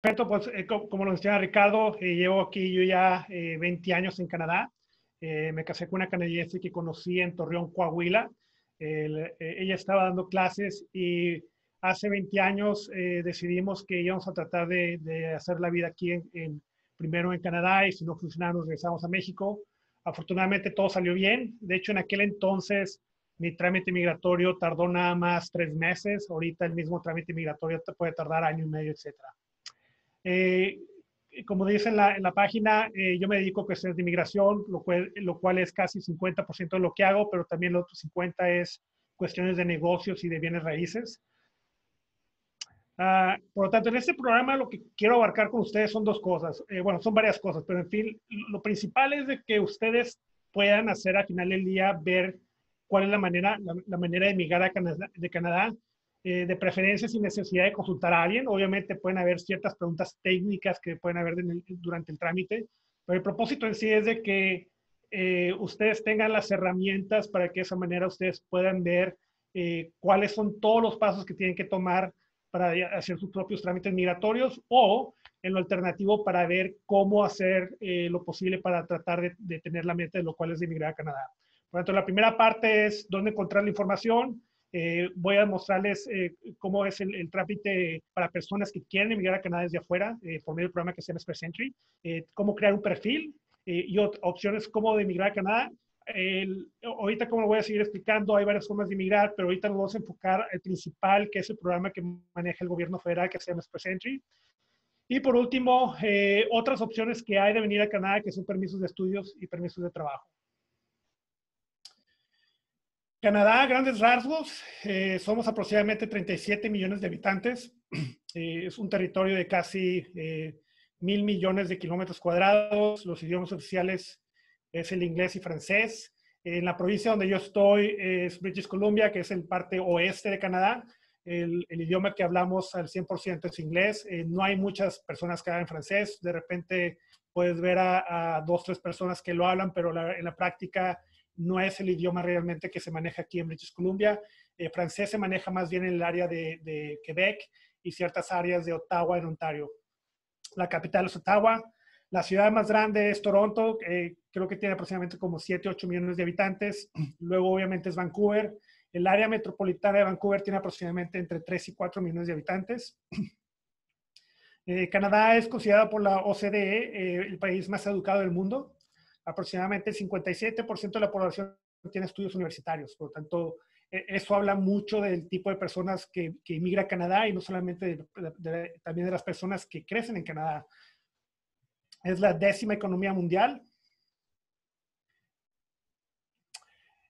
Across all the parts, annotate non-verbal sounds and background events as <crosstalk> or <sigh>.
Perfecto, pues eh, como lo decía Ricardo, eh, llevo aquí yo ya 20 años en Canadá. me casé con una canadiense que conocí en Torreón, Coahuila. ella estaba dando clases y hace 20 años decidimos que íbamos a tratar de, hacer la vida aquí en, primero en Canadá y si no funcionaba nos regresamos a México. Afortunadamente todo salió bien. De hecho, en aquel entonces mi trámite migratorio tardó nada más tres meses. Ahorita el mismo trámite migratorio puede tardar año y medio, etcétera. Eh, como dice en la, página, eh, yo me dedico a cuestiones de inmigración, lo cual, lo cual es casi 50% de lo que hago, pero también el otro 50% es cuestiones de negocios y de bienes raíces. Ah, por lo tanto, en este programa lo que quiero abarcar con ustedes son dos cosas. Eh, bueno, son varias cosas, pero en fin, lo principal es de que ustedes puedan hacer al final del día ver cuál es la manera, la, manera de emigrar a Canadá, de Canadá, eh, de preferencia sin necesidad de consultar a alguien. Obviamente pueden haber ciertas preguntas técnicas que pueden haber durante el trámite, pero el propósito en sí es de que eh, ustedes tengan las herramientas para que de esa manera ustedes puedan ver cuáles son todos los pasos que tienen que tomar para hacer sus propios trámites migratorios o en lo alternativo para ver cómo hacer eh, lo posible para tratar de, tener la meta de lo cual es de emigrar a Canadá. Por lo tanto, la primera parte es dónde encontrar la información. Eh, voy a mostrarles eh, cómo es el, trámite para personas que quieren emigrar a Canadá desde afuera por medio del programa que se llama Express Entry, cómo crear un perfil y opciones cómo de emigrar a Canadá el, ahorita como lo voy a seguir explicando, hay varias formas de emigrar, pero ahorita nos vamos a enfocar al principal, que es el programa que maneja el gobierno federal, que se llama Express Entry. Y por último, eh, otras opciones que hay de venir a Canadá, que son permisos de estudios y permisos de trabajo. Canadá, grandes rasgos, eh, somos aproximadamente 37 millones de habitantes. <clears throat> Eh, es un territorio de casi mil millones de kilómetros cuadrados. Los idiomas oficiales es el inglés y francés. En la provincia donde yo estoy es British Columbia, que es el parte oeste de Canadá. El, idioma que hablamos al 100% es inglés. Eh, no hay muchas personas que hablan francés. De repente puedes ver a, dos, tres personas que lo hablan, pero en la práctica no es el idioma realmente que se maneja aquí en British Columbia. El francés se maneja más bien en el área de, de Quebec y ciertas áreas de Ottawa en Ontario. La capital es Ottawa. La ciudad más grande es Toronto, eh, creo que tiene aproximadamente como 7, 8 millones de habitantes. <clears throat> Luego, obviamente, es Vancouver. El área metropolitana de Vancouver tiene aproximadamente entre 3 y 4 millones de habitantes. <clears throat> Eh, Canadá es considerado por la OCDE eh, el país más educado del mundo. Aproximadamente el 57% de la población tiene estudios universitarios. Por lo tanto, eso habla mucho del tipo de personas que, que inmigra a Canadá y no solamente también de las personas que crecen en Canadá. Es la décima economía mundial.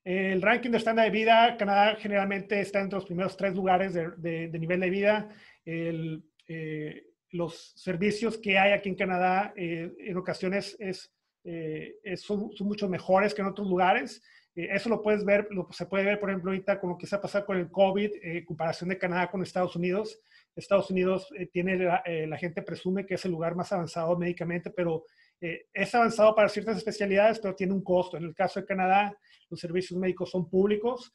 El ranking de estándar de vida, Canadá generalmente está entre los primeros tres lugares de, nivel de vida. Eh, los servicios que hay aquí en Canadá eh, en ocasiones es, eh, son, mucho mejores que en otros lugares. eso lo puedes ver, lo, se puede ver, por ejemplo, ahorita con lo que se ha con el COVID, en comparación de Canadá con Estados Unidos. Estados Unidos eh, tiene, eh, la, gente presume que es el lugar más avanzado médicamente, pero eh, es avanzado para ciertas especialidades, pero tiene un costo. En el caso de Canadá, los servicios médicos son públicos.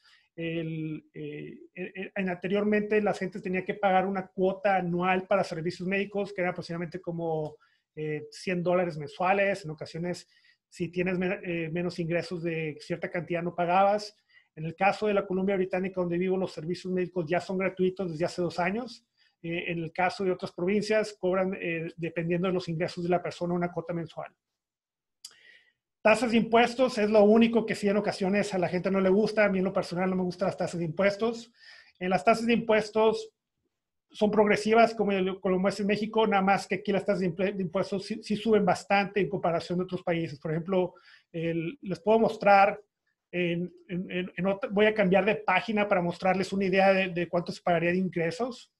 anteriormente, la gente tenía que pagar una cuota anual para servicios médicos, que era aproximadamente como 100 dólares mensuales. En ocasiones, si tienes menos ingresos de cierta cantidad, no pagabas. En el caso de la Columbia Británica, donde vivo, los servicios médicos ya son gratuitos desde hace dos años. Eh, en el caso de otras provincias, cobran, eh, dependiendo de los ingresos de la persona, una cuota mensual. Tasas de impuestos es lo único que sí en ocasiones a la gente no le gusta. A mí en lo personal no me gustan las tasas de impuestos. En las tasas de impuestos son progresivas, como, como es en México, nada más que aquí las tasas de, impuestos sí, suben bastante en comparación de otros países. Por ejemplo, les puedo mostrar, voy a cambiar de página para mostrarles una idea de, de cuánto se pagaría de ingresos.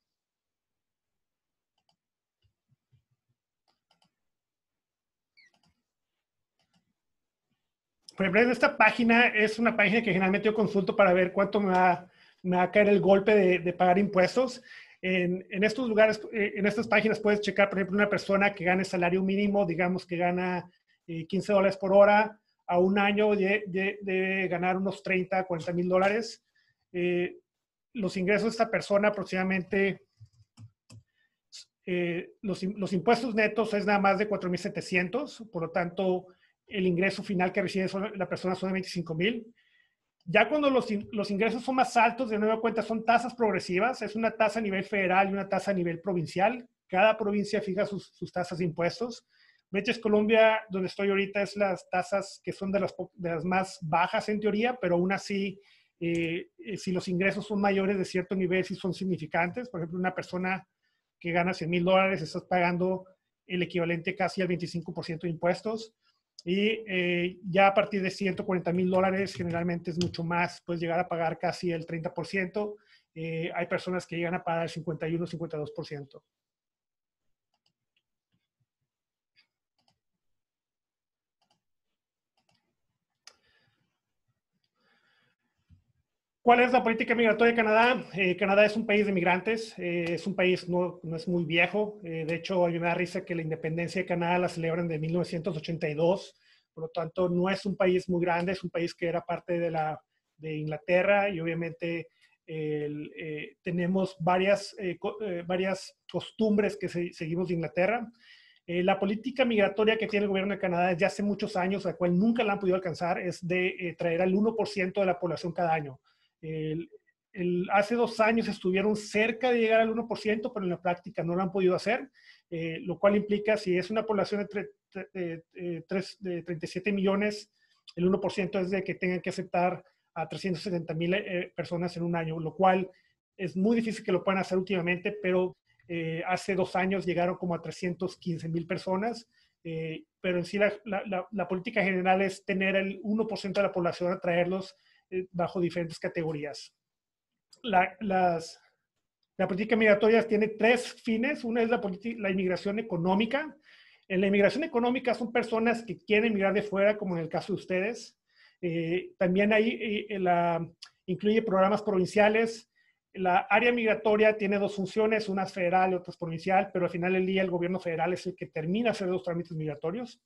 por ejemplo, esta página es una página que generalmente yo consulto para ver cuánto me va, a caer el golpe de, pagar impuestos. En, estos lugares, eh, en estas páginas puedes checar, por ejemplo, una persona que gane salario mínimo, digamos que gana 15 eh, dólares por hora, a un año de, ganar unos 30, 40 mil dólares. Eh, los ingresos de esta persona aproximadamente eh, los, los, impuestos netos es nada más de 4.700, por lo tanto, el ingreso final que recibe la persona son de 25.000. Ya cuando los, los, ingresos son más altos, de nueva cuenta, son tasas progresivas, es una tasa a nivel federal y una tasa a nivel provincial. Cada provincia fija sus, sus tasas de impuestos. British Columbia, donde estoy ahorita, es las tasas que son de las, de las más bajas en teoría, pero aún así, eh, eh, si los ingresos son mayores de cierto nivel, sí son significantes. Por ejemplo, una persona que gana 100 mil dólares, estás pagando el equivalente casi al 25% de impuestos. Y eh, ya a partir de 140 mil dólares, generalmente es mucho más, puedes llegar a pagar casi el 30%. hay personas que llegan a pagar el 51 52%. ¿Cuál es la política migratoria de Canadá? Eh, Canadá es un país de migrantes, eh, es un país no, no es muy viejo. Eh, de hecho, hay una risa que la independencia de Canadá la celebran de 1982. Por lo tanto, no es un país muy grande, es un país que era parte de, la, de Inglaterra y obviamente tenemos varias, varias costumbres que seguimos de Inglaterra. la política migratoria que tiene el gobierno de Canadá desde hace muchos años, la cual nunca la han podido alcanzar, es de traer al 1% de la población cada año. El, hace dos años estuvieron cerca de llegar al 1%, pero en la práctica no lo han podido hacer, eh, lo cual implica, si es una población de, de 37 millones, el 1% es de que tengan que aceptar a 370 mil eh, personas en un año, lo cual es muy difícil que lo puedan hacer últimamente, pero eh, hace dos años llegaron como a 315 mil personas, pero en sí la, la, la, política general es tener el 1% de la población a traerlos bajo diferentes categorías. La, las, la política migratoria tiene tres fines. Una es la, la inmigración económica. En la inmigración económica son personas que quieren emigrar de fuera, como en el caso de ustedes. Eh, también ahí eh, incluye programas provinciales. La área migratoria tiene dos funciones, una es federal y otra provincial, pero al final del día el gobierno federal es el que termina hacer los trámites migratorios.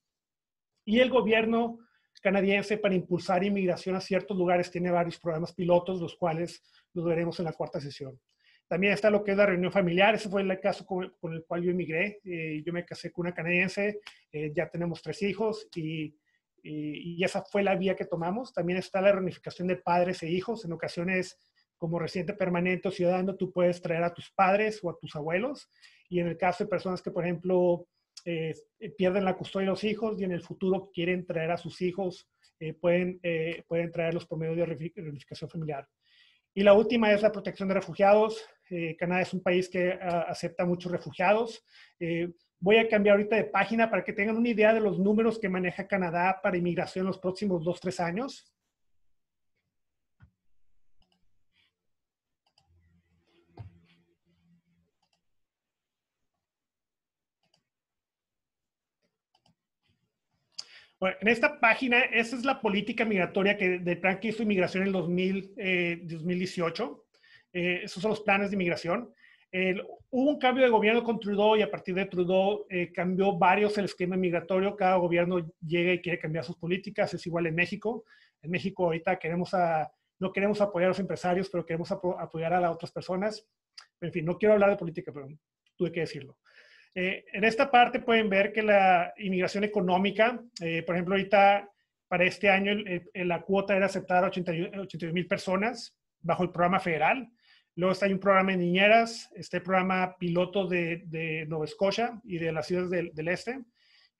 Y el gobierno canadiense para impulsar inmigración a ciertos lugares tiene varios programas pilotos, los cuales los veremos en la cuarta sesión. También está lo que es la reunión familiar, ese fue el caso con, el cual yo emigré. Eh, yo me casé con una canadiense, eh, ya tenemos tres hijos y, y, esa fue la vía que tomamos. También está la reunificación de padres e hijos. En ocasiones, como residente permanente o ciudadano, tú puedes traer a tus padres o a tus abuelos. Y en el caso de personas que, por ejemplo, eh, pierden la custodia de los hijos y en el futuro quieren traer a sus hijos, eh, pueden, eh, pueden traerlos por medio de reunificación familiar. Y la última es la protección de refugiados. Canadá es un país que ah, acepta muchos refugiados. voy a cambiar ahorita de página para que tengan una idea de los números que maneja Canadá para inmigración en los próximos dos, tres años. Bueno, en esta página, esa es la política migratoria que de plan que hizo inmigración en 2000, 2018. Eh, eh, esos son los planes de inmigración. hubo un cambio de gobierno con Trudeau y a partir de Trudeau eh, cambió varios el esquema migratorio. Cada gobierno llega y quiere cambiar sus políticas. Es igual en México. En México ahorita queremos a, no queremos apoyar a los empresarios, pero queremos apoyar a las otras personas. En fin, no quiero hablar de política, pero tuve que decirlo. Eh, en esta parte pueden ver que la inmigración económica, eh, por ejemplo, ahorita para este año la cuota era aceptar a 81 mil personas bajo el programa federal. Luego está un programa de niñeras, este programa piloto de, de Nueva Escocia y de las ciudades del, este,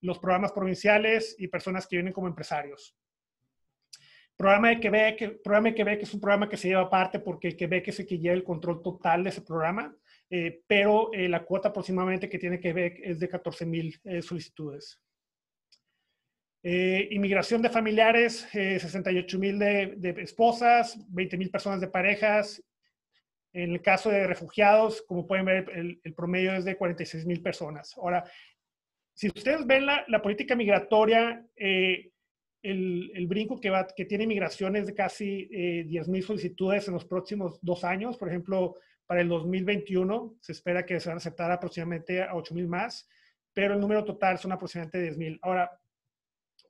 los programas provinciales y personas que vienen como empresarios. Programa de Quebec, programa de Quebec es un programa que se lleva aparte porque Quebec es el que lleva el control total de ese programa. Eh, pero eh, la cuota aproximadamente que tiene que ver es de 14 mil eh, solicitudes. inmigración de familiares, 68 mil de, esposas, 20 mil personas de parejas. En el caso de refugiados, como pueden ver, el, promedio es de 46 mil personas. Ahora, si ustedes ven la, la política migratoria, el, el, brinco que, va, que tiene migración es de casi 10 mil solicitudes en los próximos dos años. Por ejemplo, para el 2021 se espera que se van a aceptar aproximadamente a 8 más, pero el número total son aproximadamente 10 mil. Ahora,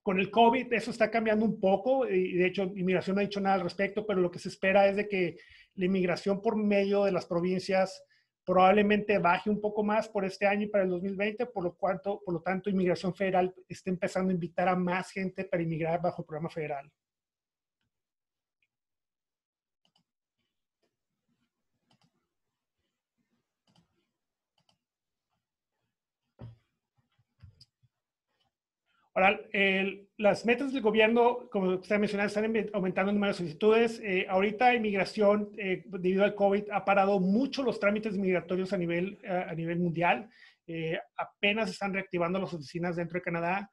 con el COVID eso está cambiando un poco y de hecho inmigración no ha dicho nada al respecto, pero lo que se espera es de que la inmigración por medio de las provincias probablemente baje un poco más por este año y para el 2020, por lo, cuanto, por lo tanto, Inmigración Federal está empezando a invitar a más gente para inmigrar bajo el programa federal. Ahora, las metas del gobierno, como usted mencionaba, están aumentando el número de solicitudes. Eh, ahorita inmigración, eh, debido al COVID, ha parado mucho los trámites migratorios a nivel, a nivel mundial. Eh, apenas están reactivando las oficinas dentro de Canadá,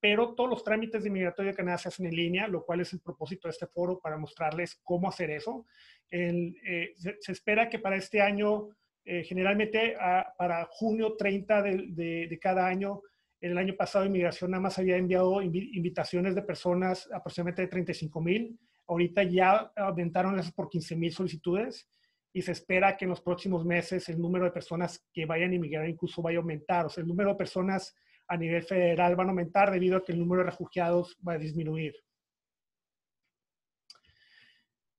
pero todos los trámites de migratorio de Canadá se hacen en línea, lo cual es el propósito de este foro para mostrarles cómo hacer eso. se, espera que para este año, generalmente para junio 30 de, de cada año, el año pasado Inmigración nada más había enviado invitaciones de personas aproximadamente de 35 mil. Ahorita ya aumentaron esas por 15 mil solicitudes y se espera que en los próximos meses el número de personas que vayan a inmigrar incluso vaya a aumentar. O sea, el número de personas a nivel federal van a aumentar debido a que el número de refugiados va a disminuir.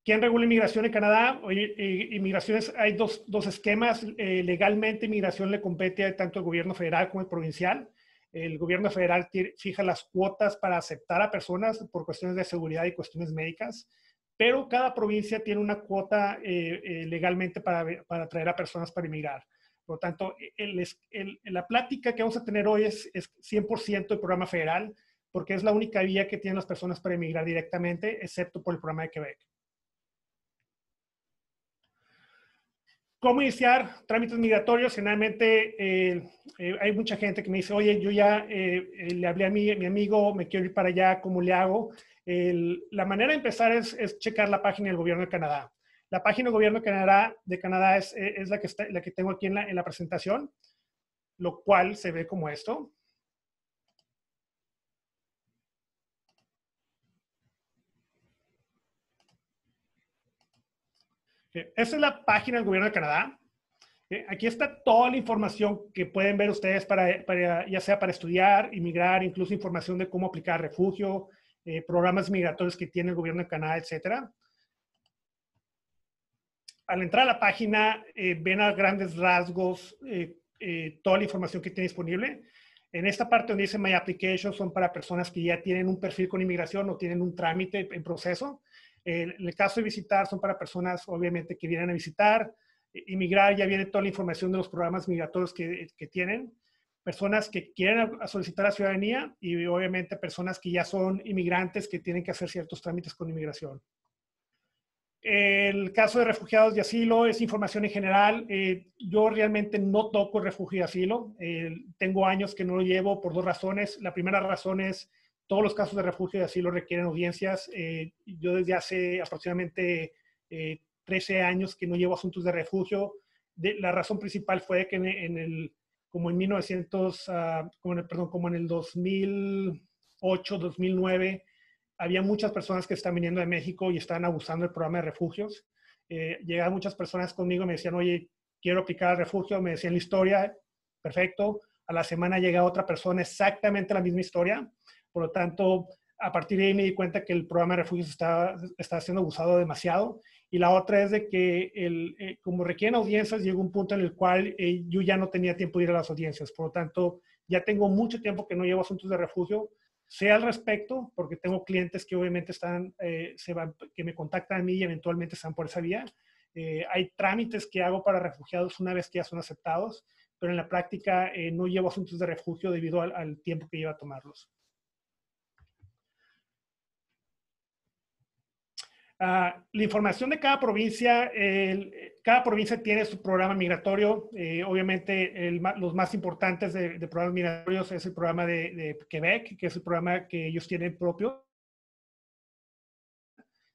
¿Quién regula inmigración en Canadá? Eh, inmigraciones, hay dos, dos esquemas. Eh, legalmente, inmigración le compete tanto al gobierno federal como el provincial el gobierno federal fija las cuotas para aceptar a personas por cuestiones de seguridad y cuestiones médicas, pero cada provincia tiene una cuota eh, eh, legalmente para, para traer a personas para emigrar. Por lo tanto, la plática que vamos a tener hoy es, es 100% el programa federal, porque es la única vía que tienen las personas para emigrar directamente, excepto por el programa de Quebec. ¿Cómo iniciar trámites migratorios? Generalmente eh, eh, hay mucha gente que me dice, oye, yo ya eh, le hablé a mi, mi, amigo, me quiero ir para allá, ¿cómo le hago? la manera de empezar es, checar la página del gobierno de Canadá. La página del gobierno de Canadá, de Canadá es, es la, que está, la que tengo aquí en la, en la presentación, lo cual se ve como esto. Esa es la página del gobierno de Canadá. Aquí está toda la información que pueden ver ustedes para, ya sea para estudiar, inmigrar, incluso información de cómo aplicar refugio, eh, programas migratorios que tiene el gobierno de Canadá, etcétera. Al entrar a la página, eh, ven a grandes rasgos eh, toda la información que tiene disponible. En esta parte donde dice My Application son para personas que ya tienen un perfil con inmigración o tienen un trámite en proceso. En el caso de visitar, son para personas, obviamente, que vienen a visitar. Inmigrar, ya viene toda la información de los programas migratorios que, que tienen. Personas que quieren solicitar la ciudadanía y, obviamente, personas que ya son inmigrantes que tienen que hacer ciertos trámites con inmigración. El caso de refugiados y asilo es información en general. Eh, yo realmente no toco refugio y asilo. Eh, tengo años que no lo llevo por dos razones. La primera razón es todos los casos de refugio y asilo requieren audiencias. Eh, yo desde hace aproximadamente 13 eh, años que no llevo asuntos de refugio. la razón principal fue que en, el, como en 1900, ah, como en el, perdón, como en el 2008, 2009, había muchas personas que están viniendo de México y están abusando del programa de refugios. Eh, llegaban muchas personas conmigo y me decían, oye, quiero aplicar al refugio, me decían la historia, perfecto. A la semana llega otra persona, exactamente la misma historia. Por lo tanto, a partir de ahí me di cuenta que el programa de refugios está, está siendo abusado demasiado. Y la otra es de que, el, eh, como requieren audiencias, llegó un punto en el cual eh, yo ya no tenía tiempo de ir a las audiencias. Por lo tanto, ya tengo mucho tiempo que no llevo asuntos de refugio. Sé al respecto, porque tengo clientes que obviamente están, eh, se van, que me contactan a mí y eventualmente están por esa vía. hay trámites que hago para refugiados una vez que ya son aceptados, pero en la práctica no llevo asuntos de refugio debido al, al tiempo que lleva a tomarlos. Ah, la información de cada provincia, cada provincia tiene su programa migratorio. Eh, obviamente, los más importantes de, programas migratorios es el programa de, Quebec, que es el programa que ellos tienen propio.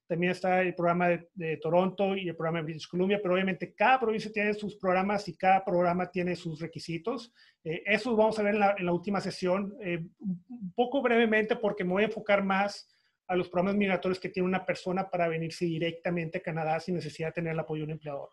También está el programa de, Toronto y el programa de British Columbia, pero obviamente cada provincia tiene sus programas y cada programa tiene sus requisitos. Eh, eso vamos a ver en la, en la última sesión, eh, un poco brevemente porque me voy a enfocar más a los programas migratorios que tiene una persona para venirse directamente a Canadá sin necesidad de tener el apoyo de un empleador.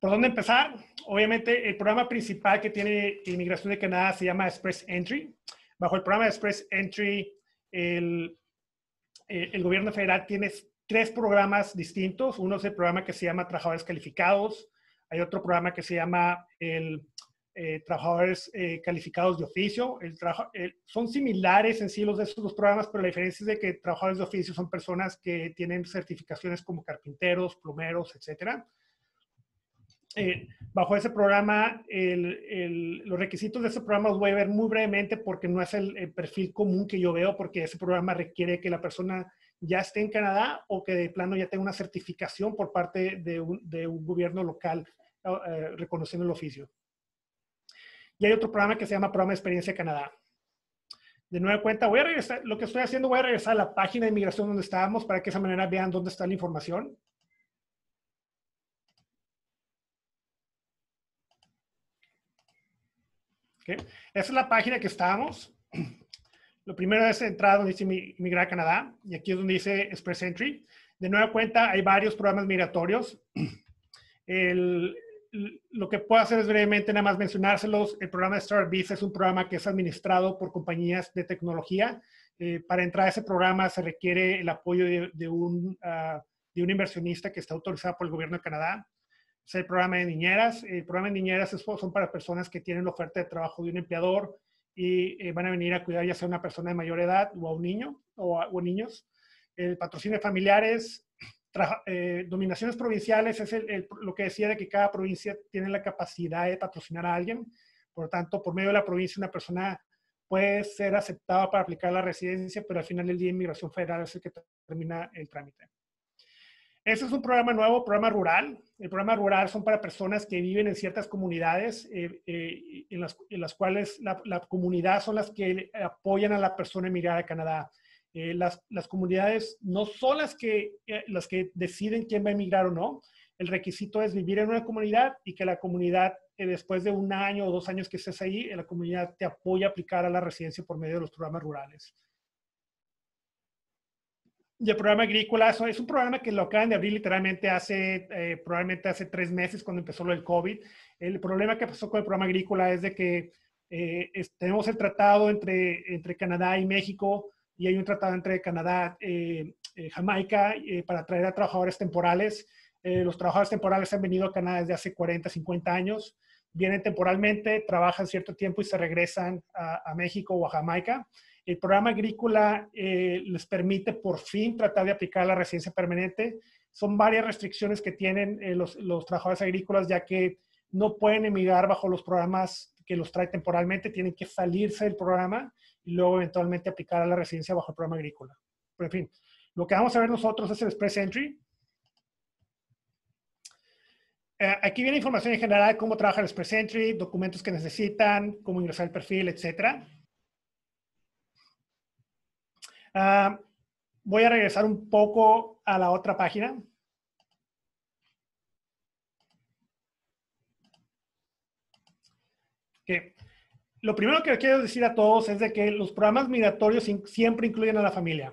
¿Por dónde empezar? Obviamente, el programa principal que tiene Inmigración de Canadá se llama Express Entry. bajo el programa de Express Entry, el, eh, el gobierno federal tiene tres programas distintos. Uno es el programa que se llama Trabajadores Calificados. Hay otro programa que se llama el eh, Trabajadores eh, Calificados de Oficio. El son similares en sí los de estos dos programas, pero la diferencia es de que Trabajadores de Oficio son personas que tienen certificaciones como carpinteros, plomeros, etcétera. Eh, bajo ese programa, los requisitos de ese programa los voy a ver muy brevemente porque no es el, perfil común que yo veo, porque ese programa requiere que la persona ya esté en Canadá o que de plano ya tenga una certificación por parte de un, gobierno local eh, reconociendo el oficio. Y hay otro programa que se llama Programa de Experiencia Canadá. De nueva cuenta, voy a regresar, lo que estoy haciendo, voy a regresar a la página de inmigración donde estábamos para que de esa manera vean dónde está la información. Esa es la página que estábamos. Lo primero es entrar donde dice Migrar a Canadá y aquí es donde dice Express Entry. De nueva cuenta, hay varios programas migratorios. lo que puedo hacer es brevemente nada más mencionárselos. El programa de Start Visa es un programa que es administrado por compañías de tecnología. Eh, para entrar a ese programa se requiere el apoyo de, un, ah, de un inversionista que está autorizado por el gobierno de Canadá es el programa de niñeras. El programa de niñeras es, son para personas que tienen la oferta de trabajo de un empleador y eh, van a venir a cuidar ya sea una persona de mayor edad o a un niño o a, niños. El patrocinio de familiares, eh, dominaciones provinciales es lo que decía de que cada provincia tiene la capacidad de patrocinar a alguien. Por lo tanto, por medio de la provincia una persona puede ser aceptada para aplicar la residencia, pero al final del día Inmigración Federal es el que termina el trámite. Este es un programa nuevo, programa rural. El programa rural son para personas que viven en ciertas comunidades eh, eh, en, las, cuales la, comunidad son las que apoyan a la persona emigrada a Canadá. Eh, las, comunidades no son las que, las que deciden quién va a emigrar o no. El requisito es vivir en una comunidad y que la comunidad, después de un año o dos años que estés ahí, la comunidad te apoya a aplicar a la residencia por medio de los programas rurales. Y el programa agrícola es un programa que lo acaban de abrir literalmente hace, eh, probablemente hace tres meses cuando empezó lo del COVID. El problema que pasó con el programa agrícola es de que eh, tenemos el tratado entre, entre Canadá y México y hay un tratado entre Canadá y eh, Jamaica para traer a trabajadores temporales. los trabajadores temporales han venido a Canadá desde hace 40, 50 años. Vienen temporalmente, trabajan cierto tiempo y se regresan a, a México o a Jamaica. El programa agrícola eh, les permite por fin tratar de aplicar la residencia permanente. Son varias restricciones que tienen eh, los, trabajadores agrícolas, ya que no pueden emigrar bajo los programas que los trae temporalmente, tienen que salirse del programa y luego eventualmente aplicar a la residencia bajo el programa agrícola. Pero en fin, lo que vamos a ver nosotros es el Express Entry. Eh, aquí viene información en general, cómo trabaja el Express Entry, documentos que necesitan, cómo ingresar el perfil, etcétera. Ah, voy a regresar un poco a la otra página. Lo primero que quiero decir a todos es de que los programas migratorios siempre incluyen a la familia.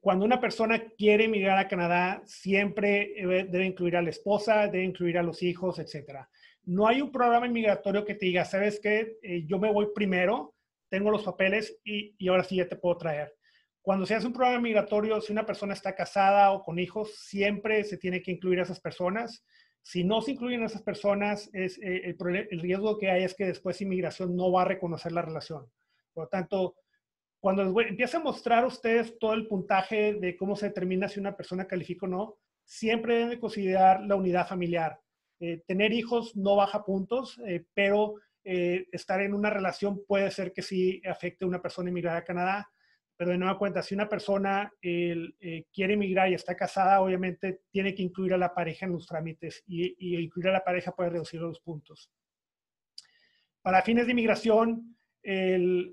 Cuando una persona quiere emigrar a Canadá, siempre debe incluir a la esposa, debe incluir a los hijos, etc. No hay un programa migratorio que te diga, sabes qué, eh, yo me voy primero tengo los papeles y, y, ahora sí ya te puedo traer. Cuando se hace un programa migratorio, si una persona está casada o con hijos, siempre se tiene que incluir a esas personas. Si no se incluyen a esas personas, es, eh, el, riesgo que hay es que después inmigración no va a reconocer la relación. Por lo tanto, cuando empieza a mostrar a ustedes todo el puntaje de cómo se determina si una persona califica o no, siempre deben considerar la unidad familiar. Eh, tener hijos no baja puntos, eh, pero eh, estar en una relación puede ser que sí afecte a una persona emigrada a Canadá, pero de nueva cuenta, si una persona eh, quiere emigrar y está casada, obviamente tiene que incluir a la pareja en los trámites y, incluir a la pareja puede reducir los puntos. Para fines de inmigración, la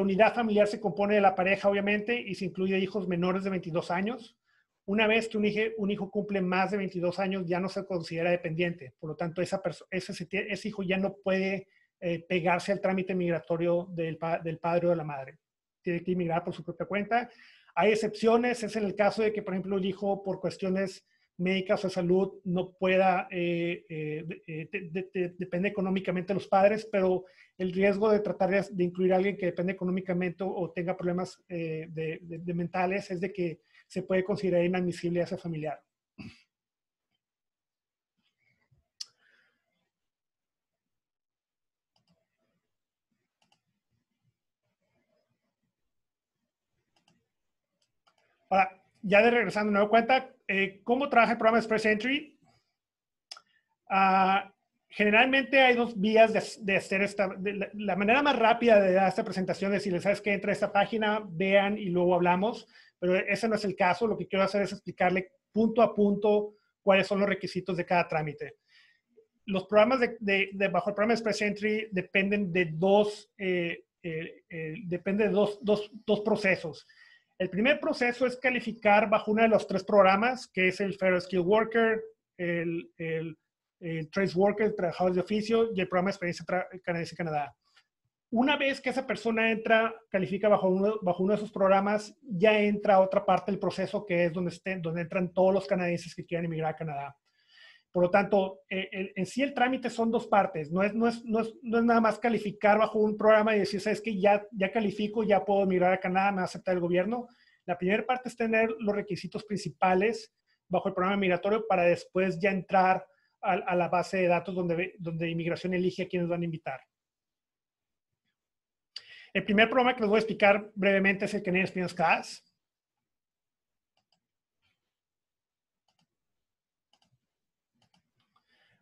unidad familiar se compone de la pareja, obviamente, y se incluye hijos menores de 22 años. Una vez que un hijo, un hijo cumple más de 22 años, ya no se considera dependiente. Por lo tanto, esa ese, ese, hijo ya no puede eh, pegarse al trámite migratorio del, del padre o de la madre. Tiene que inmigrar por su propia cuenta. Hay excepciones, es en el caso de que, por ejemplo, el hijo, por cuestiones médicas o de salud no pueda, eh, eh, depende económicamente de los padres, pero el riesgo de tratar de, incluir a alguien que depende económicamente o, tenga problemas de, mentales es de que se puede considerar inadmisible a ese familiar. Ahora, ya de regresando de nuevo cuenta, eh, ¿cómo trabaja el programa Express Entry? Ah, generalmente hay dos vías de, hacer esta, la, manera más rápida de dar esta presentación es si les sabes que entra a esta página, vean y luego hablamos, pero ese no es el caso. Lo que quiero hacer es explicarle punto a punto cuáles son los requisitos de cada trámite. Los programas de, bajo el programa Express Entry dependen de dos, eh, eh, depende de dos, dos, dos procesos. El primer proceso es calificar bajo uno de los tres programas, que es el Federal Skill Worker, el, el, Trace Worker, el Trabajador de Oficio y el programa de experiencia canadiense-Canadá. Una vez que esa persona entra, califica bajo uno, bajo uno de esos programas, ya entra a otra parte del proceso que es donde, estén, donde entran todos los canadienses que quieran emigrar a Canadá. Por lo tanto, eh, en sí el trámite son dos partes. No es, no, es, no, es, no es, nada más calificar bajo un programa y decir, sabes que ya, ya califico, ya puedo emigrar a Canadá, me acepta el gobierno. La primera parte es tener los requisitos principales bajo el programa migratorio para después ya entrar a, la base de datos donde, donde inmigración elige a quienes van a invitar. El primer programa que les voy a explicar brevemente es el Canadian Experience Class.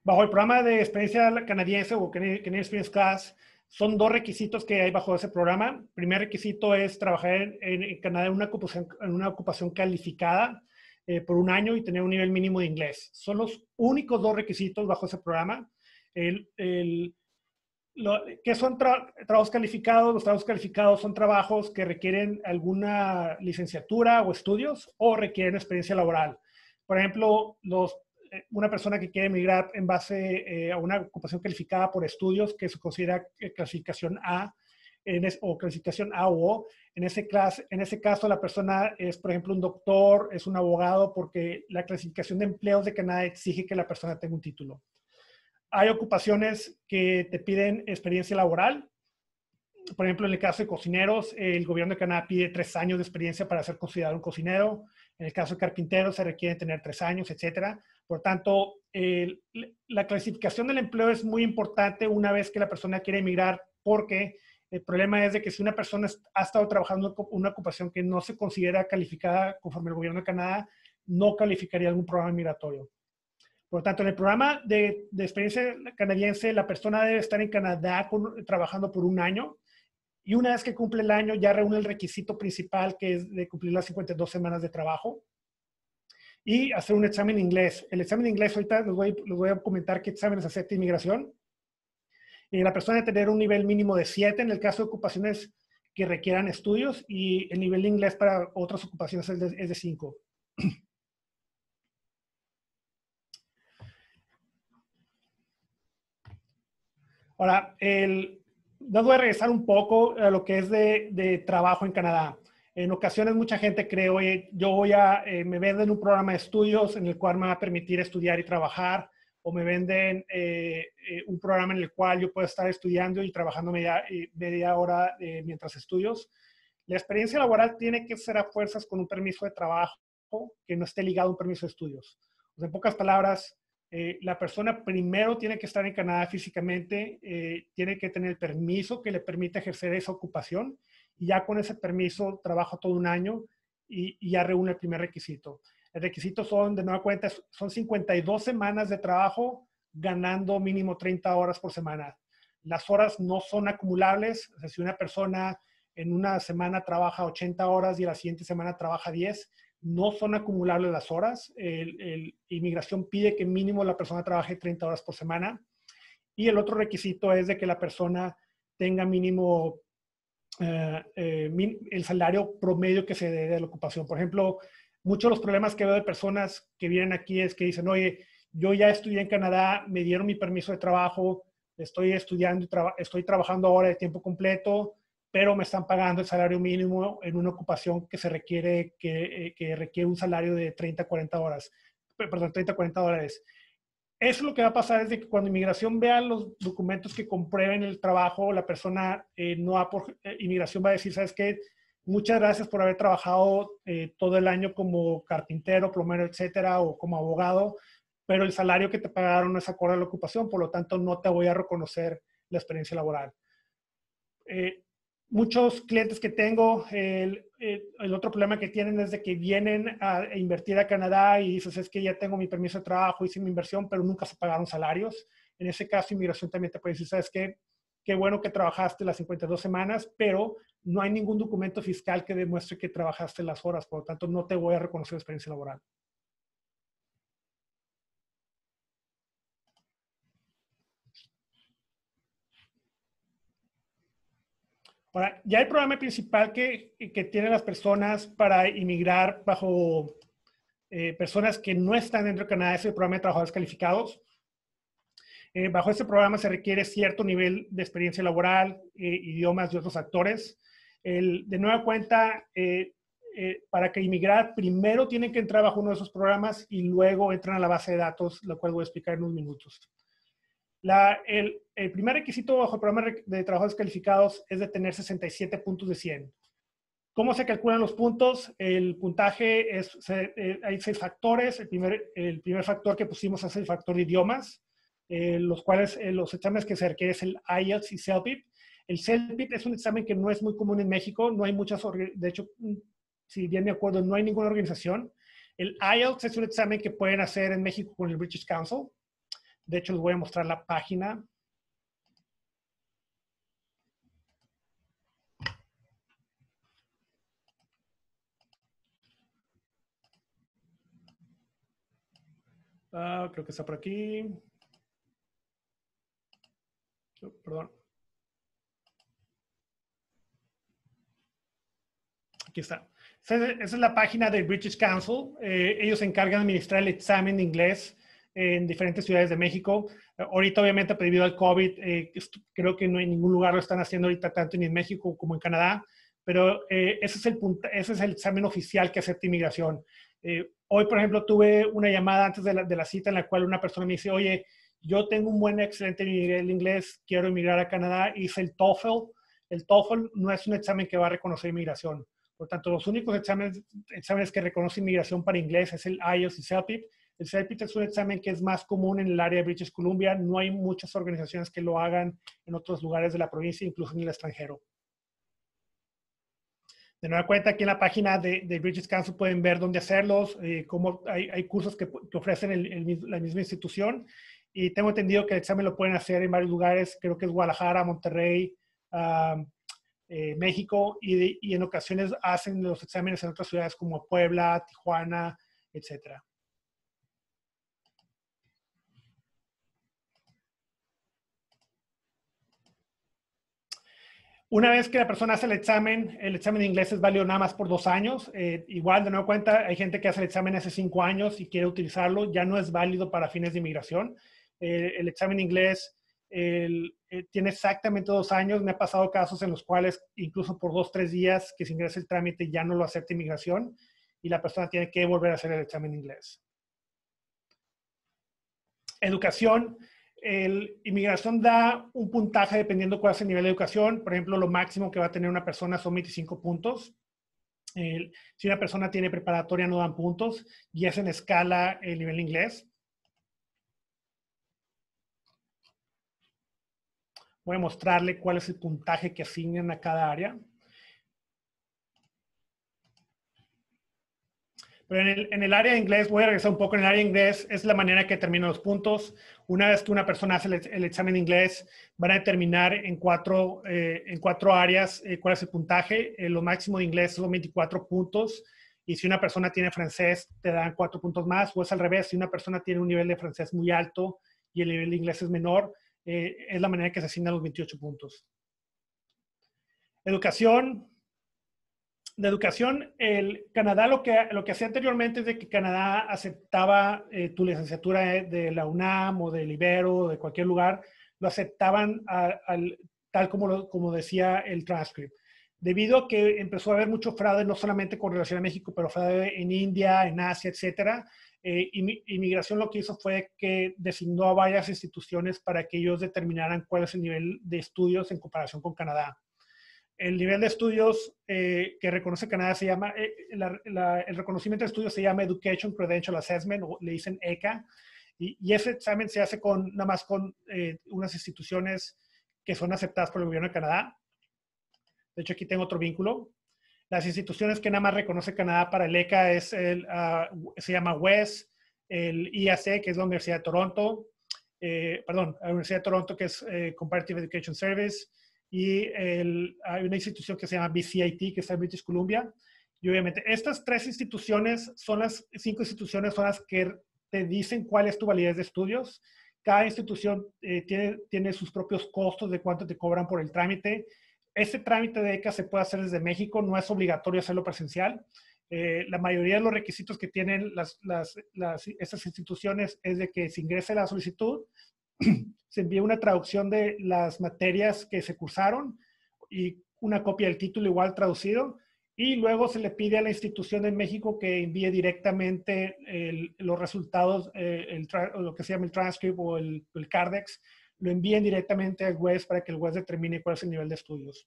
Bajo el programa de experiencia canadiense o Canadian Experience Class, son dos requisitos que hay bajo ese programa. El primer requisito es trabajar en, Canadá en una ocupación, en una ocupación calificada eh, por un año y tener un nivel mínimo de inglés. Son los únicos dos requisitos bajo ese programa. El, ¿Qué son trabajos calificados? Los trabajos calificados son trabajos que requieren alguna licenciatura o estudios o requieren experiencia laboral. Por ejemplo, eh, una persona que quiere emigrar en base eh, a una ocupación calificada por estudios que se considera eh, clasificación A o clasificación A o O. En ese, en ese caso, la persona es, por ejemplo, un doctor, es un abogado, porque la clasificación de empleos de Canadá exige que la persona tenga un título. Hay ocupaciones que te piden experiencia laboral. Por ejemplo, en el caso de cocineros, el gobierno de Canadá pide tres años de experiencia para ser considerado un cocinero. En el caso de carpinteros se requiere tener tres años, etcétera. Por tanto, la clasificación del empleo es muy importante una vez que la persona quiere emigrar, porque el problema es de que si una persona ha estado trabajando en una ocupación que no se considera calificada conforme el gobierno de Canadá, no calificaría algún programa migratorio. Por lo tanto, en el programa de, experiencia canadiense, la persona debe estar en Canadá trabajando por un año y una vez que cumple el año ya reúne el requisito principal que es de cumplir las 52 semanas de trabajo y hacer un examen de inglés. El examen de inglés, ahorita les voy, les voy a comentar qué exámenes acepta inmigración. Y la persona debe tener un nivel mínimo de 7 en el caso de ocupaciones que requieran estudios y el nivel de inglés para otras ocupaciones es de 5. Ahora, el, voy a regresar un poco a lo que es de, de trabajo en Canadá. En ocasiones mucha gente cree, oye, yo voy a, eh, me venden un programa de estudios en el cual me va a permitir estudiar y trabajar, o me venden eh, eh, un programa en el cual yo puedo estar estudiando y trabajando media, media hora mientras estudios. La experiencia laboral tiene que ser a fuerzas con un permiso de trabajo que no esté ligado a un permiso de estudios. en pocas palabras, la persona primero tiene que estar en Canadá físicamente, tiene que tener el permiso que le permita ejercer esa ocupación y ya con ese permiso trabajo todo un año y, ya reúne el primer requisito. El requisito son, de nueva cuenta, son 52 semanas de trabajo ganando mínimo 30 horas por semana. Las horas no son acumulables. O sea, si una persona en una semana trabaja 80 horas y la siguiente semana trabaja 10, no son acumulables las horas. El, inmigración pide que mínimo la persona trabaje 30 horas por semana. Y el otro requisito es de que la persona tenga mínimo eh, eh, el salario promedio que se dé de la ocupación. Por ejemplo, muchos de los problemas que veo de personas que vienen aquí es que dicen, oye, yo ya estudié en Canadá, me dieron mi permiso de trabajo, estoy estudiando, y estoy trabajando ahora de tiempo completo, pero me están pagando el salario mínimo en una ocupación que se requiere, que, eh, que requiere un salario de 30, 40 horas. perdón, 30, 40 dólares. Eso lo que va a pasar es de que cuando inmigración vea los documentos que comprueben el trabajo, la persona eh, no va por eh, inmigración va a decir, ¿sabes qué? Muchas gracias por haber trabajado eh, todo el año como carpintero, plomero, etcétera, o como abogado, pero el salario que te pagaron no es acorde a la ocupación, por lo tanto no te voy a reconocer la experiencia laboral. Eh, muchos clientes que tengo, el, el, otro problema que tienen es de que vienen a, invertir a Canadá y dices, es que ya tengo mi permiso de trabajo, hice mi inversión, pero nunca se pagaron salarios. En ese caso, inmigración también te puede decir, ¿sabes qué? Qué bueno que trabajaste las 52 semanas, pero no hay ningún documento fiscal que demuestre que trabajaste las horas, por lo tanto, no te voy a reconocer experiencia laboral. Ahora, ya el programa principal que, que tienen las personas para inmigrar bajo eh, personas que no están dentro de Canadá es el programa de trabajadores calificados. Eh, bajo este programa se requiere cierto nivel de experiencia laboral, eh, idiomas y otros factores. El, de nueva cuenta, para que inmigrar, primero tienen que entrar bajo uno de esos programas y luego entran a la base de datos, lo cual voy a explicar en unos minutos el, primer requisito bajo el programa de trabajadores calificados es de tener 67 puntos de 100. ¿Cómo se calculan los puntos? El puntaje es, eh, hay seis factores. El primer, el primer factor que pusimos es el factor de idiomas, eh, los cuales eh, los exámenes que se requieren es el IELTS y CELPIP. El CELPIP es un examen que no es muy común en México, no hay muchas, de hecho, mm, si bien me acuerdo, no hay ninguna organización. El IELTS es un examen que pueden hacer en México con el British Council. De hecho, les voy a mostrar la página. Ah, creo que está por aquí. Oh, perdón. Aquí está. Esa es la página del British Council. Eh, ellos se encargan de administrar el examen de inglés en diferentes ciudades de México. Ahorita, obviamente, debido al COVID, eh, creo que no hay ningún lugar lo están haciendo ahorita tanto ni en México como en Canadá, pero eh, ese, es el ese es el examen oficial que acepta inmigración. Eh, hoy, por ejemplo, tuve una llamada antes de la, de la, cita en la cual una persona me dice, oye, yo tengo un buen, excelente nivel de inglés, quiero emigrar a Canadá, hice el TOEFL. El TOEFL no es un examen que va a reconocer inmigración. Por tanto, los únicos exámenes, exámenes que reconoce inmigración para inglés es el IELTS y CELPIP el CELPIT es un examen que es más común en el área de British Columbia. No hay muchas organizaciones que lo hagan en otros lugares de la provincia, incluso en el extranjero. De nueva cuenta, aquí en la página de, British Council pueden ver dónde hacerlos, eh, cómo hay, cursos que, ofrecen la misma institución. Y tengo entendido que el examen lo pueden hacer en varios lugares, creo que es Guadalajara, Monterrey, eh, México, y, y, en ocasiones hacen los exámenes en otras ciudades como Puebla, Tijuana, etcétera. Una vez que la persona hace el examen, el examen de inglés es válido nada más por dos años. Eh, igual, de nuevo cuenta, hay gente que hace el examen hace cinco años y quiere utilizarlo, ya no es válido para fines de inmigración. Eh, el examen de inglés eh, tiene exactamente dos años. Me ha pasado casos en los cuales, incluso por dos, tres días que se ingresa el trámite, ya no lo acepta inmigración y la persona tiene que volver a hacer el examen de inglés. Educación el inmigración da un puntaje dependiendo cuál es el nivel de educación. Por ejemplo, lo máximo que va a tener una persona son 25 puntos. si una persona tiene preparatoria no dan puntos y es en escala el nivel inglés. Voy a mostrarle cuál es el puntaje que asignan a cada área. Pero en el, área de inglés, voy a regresar un poco en el área de inglés, es la manera que determinan los puntos. Una vez que una persona hace el, examen de inglés, van a determinar en cuatro, eh, en cuatro áreas eh, cuál es el puntaje. Eh, lo máximo de inglés son 24 puntos. Y si una persona tiene francés, te dan cuatro puntos más. O es al revés, si una persona tiene un nivel de francés muy alto y el nivel de inglés es menor, es la manera que se asignan los 28 puntos. Educación, de educación, el Canadá lo que, lo que hacía anteriormente es de que Canadá aceptaba eh, tu licenciatura de, la UNAM o del Ibero o de cualquier lugar, lo aceptaban al, tal como, como decía el transcript. Debido a que empezó a haber mucho fraude, no solamente con relación a México, pero fraude en India, en Asia, etcétera, Eh, inmigración lo que hizo fue que designó a varias instituciones para que ellos determinaran cuál es el nivel de estudios en comparación con Canadá. El nivel de estudios eh, que reconoce Canadá se llama, eh, el reconocimiento de estudios se llama Education Credential Assessment, o le dicen ECA, y, ese examen se hace con, nada más con unas instituciones que son aceptadas por el gobierno de Canadá. De hecho, aquí tengo otro vínculo. Las instituciones que nada más reconoce Canadá para el ECA es el, ah, se llama WES, el IAC, que es la Universidad de Toronto, eh, perdón, la Universidad de Toronto, que es eh, Comparative Education Service, y hay una institución que se llama BCIT, que está en British Columbia. Y obviamente estas tres instituciones son las cinco instituciones son las que te dicen cuál es tu validez de estudios. Cada institución eh, tiene, tiene sus propios costos de cuánto te cobran por el trámite este trámite de ECA se puede hacer desde México, no es obligatorio hacerlo presencial. Eh, la mayoría de los requisitos que tienen las, estas instituciones es de que se ingrese la solicitud, <clears throat> se envíe una traducción de las materias que se cursaron y una copia del título igual traducido, y luego se le pide a la institución en México que envíe directamente los resultados, eh, lo que se llama el transcript o el, CARDEX, lo envíen directamente al WES para que el WES determine cuál es el nivel de estudios.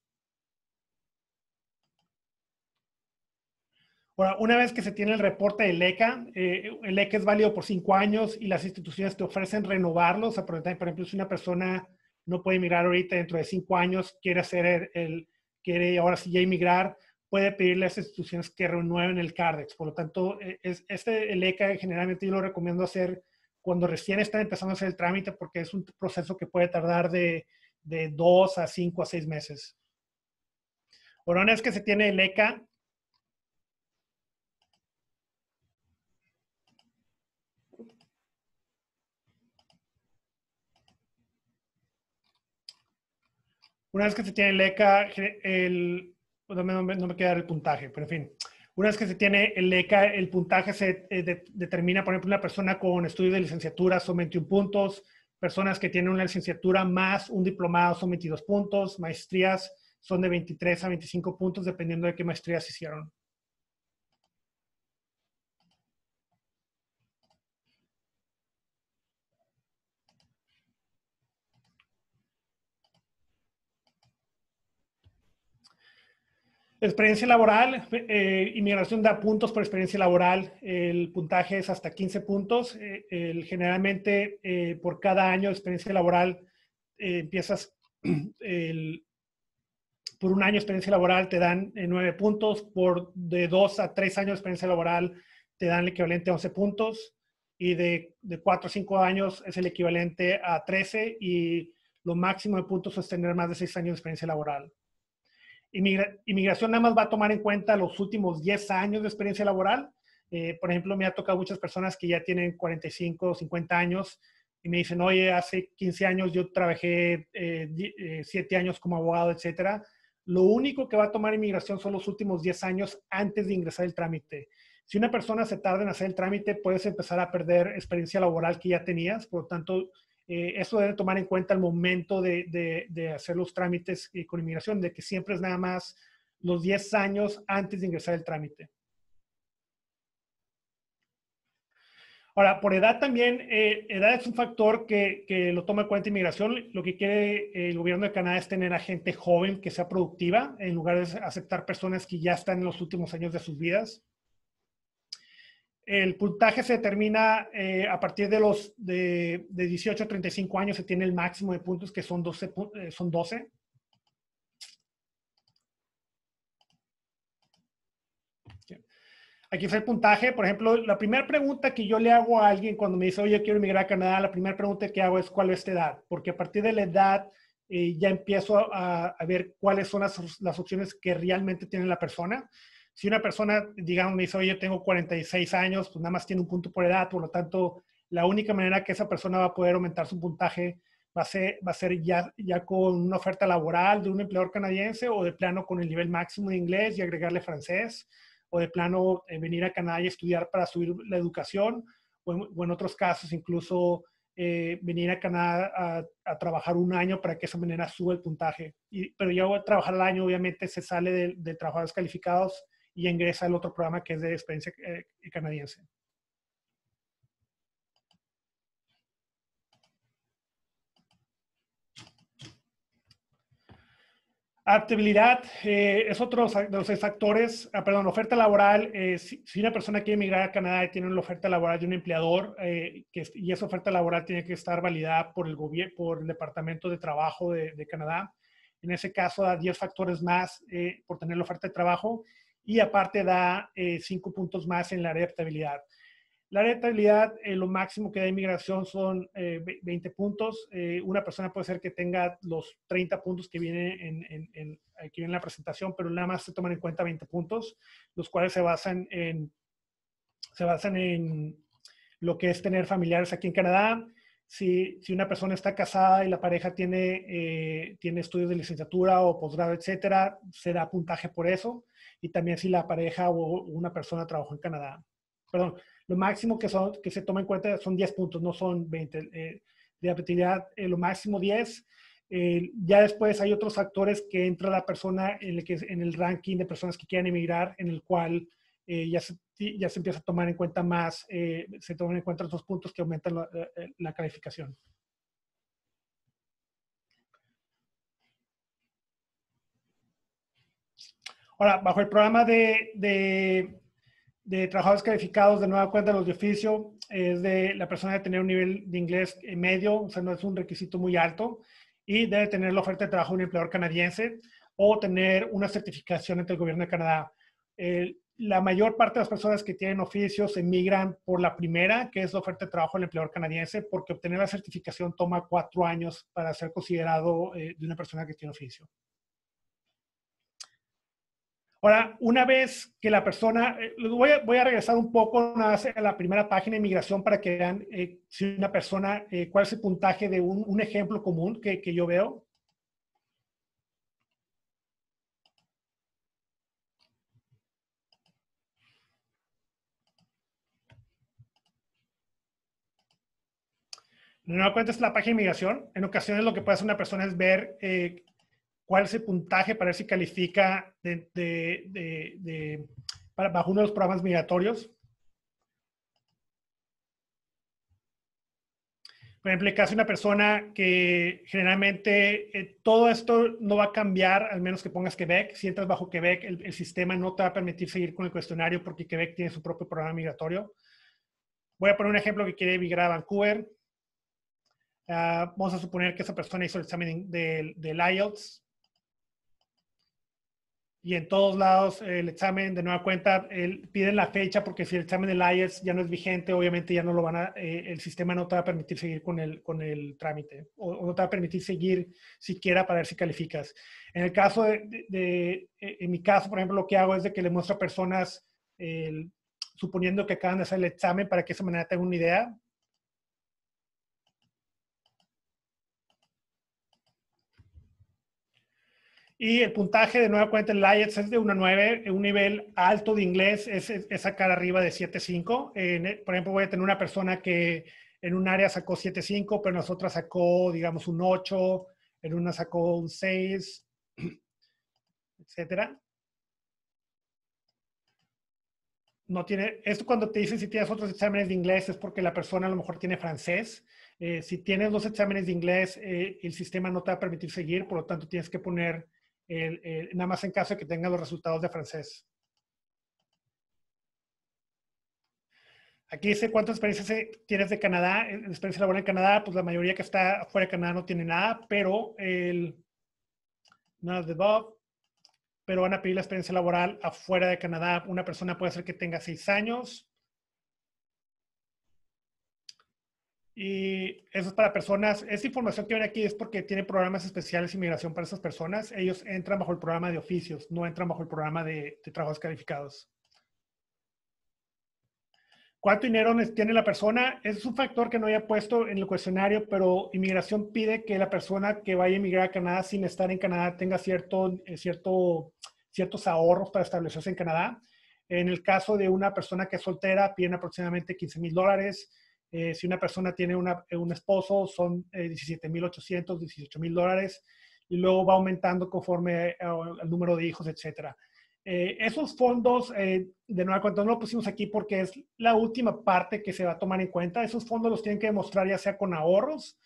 Ahora, una vez que se tiene el reporte del ECA, eh, el ECA es válido por cinco años y las instituciones te ofrecen renovarlo. por ejemplo, si una persona no puede emigrar ahorita dentro de cinco años, quiere hacer el, quiere ahora sí ya emigrar, puede pedirle a las instituciones que renueven el CARDEX. Por lo tanto, e, es, este, el ECA generalmente yo lo recomiendo hacer cuando recién están empezando a hacer el trámite porque es un proceso que puede tardar de, de dos a cinco a seis meses. Ahora, una vez que se tiene el ECA, una vez que se tiene el ECA, el, no, me, no me queda el puntaje, pero en fin. Una vez que se tiene el ECA, el puntaje se eh, determina, por ejemplo, una persona con estudios de licenciatura son 21 puntos, personas que tienen una licenciatura más un diplomado son 22 puntos, maestrías son de 23 a 25 puntos, dependiendo de qué maestrías hicieron. Experiencia laboral, eh, inmigración da puntos por experiencia laboral. El puntaje es hasta 15 puntos. Eh, generalmente, eh, por cada año de experiencia laboral, empiezas <clears throat> por un año de experiencia laboral te dan 9 puntos. Por de 2 a 3 años de experiencia laboral te dan el equivalente a 11 puntos. Y de, de 4 a 5 años es el equivalente a 13. Y lo máximo de puntos es tener más de 6 años de experiencia laboral inmigración nada más va a tomar en cuenta los últimos 10 años de experiencia laboral. Eh, por ejemplo, me ha tocado muchas personas que ya tienen 45 o 50 años y me dicen, oye, hace 15 años yo trabajé eh, 7 eh, años como abogado, etcétera. Lo único que va a tomar inmigración son los últimos 10 años antes de ingresar el trámite. Si una persona se tarda en hacer el trámite, puedes empezar a perder experiencia laboral que ya tenías. Por lo tanto, eh, eso debe tomar en cuenta el momento de, de, hacer los trámites eh, con inmigración, de que siempre es nada más los 10 años antes de ingresar el trámite. Ahora, por edad también, eh, edad es un factor que, que, lo toma en cuenta inmigración. Lo que quiere el gobierno de Canadá es tener a gente joven que sea productiva, en lugar de aceptar personas que ya están en los últimos años de sus vidas. El puntaje se determina eh, a partir de los de, 18 a 35 años, se tiene el máximo de puntos que son 12. Eh, son 12. Aquí está el puntaje. Por ejemplo, la primera pregunta que yo le hago a alguien cuando me dice, oye, quiero emigrar a Canadá, la primera pregunta que hago es cuál es tu edad, porque a partir de la edad eh, ya empiezo a, ver cuáles son las, las opciones que realmente tiene la persona si una persona, digamos, me dice, oye, tengo 46 años, pues nada más tiene un punto por edad, por lo tanto, la única manera que esa persona va a poder aumentar su puntaje va a ser, va a ser ya, ya con una oferta laboral de un empleador canadiense o de plano con el nivel máximo de inglés y agregarle francés, o de plano eh, venir a Canadá y estudiar para subir la educación, o en, otros casos incluso eh, venir a Canadá a, trabajar un año para que de esa manera suba el puntaje. Y, pero ya voy a trabajar el año, obviamente se sale de, de trabajadores calificados y ingresa al otro programa que es de experiencia eh, canadiense. Adaptabilidad eh, es otro de los seis factores. Ah, perdón, oferta laboral. Eh, si, si, una persona quiere emigrar a Canadá y tiene una oferta laboral de un empleador eh, que, y esa oferta laboral tiene que estar validada por el, por el Departamento de Trabajo de, de Canadá, en ese caso da 10 factores más eh, por tener la oferta de trabajo y aparte da 5 puntos más en la adaptabilidad. La rentabilidad, eh, lo máximo que da inmigración son 20 eh, puntos. Eh, una persona puede ser que tenga los 30 puntos que viene en, aquí en la presentación, pero nada más se toman en cuenta 20 puntos, los cuales se basan en, se basan en lo que es tener familiares aquí en Canadá. Si, si una persona está casada y la pareja tiene, tiene estudios de licenciatura o posgrado, etcétera, se da puntaje por eso. Y también si la pareja o una persona trabajó en Canadá. Perdón, lo máximo que, son, que se toma en cuenta son 10 puntos, no son 20. Eh, de apetitividad, eh, lo máximo 10. Eh, ya después hay otros factores que entra la persona en el, que, en el ranking de personas que quieren emigrar, en el cual ya, se, ya se empieza a tomar en cuenta más, se toman en cuenta otros puntos que aumentan la, la calificación. Ahora, bajo el programa de, de de trabajadores calificados de nueva cuenta los de oficio es de la persona de tener un nivel de inglés medio, o sea, no es un requisito muy alto, y debe tener la oferta de trabajo de un empleador canadiense o tener una certificación ante el gobierno de Canadá. la mayor parte de las personas que tienen oficios emigran por la primera, que es la oferta de trabajo del empleador canadiense, porque obtener la certificación toma cuatro años para ser considerado eh, de una persona que tiene oficio. Ahora, una vez que la persona, eh, voy a, voy a regresar un poco a la primera página de inmigración para que vean eh, si una persona, eh, cuál es el puntaje de un, un ejemplo común que, que, yo veo. No cuenta es la página de inmigración. En ocasiones lo que puede hacer una persona es ver cuál es el puntaje para ver si califica de, para, bajo uno de los programas migratorios. Por ejemplo, en caso de una persona que generalmente eh, todo esto no va a cambiar, al menos que pongas Quebec. Si entras bajo Quebec, el, sistema no te va a permitir seguir con el cuestionario porque Quebec tiene su propio programa migratorio. Voy a poner un ejemplo que quiere emigrar a Vancouver. Ah, vamos a suponer que esa persona hizo el examen del de IELTS y en todos lados el examen de nueva cuenta el, piden la fecha porque si el examen del IELTS ya no es vigente, obviamente ya no lo van a, eh, el sistema no te va a permitir seguir con el, con el trámite o, no te va a permitir seguir siquiera para ver si calificas. En el caso de, de, eh, en mi caso, por ejemplo, lo que hago es de que le muestro a personas, suponiendo que acaban de hacer el examen para que de esa manera tengan una idea, Y el puntaje de nueva cuenta en IELTS es de 1.9, un nivel alto de inglés es, es sacar arriba de 7.5. por ejemplo, voy a tener una persona que en un área sacó 7.5, pero en las otras sacó, digamos, un 8, en una sacó un 6, <clears throat> etcétera. No tiene, esto cuando te dicen si tienes otros exámenes de inglés es porque la persona a lo mejor tiene francés. Eh, si tienes dos exámenes de inglés, eh, el sistema no te va a permitir seguir, por lo tanto tienes que poner nada más en caso de que tenga los resultados de francés. Aquí dice cuántas experiencias tienes de Canadá, experiencia laboral en Canadá, pues la mayoría que está fuera de Canadá no tiene nada, pero el, nada de Bob, pero van a pedir la experiencia laboral afuera de Canadá. Una persona puede ser que tenga seis años, Y eso es para personas, esta información que ven aquí es porque tiene programas especiales de inmigración para esas personas. Ellos entran bajo el programa de oficios, no entran bajo el programa de, trabajos calificados. ¿Cuánto dinero tiene la persona? Es un factor que no había puesto en el cuestionario, pero inmigración pide que la persona que vaya a emigrar a Canadá sin estar en Canadá tenga cierto, eh, cierto, ciertos ahorros para establecerse en Canadá. En el caso de una persona que es soltera, piden aproximadamente 15 mil dólares eh, si una persona tiene eh, un esposo, son eh, 17.800, 18.000 dólares, y luego va aumentando conforme eh, al número de hijos, etc. esos fondos, de nueva cuenta, no lo pusimos aquí porque es la última parte que se va a tomar en cuenta. Esos fondos los tienen que demostrar ya sea con ahorros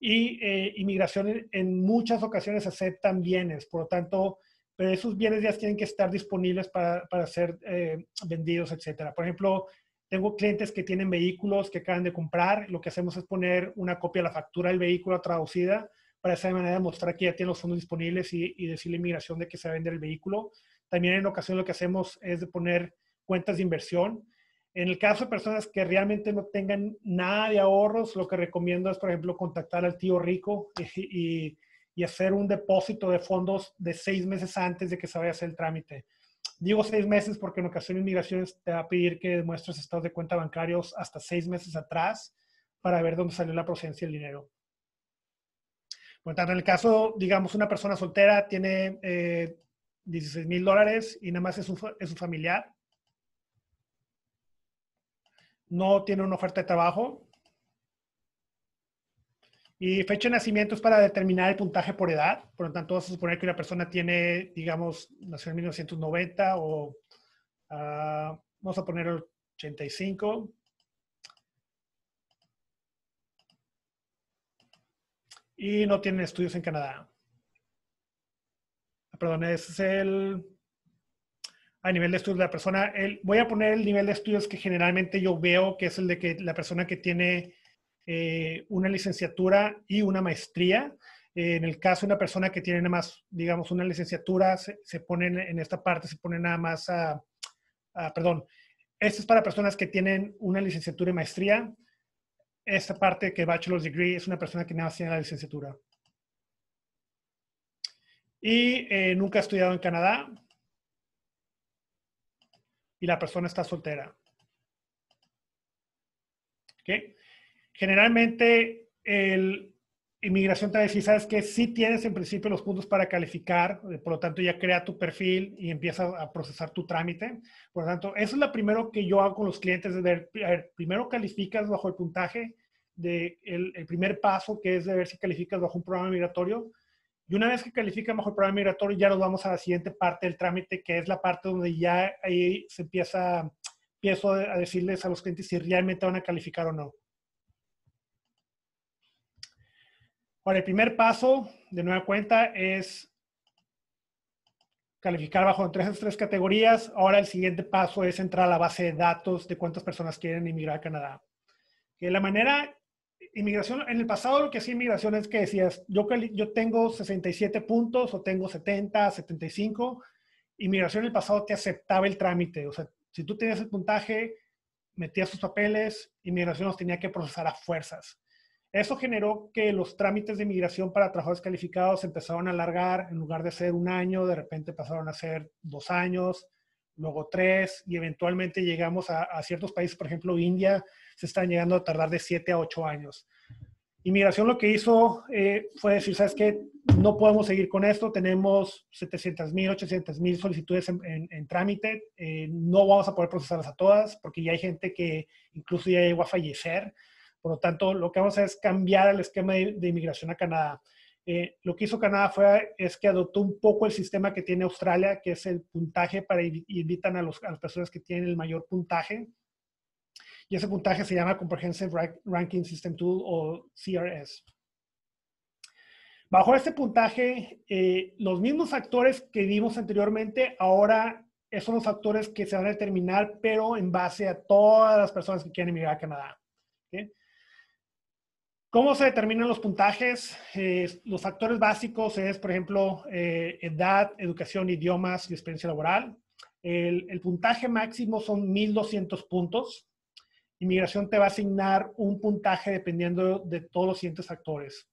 Y eh, inmigración en, muchas ocasiones aceptan bienes, por lo tanto, pero esos bienes ya tienen que estar disponibles para, para ser eh, vendidos, etcétera. Por ejemplo, tengo clientes que tienen vehículos que acaban de comprar. Lo que hacemos es poner una copia de la factura del vehículo traducida para esa manera demostrar que ya tienen los fondos disponibles y, y decirle a inmigración de que se va el vehículo. También en ocasiones lo que hacemos es de poner cuentas de inversión. En el caso de personas que realmente no tengan nada de ahorros, lo que recomiendo es, por ejemplo, contactar al tío rico y hacer un depósito de fondos de seis meses antes de que se vaya a hacer el trámite. Digo seis meses porque en ocasiones migraciones te va a pedir que demuestres estados de cuenta bancarios hasta seis meses atrás para ver dónde salió la procedencia del dinero. Por tanto, en el caso, digamos, una persona soltera tiene eh, 16 mil dólares y nada más es un, es un familiar, no tiene una oferta de trabajo, y fecha de nacimiento es para determinar el puntaje por edad. Por lo tanto, vamos a suponer que una persona tiene, digamos, nació en 1990 o uh, vamos a poner 85. Y no tiene estudios en Canadá. Perdón, ese es el a nivel de estudios de la persona. El, voy a poner el nivel de estudios que generalmente yo veo, que es el de que la persona que tiene eh, una licenciatura y una maestría. Eh, en el caso de una persona que tiene nada más, digamos, una licenciatura, se, se ponen en esta parte, se pone nada más a, perdón, esto es para personas que tienen una licenciatura y maestría. Esta parte que bachelor's degree es una persona que nada más tiene la licenciatura. Y eh, nunca ha estudiado en Canadá. Y la persona está soltera. ¿Okay? Generalmente, el inmigración te va a decir, sabes que sí tienes en principio los puntos para calificar, eh, por lo tanto ya crea tu perfil y empieza a procesar tu trámite. Por lo tanto, eso es lo primero que yo hago con los clientes, de ver, a ver primero calificas bajo el puntaje, de el, primer paso que es de ver si calificas bajo un programa migratorio. Y una vez que calificas bajo el programa migratorio, ya nos vamos a la siguiente parte del trámite, que es la parte donde ya ahí se empieza, empiezo a decirles a los clientes si realmente van a calificar o no. Ahora, el primer paso, de nueva cuenta, es calificar bajo entre esas tres categorías. Ahora el siguiente paso es entrar a la base de datos de cuántas personas quieren inmigrar a Canadá. Que la manera, inmigración, en el pasado lo que hacía inmigración es que decías, yo, yo tengo 67 puntos o tengo 70, 75. Inmigración en el pasado te aceptaba el trámite. O sea, si tú tenías el puntaje, metías sus papeles, inmigración los tenía que procesar a fuerzas. Eso generó que los trámites de inmigración para trabajadores calificados empezaron a alargar, en lugar de ser un año, de repente pasaron a ser dos años, luego tres, y eventualmente llegamos a, ciertos países, por ejemplo, India, se están llegando a tardar de siete a ocho años. Inmigración lo que hizo eh, fue decir, ¿sabes qué? No podemos seguir con esto, tenemos 700 mil, 800 mil solicitudes en, trámite, eh, no vamos a poder procesarlas a todas porque ya hay gente que incluso ya llegó a fallecer. Por lo tanto, lo que vamos a hacer es cambiar el esquema de, inmigración a Canadá. Eh, lo que hizo Canadá fue es que adoptó un poco el sistema que tiene Australia, que es el puntaje para invitan a, los, a las personas que tienen el mayor puntaje. Y ese puntaje se llama Comprehensive Ranking System Tool o CRS. Bajo este puntaje, eh, los mismos factores que vimos anteriormente, ahora son los factores que se van a determinar, pero en base a todas las personas que quieren emigrar a Canadá. ¿Cómo se determinan los puntajes? Eh, los factores básicos es, por ejemplo, eh, edad, educación, idiomas y experiencia laboral. El, el, puntaje máximo son 1.200 puntos. Inmigración te va a asignar un puntaje dependiendo de todos los siguientes factores.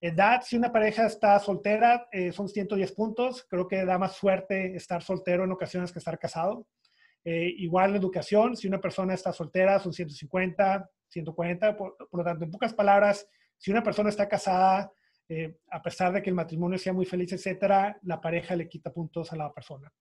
Edad, si una pareja está soltera, eh, son 110 puntos. Creo que da más suerte estar soltero en ocasiones que estar casado. igual la educación, si una persona está soltera, son 150. 140. Por, lo tanto, en pocas palabras, si una persona está casada, eh, a pesar de que el matrimonio sea muy feliz, etcétera, la pareja le quita puntos a la persona.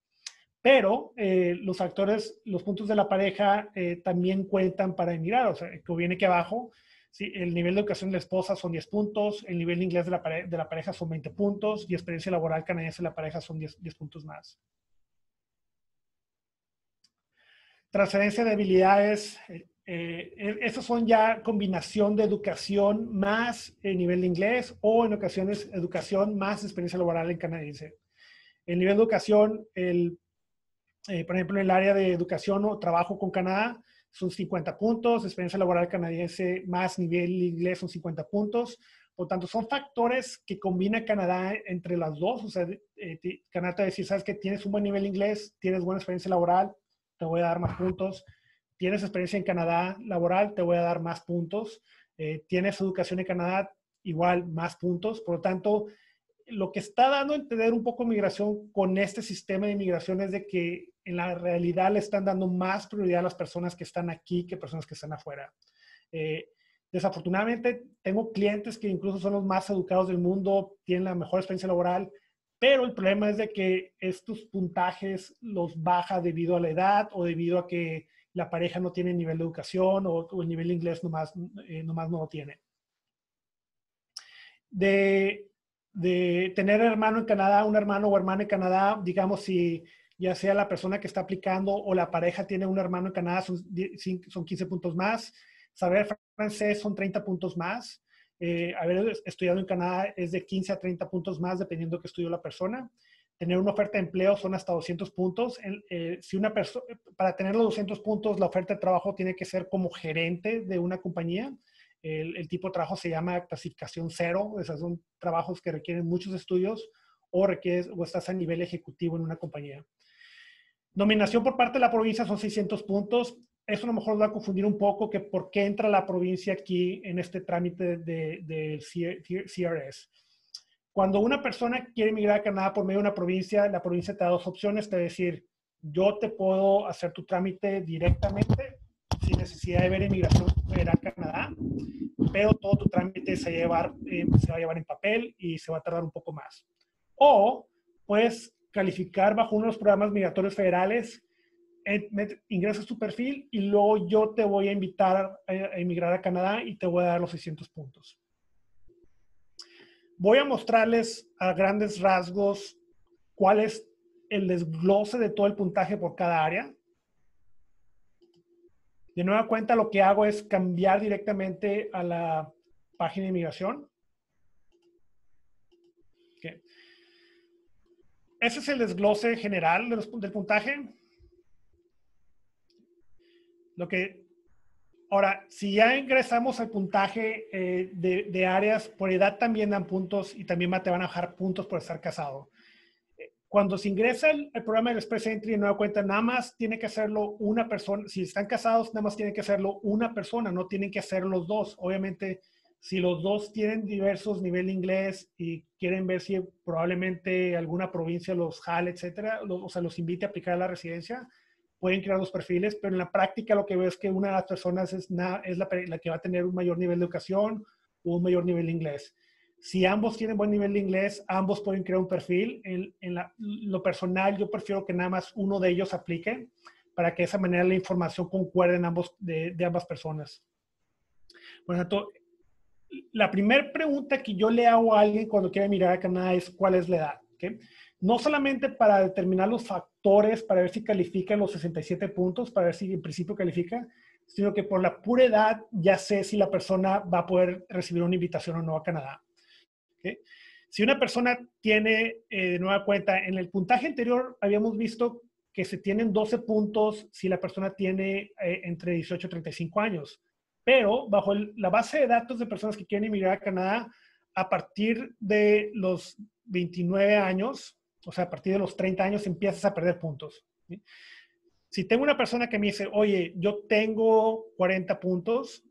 Pero eh, los factores, los puntos de la pareja eh, también cuentan para emigrar. O sea, que viene aquí abajo, ¿sí? el nivel de educación de la esposa son 10 puntos, el nivel de inglés de la, de la pareja son 20 puntos y experiencia laboral canadiense de la pareja son 10, 10 puntos más. Transferencia de habilidades, eh, e, esas son ya combinación de educación más el nivel de inglés o en ocasiones educación más experiencia laboral en canadiense. El nivel de educación, el, eh, por ejemplo, en el área de educación o trabajo con Canadá, son 50 puntos, experiencia laboral canadiense más nivel inglés son 50 puntos. Por tanto, son factores que combina Canadá entre las dos. O sea, eh, Canadá te dice, sabes que tienes un buen nivel inglés, tienes buena experiencia laboral, te voy a dar más puntos tienes experiencia en Canadá laboral, te voy a dar más puntos. Eh, tienes educación en Canadá, igual más puntos. Por lo tanto, lo que está dando a entender un poco migración con este sistema de inmigración es de que en la realidad le están dando más prioridad a las personas que están aquí que personas que están afuera. Eh, desafortunadamente, tengo clientes que incluso son los más educados del mundo, tienen la mejor experiencia laboral, pero el problema es de que estos puntajes los baja debido a la edad o debido a que la pareja no tiene nivel de educación o, el nivel de inglés nomás, eh, nomás no lo tiene. De, de tener hermano en Canadá, un hermano o hermana en Canadá, digamos si ya sea la persona que está aplicando o la pareja tiene un hermano en Canadá, son, son 15 puntos más. Saber francés son 30 puntos más. Eh, haber estudiado en Canadá es de 15 a 30 puntos más, dependiendo de que estudió la persona tener una oferta de empleo son hasta 200 puntos. Eh, si una para tener los 200 puntos, la oferta de trabajo tiene que ser como gerente de una compañía. El, tipo de trabajo se llama clasificación cero. Esos son trabajos que requieren muchos estudios o, requieres, o estás a nivel ejecutivo en una compañía. Nominación por parte de la provincia son 600 puntos. Eso a lo mejor va a confundir un poco que por qué entra la provincia aquí en este trámite del de, de CRS. Cuando una persona quiere emigrar a Canadá por medio de una provincia, la provincia te da dos opciones, te decir, yo te puedo hacer tu trámite directamente sin necesidad de ver inmigración a Canadá, pero todo tu trámite se, llevar, eh, se va a llevar en papel y se va a tardar un poco más. O puedes calificar bajo uno de los programas migratorios federales, ingresas tu perfil y luego yo te voy a invitar a, a emigrar a Canadá y te voy a dar los 600 puntos. Voy a mostrarles a grandes rasgos cuál es el desglose de todo el puntaje por cada área. De nueva cuenta, lo que hago es cambiar directamente a la página de inmigración. Ese es el desglose general del puntaje. Lo que Ahora, si ya ingresamos al puntaje eh, de, áreas, por edad también dan puntos y también te van a bajar puntos por estar casado. Cuando se ingresa el, programa del Express Entry de nueva cuenta, nada más tiene que hacerlo una persona. Si están casados, nada más tiene que hacerlo una persona, no tienen que hacer los dos. Obviamente, si los dos tienen diversos niveles de inglés y quieren ver si probablemente alguna provincia los jale, etcétera, o sea, los invite a aplicar a la residencia, pueden crear los perfiles, pero en la práctica lo que veo es que una de las personas es, es la, que va a tener un mayor nivel de educación o un mayor nivel de inglés. Si ambos tienen buen nivel de inglés, ambos pueden crear un perfil. En, en lo personal, yo prefiero que nada más uno de ellos aplique para que de esa manera la información concuerde en ambos, de, de ambas personas. Por tanto, la primera pregunta que yo le hago a alguien cuando quiere mirar a Canadá es cuál es la edad. ¿okay? No solamente para determinar los factores, para ver si califican los 67 puntos, para ver si en principio califica, sino que por la pura edad ya sé si la persona va a poder recibir una invitación o no a Canadá. Si una persona tiene, eh, de nueva cuenta, en el puntaje anterior habíamos visto que se tienen 12 puntos si la persona tiene eh, entre 18 y 35 años. Pero bajo la base de datos de personas que quieren emigrar a Canadá, a partir de los 29 años, o sea, a partir de los 30 años empiezas a perder puntos. Si tengo una persona que me dice, oye, yo tengo 40 puntos,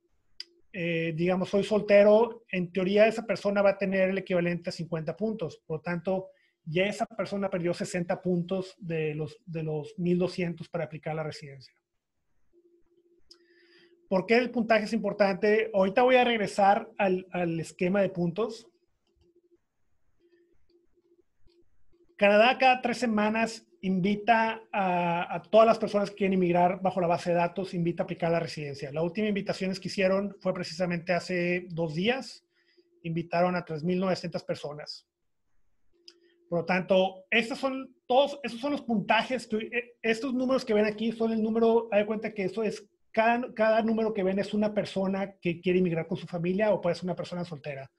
eh, digamos, soy soltero, en teoría esa persona va a tener el equivalente a 50 puntos. Por lo tanto, ya esa persona perdió 60 puntos de los, de los 1200 para aplicar la residencia. ¿Por qué el puntaje es importante? Ahorita voy a regresar al, al esquema de puntos. Canadá cada tres semanas invita a, todas las personas que quieren emigrar bajo la base de datos, invita a aplicar la residencia. La última invitación que hicieron fue precisamente hace dos días. Invitaron a 3.900 personas. Por lo tanto, estos son todos, esos son los puntajes. Eh, estos números que ven aquí son el número, hay cuenta que eso es cada, cada número que ven es una persona que quiere inmigrar con su familia o puede ser una persona soltera.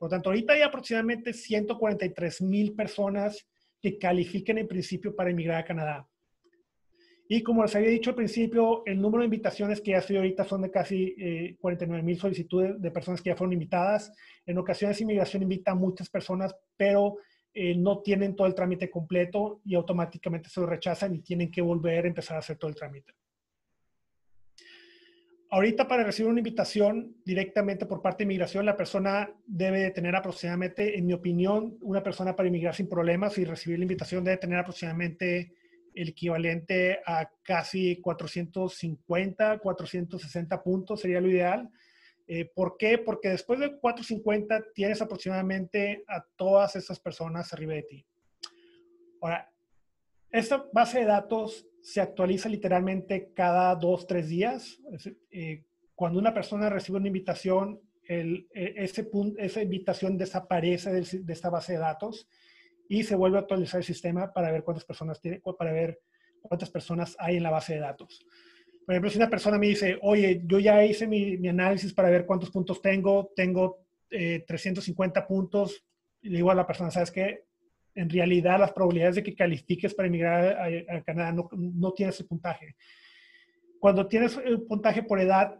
Por lo tanto, ahorita hay aproximadamente 143 mil personas que califiquen en principio para emigrar a Canadá. Y como les había dicho al principio, el número de invitaciones que ya estoy ahorita son de casi 49 eh, mil solicitudes de personas que ya fueron invitadas. En ocasiones inmigración invita a muchas personas, pero eh, no tienen todo el trámite completo y automáticamente se lo rechazan y tienen que volver a empezar a hacer todo el trámite. Ahorita para recibir una invitación directamente por parte de inmigración, la persona debe tener aproximadamente, en mi opinión, una persona para inmigrar sin problemas y recibir la invitación debe tener aproximadamente el equivalente a casi 450, 460 puntos, sería lo ideal. Eh, ¿Por qué? Porque después de 450 tienes aproximadamente a todas esas personas arriba de ti. Ahora, esta base de datos se actualiza literalmente cada dos, tres días. Eh, cuando una persona recibe una invitación, e, ese esa invitación desaparece de esta base de datos y se vuelve a actualizar el sistema para ver cuántas personas tiene, para ver cuántas personas hay en la base de datos. Por ejemplo, si una persona me dice, oye, yo ya hice mi, análisis para ver cuántos puntos tengo, tengo 350 eh, puntos, y le digo a la persona, ¿sabes qué? En realidad las probabilidades de que califiques para emigrar a, Canadá no, no tienes puntaje. Cuando tienes el puntaje por edad,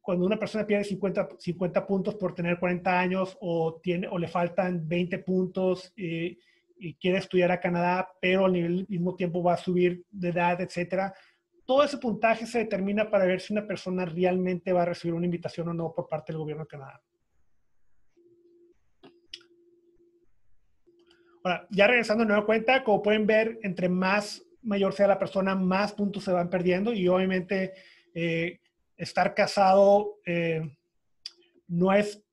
cuando una persona pierde 50, 50 puntos por tener 40 años o, tiene, o le faltan 20 puntos eh, y quiere estudiar a Canadá, pero al mismo tiempo va a subir de edad, etcétera, todo ese puntaje se determina para ver si una persona realmente va a recibir una invitación o no por parte del gobierno de Canadá. Ahora, ya regresando a nueva cuenta, como pueden ver, entre más mayor sea la persona, más puntos se van perdiendo y obviamente eh, estar casado eh, no es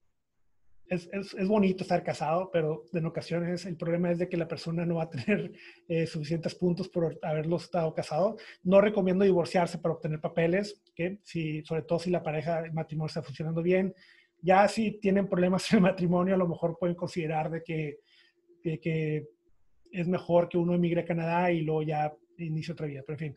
es, es, bonito estar casado, pero en ocasiones el problema es de que la persona no va a tener eh, suficientes puntos por haberlo estado casado. No recomiendo divorciarse para obtener papeles, que si, sobre todo si la pareja, el matrimonio está funcionando bien. Ya si tienen problemas en el matrimonio, a lo mejor pueden considerar de que, de que es mejor que uno emigre a Canadá y luego ya inicie otra vida. Pero en fin,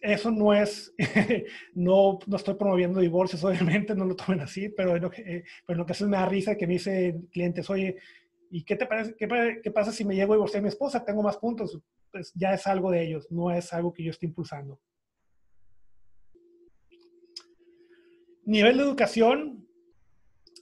eso no es, <laughs> no, no estoy promoviendo divorcios, obviamente, no lo tomen así, pero en lo que, eh, pero lo que hace me da risa que me dicen clientes, oye, ¿y qué te parece, qué, qué, pasa si me llego a divorciar a mi esposa? Tengo más puntos. Pues ya es algo de ellos, no es algo que yo esté impulsando. Nivel de educación,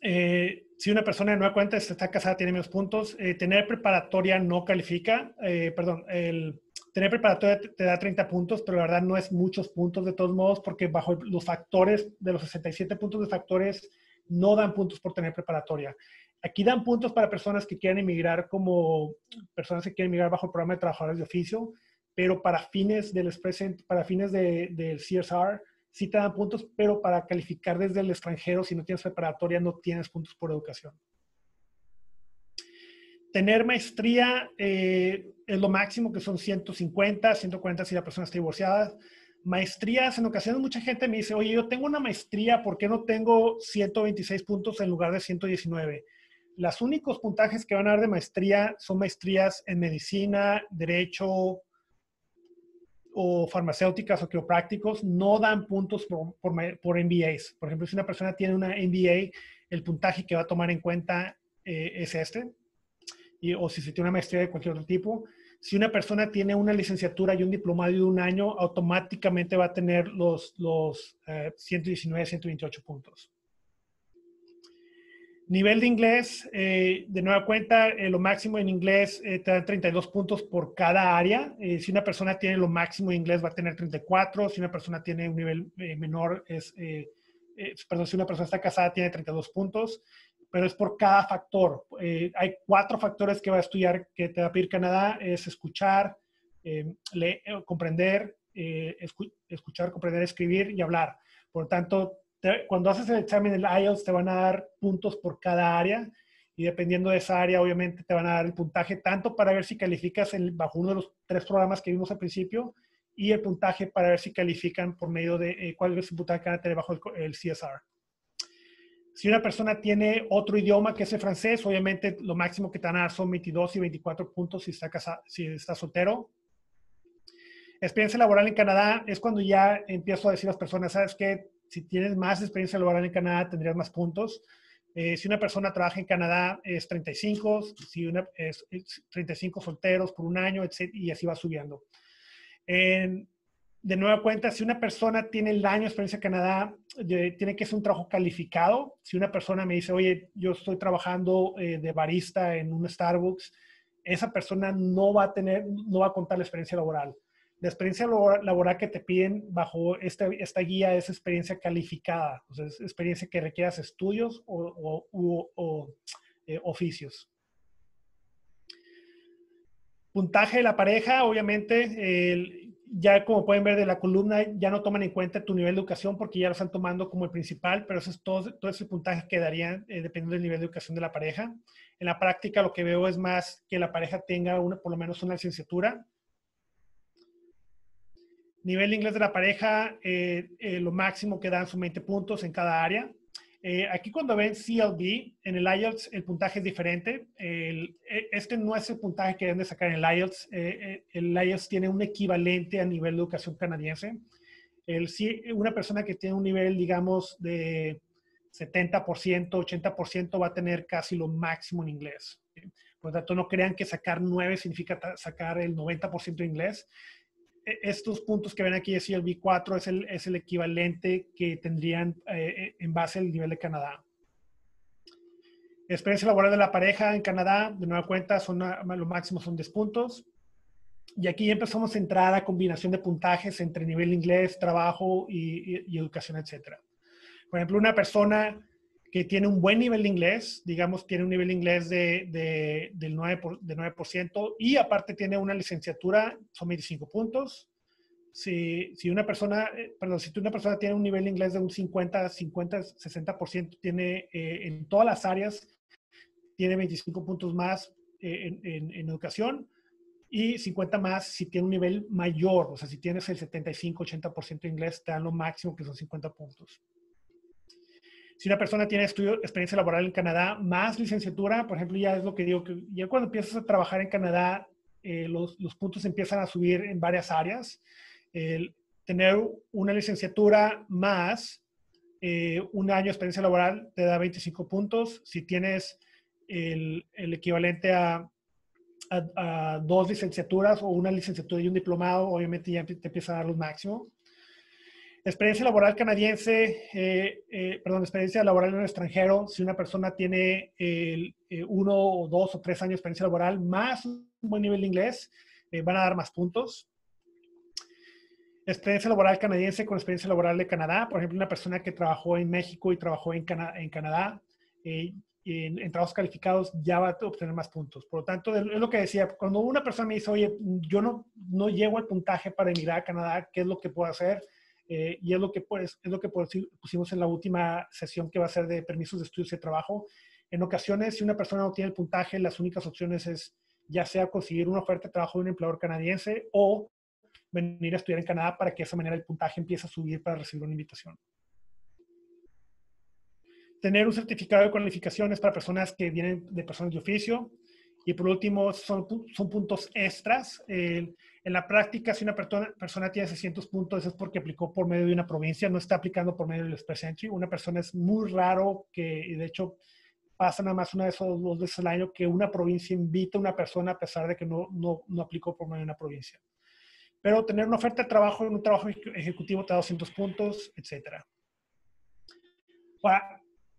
eh, si una persona de nueva cuenta está casada, tiene menos puntos. Eh, tener preparatoria no califica, perdón, el tener preparatoria te, da 30 puntos, pero la verdad no es muchos puntos de todos modos, porque bajo los factores, de los 67 puntos de factores, no dan puntos por tener preparatoria. Aquí dan puntos para personas que quieren emigrar como personas que quieren emigrar bajo el programa de trabajadores de oficio, pero para fines del present, para fines del CSR, sí te dan puntos, pero para calificar desde el extranjero, si no tienes preparatoria, no tienes puntos por educación. Tener maestría eh, es lo máximo, que son 150, 140 si la persona está divorciada. Maestrías, en ocasiones mucha gente me dice, oye, yo tengo una maestría, ¿por qué no tengo 126 puntos en lugar de 119? Los únicos puntajes que van a dar de maestría son maestrías en medicina, derecho o farmacéuticas o quiroprácticos. No dan puntos por, por, MBAs. Por ejemplo, si una persona tiene una MBA, el puntaje que va a tomar en cuenta eh, es este o si se tiene una maestría de cualquier otro tipo. Si una persona tiene una licenciatura y un diplomado de un año, automáticamente va a tener los, los 119, eh, 128 puntos. Nivel de inglés, eh, de nueva cuenta, eh, lo máximo en inglés te da 32 puntos por cada área. si una persona tiene lo máximo en inglés va a tener 34. Si una persona tiene un nivel menor, es, perdón, si una persona está casada tiene 32 puntos pero es por cada factor. Eh, hay cuatro factores que va a estudiar que te va a pedir Canadá, es escuchar, eh, leer, eh, comprender, escuchar, comprender, escribir y hablar. Por lo tanto, cuando haces el examen del IELTS te van a dar puntos por cada área y dependiendo de esa área, obviamente te van a dar el puntaje tanto para ver si calificas bajo uno de los tres programas que vimos al principio y el puntaje para ver si califican por medio de cuál es el puntaje que van a tener bajo el CSR. Si una persona tiene otro idioma que es el francés, obviamente lo máximo que te van a dar son 22 y 24 puntos si está, si está soltero. Experiencia laboral en Canadá es cuando ya empiezo a decir a las personas, ¿sabes qué? Si tienes más experiencia laboral en Canadá, tendrías más puntos. Eh, si una persona trabaja en Canadá es 35, si una es, 35 solteros por un año, etc. Y así va subiendo. de nueva cuenta, si una persona tiene el año de experiencia en Canadá, tiene que ser un trabajo calificado. Si una persona me dice, oye, yo estoy trabajando eh, de barista en un Starbucks, esa persona no va a tener, no va a contar la experiencia laboral. La experiencia laboral que te piden bajo esta, esta guía es experiencia calificada, o sea, es experiencia que requieras estudios o, o, eh, oficios. Puntaje de la pareja, obviamente, ya como pueden ver de la columna, ya no toman en cuenta tu nivel de educación porque ya lo están tomando como el principal, pero eso es todo, todo ese puntaje quedaría eh, dependiendo del nivel de educación de la pareja. En la práctica lo que veo es más que la pareja tenga una, por lo menos una licenciatura, Nivel de inglés de la pareja, eh, eh, lo máximo que dan son 20 puntos en cada área. Eh, aquí cuando ven CLB, en el IELTS el puntaje es diferente. E, este no es el puntaje que deben de sacar en el IELTS. el IELTS tiene un equivalente a nivel de educación canadiense. El, si una persona que tiene un nivel, digamos, de 70%, 80% va a tener casi lo máximo en inglés. Por lo tanto, no crean que sacar 9 significa sacar el 90% de inglés. E, estos puntos que ven aquí de CLB 4 es el, es el equivalente que tendrían eh, eh, en base al nivel de Canadá. Experiencia laboral de la pareja en Canadá, de nueva cuenta, son lo máximo son 10 puntos. Y aquí empezamos a entrar a combinación de puntajes entre nivel inglés, trabajo y, y educación, etc. Por ejemplo, una persona que tiene un buen nivel de inglés, digamos, tiene un nivel de inglés de, del 9%, de 9% y aparte tiene una licenciatura, son 25 puntos. Si, si, una persona, eh, perdón, si una persona tiene un nivel de inglés de un 50, 50, 60%, tiene eh, en todas las áreas, tiene 25 puntos más eh, en, en, educación y 50 más si tiene un nivel mayor, o sea, si tienes el 75, 80% de inglés, te dan lo máximo que son 50 puntos. Si una persona tiene estudio, experiencia laboral en Canadá más licenciatura, por ejemplo, ya es lo que digo, que ya cuando empiezas a trabajar en Canadá, eh, los, los, puntos empiezan a subir en varias áreas. El tener una licenciatura más eh, un año de experiencia laboral te da 25 puntos. Si tienes el, el equivalente a, a, a, dos licenciaturas o una licenciatura y un diplomado, obviamente ya te empieza a dar los máximos. Experiencia laboral canadiense, eh, eh, perdón, experiencia laboral en el extranjero, si una persona tiene eh, uno o dos o tres años de experiencia laboral más un buen nivel de inglés, van a dar más puntos. Experiencia laboral canadiense con experiencia laboral de Canadá, por ejemplo, una persona que trabajó en México y trabajó en, en Canadá, en, en, trabajos calificados ya va a obtener más puntos. Por lo tanto, es lo que decía, cuando una persona me dice, oye, yo no, no llego al puntaje para emigrar a Canadá, ¿qué es lo que puedo hacer? Eh, y es lo, que, pues, es lo que pusimos en la última sesión que va a ser de permisos de estudios y de trabajo. En ocasiones, si una persona no tiene el puntaje, las únicas opciones es ya sea conseguir una oferta de trabajo de un empleador canadiense o venir a estudiar en Canadá para que de esa manera el puntaje empiece a subir para recibir una invitación. Tener un certificado de cualificaciones para personas que vienen de personas de oficio. Y por último, son, son puntos extras. En la práctica, si una persona, tiene 600 puntos, es porque aplicó por medio de una provincia, no está aplicando por medio del Express Entry. Una persona es muy raro que, de hecho, pasa nada más una vez o dos veces al año que una provincia invita a una persona a pesar de que no, no, no aplicó por medio de una provincia. Pero tener una oferta de trabajo en un trabajo ejecutivo te da 200 puntos, etc.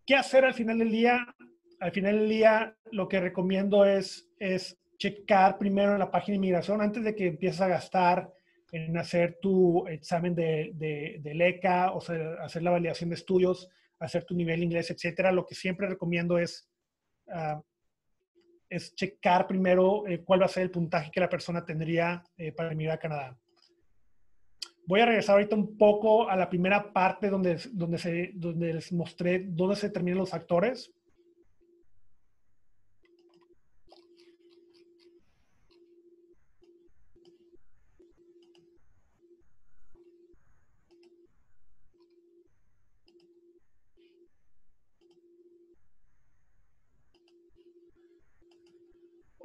¿Qué hacer al final del día? Al final del día, lo que recomiendo es, es checar primero la página de inmigración antes de que empieces a gastar en hacer tu examen de, de, LECA, o sea, hacer la validación de estudios, hacer tu nivel inglés, etcétera. Lo que siempre recomiendo es, uh, es checar primero eh, cuál va a ser el puntaje que la persona tendría eh, para emigrar a Canadá. Voy a regresar ahorita un poco a la primera parte donde, donde, se, donde les mostré dónde se determinan los factores.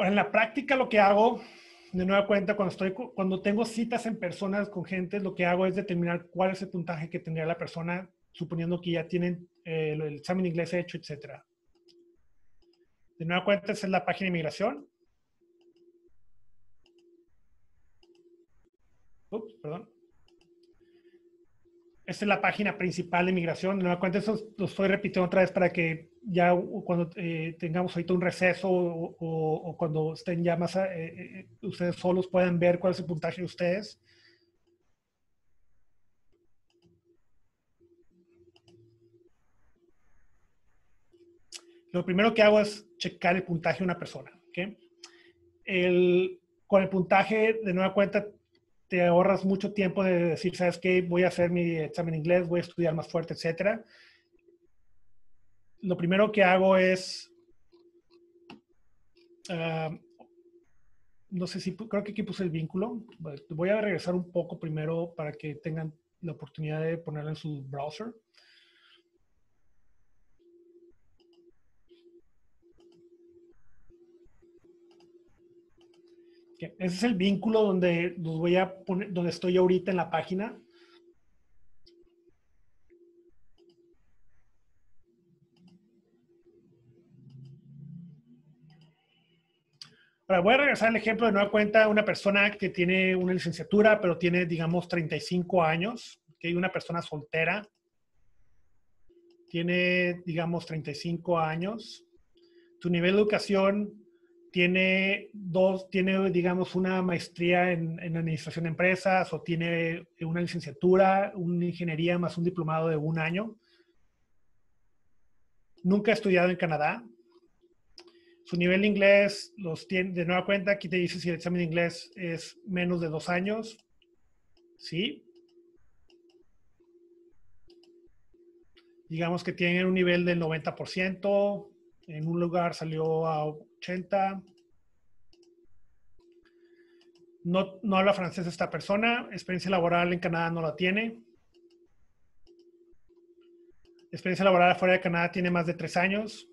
En la práctica lo que hago, de nueva cuenta, cuando, estoy, cuando tengo citas en personas con gente, lo que hago es determinar cuál es el puntaje que tendría la persona, suponiendo que ya tienen eh, el examen inglés hecho, etc. De nueva cuenta, esa es la página de inmigración. Ups, perdón. Esta es la página principal de migración. De nueva cuenta, eso lo estoy repitiendo otra vez para que ya cuando eh, tengamos ahorita un receso o, cuando estén ya más, eh, eh, ustedes solos puedan ver cuál es el puntaje de ustedes. Lo primero que hago es checar el puntaje de una persona. El, con el puntaje, de nueva cuenta, te ahorras mucho tiempo de decir, ¿sabes qué? Voy a hacer mi examen inglés, voy a estudiar más fuerte, etcétera. Lo primero que hago es, ah, no sé si, creo que aquí puse el vínculo. Voy a regresar un poco primero para que tengan la oportunidad de ponerlo en su browser. Ese es el vínculo donde los voy a poner, donde estoy ahorita en la página. Ahora voy a regresar al ejemplo de nueva cuenta, una persona que tiene una licenciatura, pero tiene, digamos, 35 años, que una persona soltera, tiene, digamos, 35 años. Tu nivel de educación tiene dos, tiene, digamos, una maestría en, administración de empresas o tiene una licenciatura, una ingeniería más un diplomado de un año. Nunca ha estudiado en Canadá. Su nivel de inglés los tiene, de nueva cuenta, aquí te dice si el examen de inglés es menos de dos años. Sí. Digamos que tiene un nivel del 90%, en un lugar salió a 80. No, habla francés esta persona. Experiencia laboral en Canadá no la tiene. Experiencia laboral fuera de Canadá tiene más de tres años.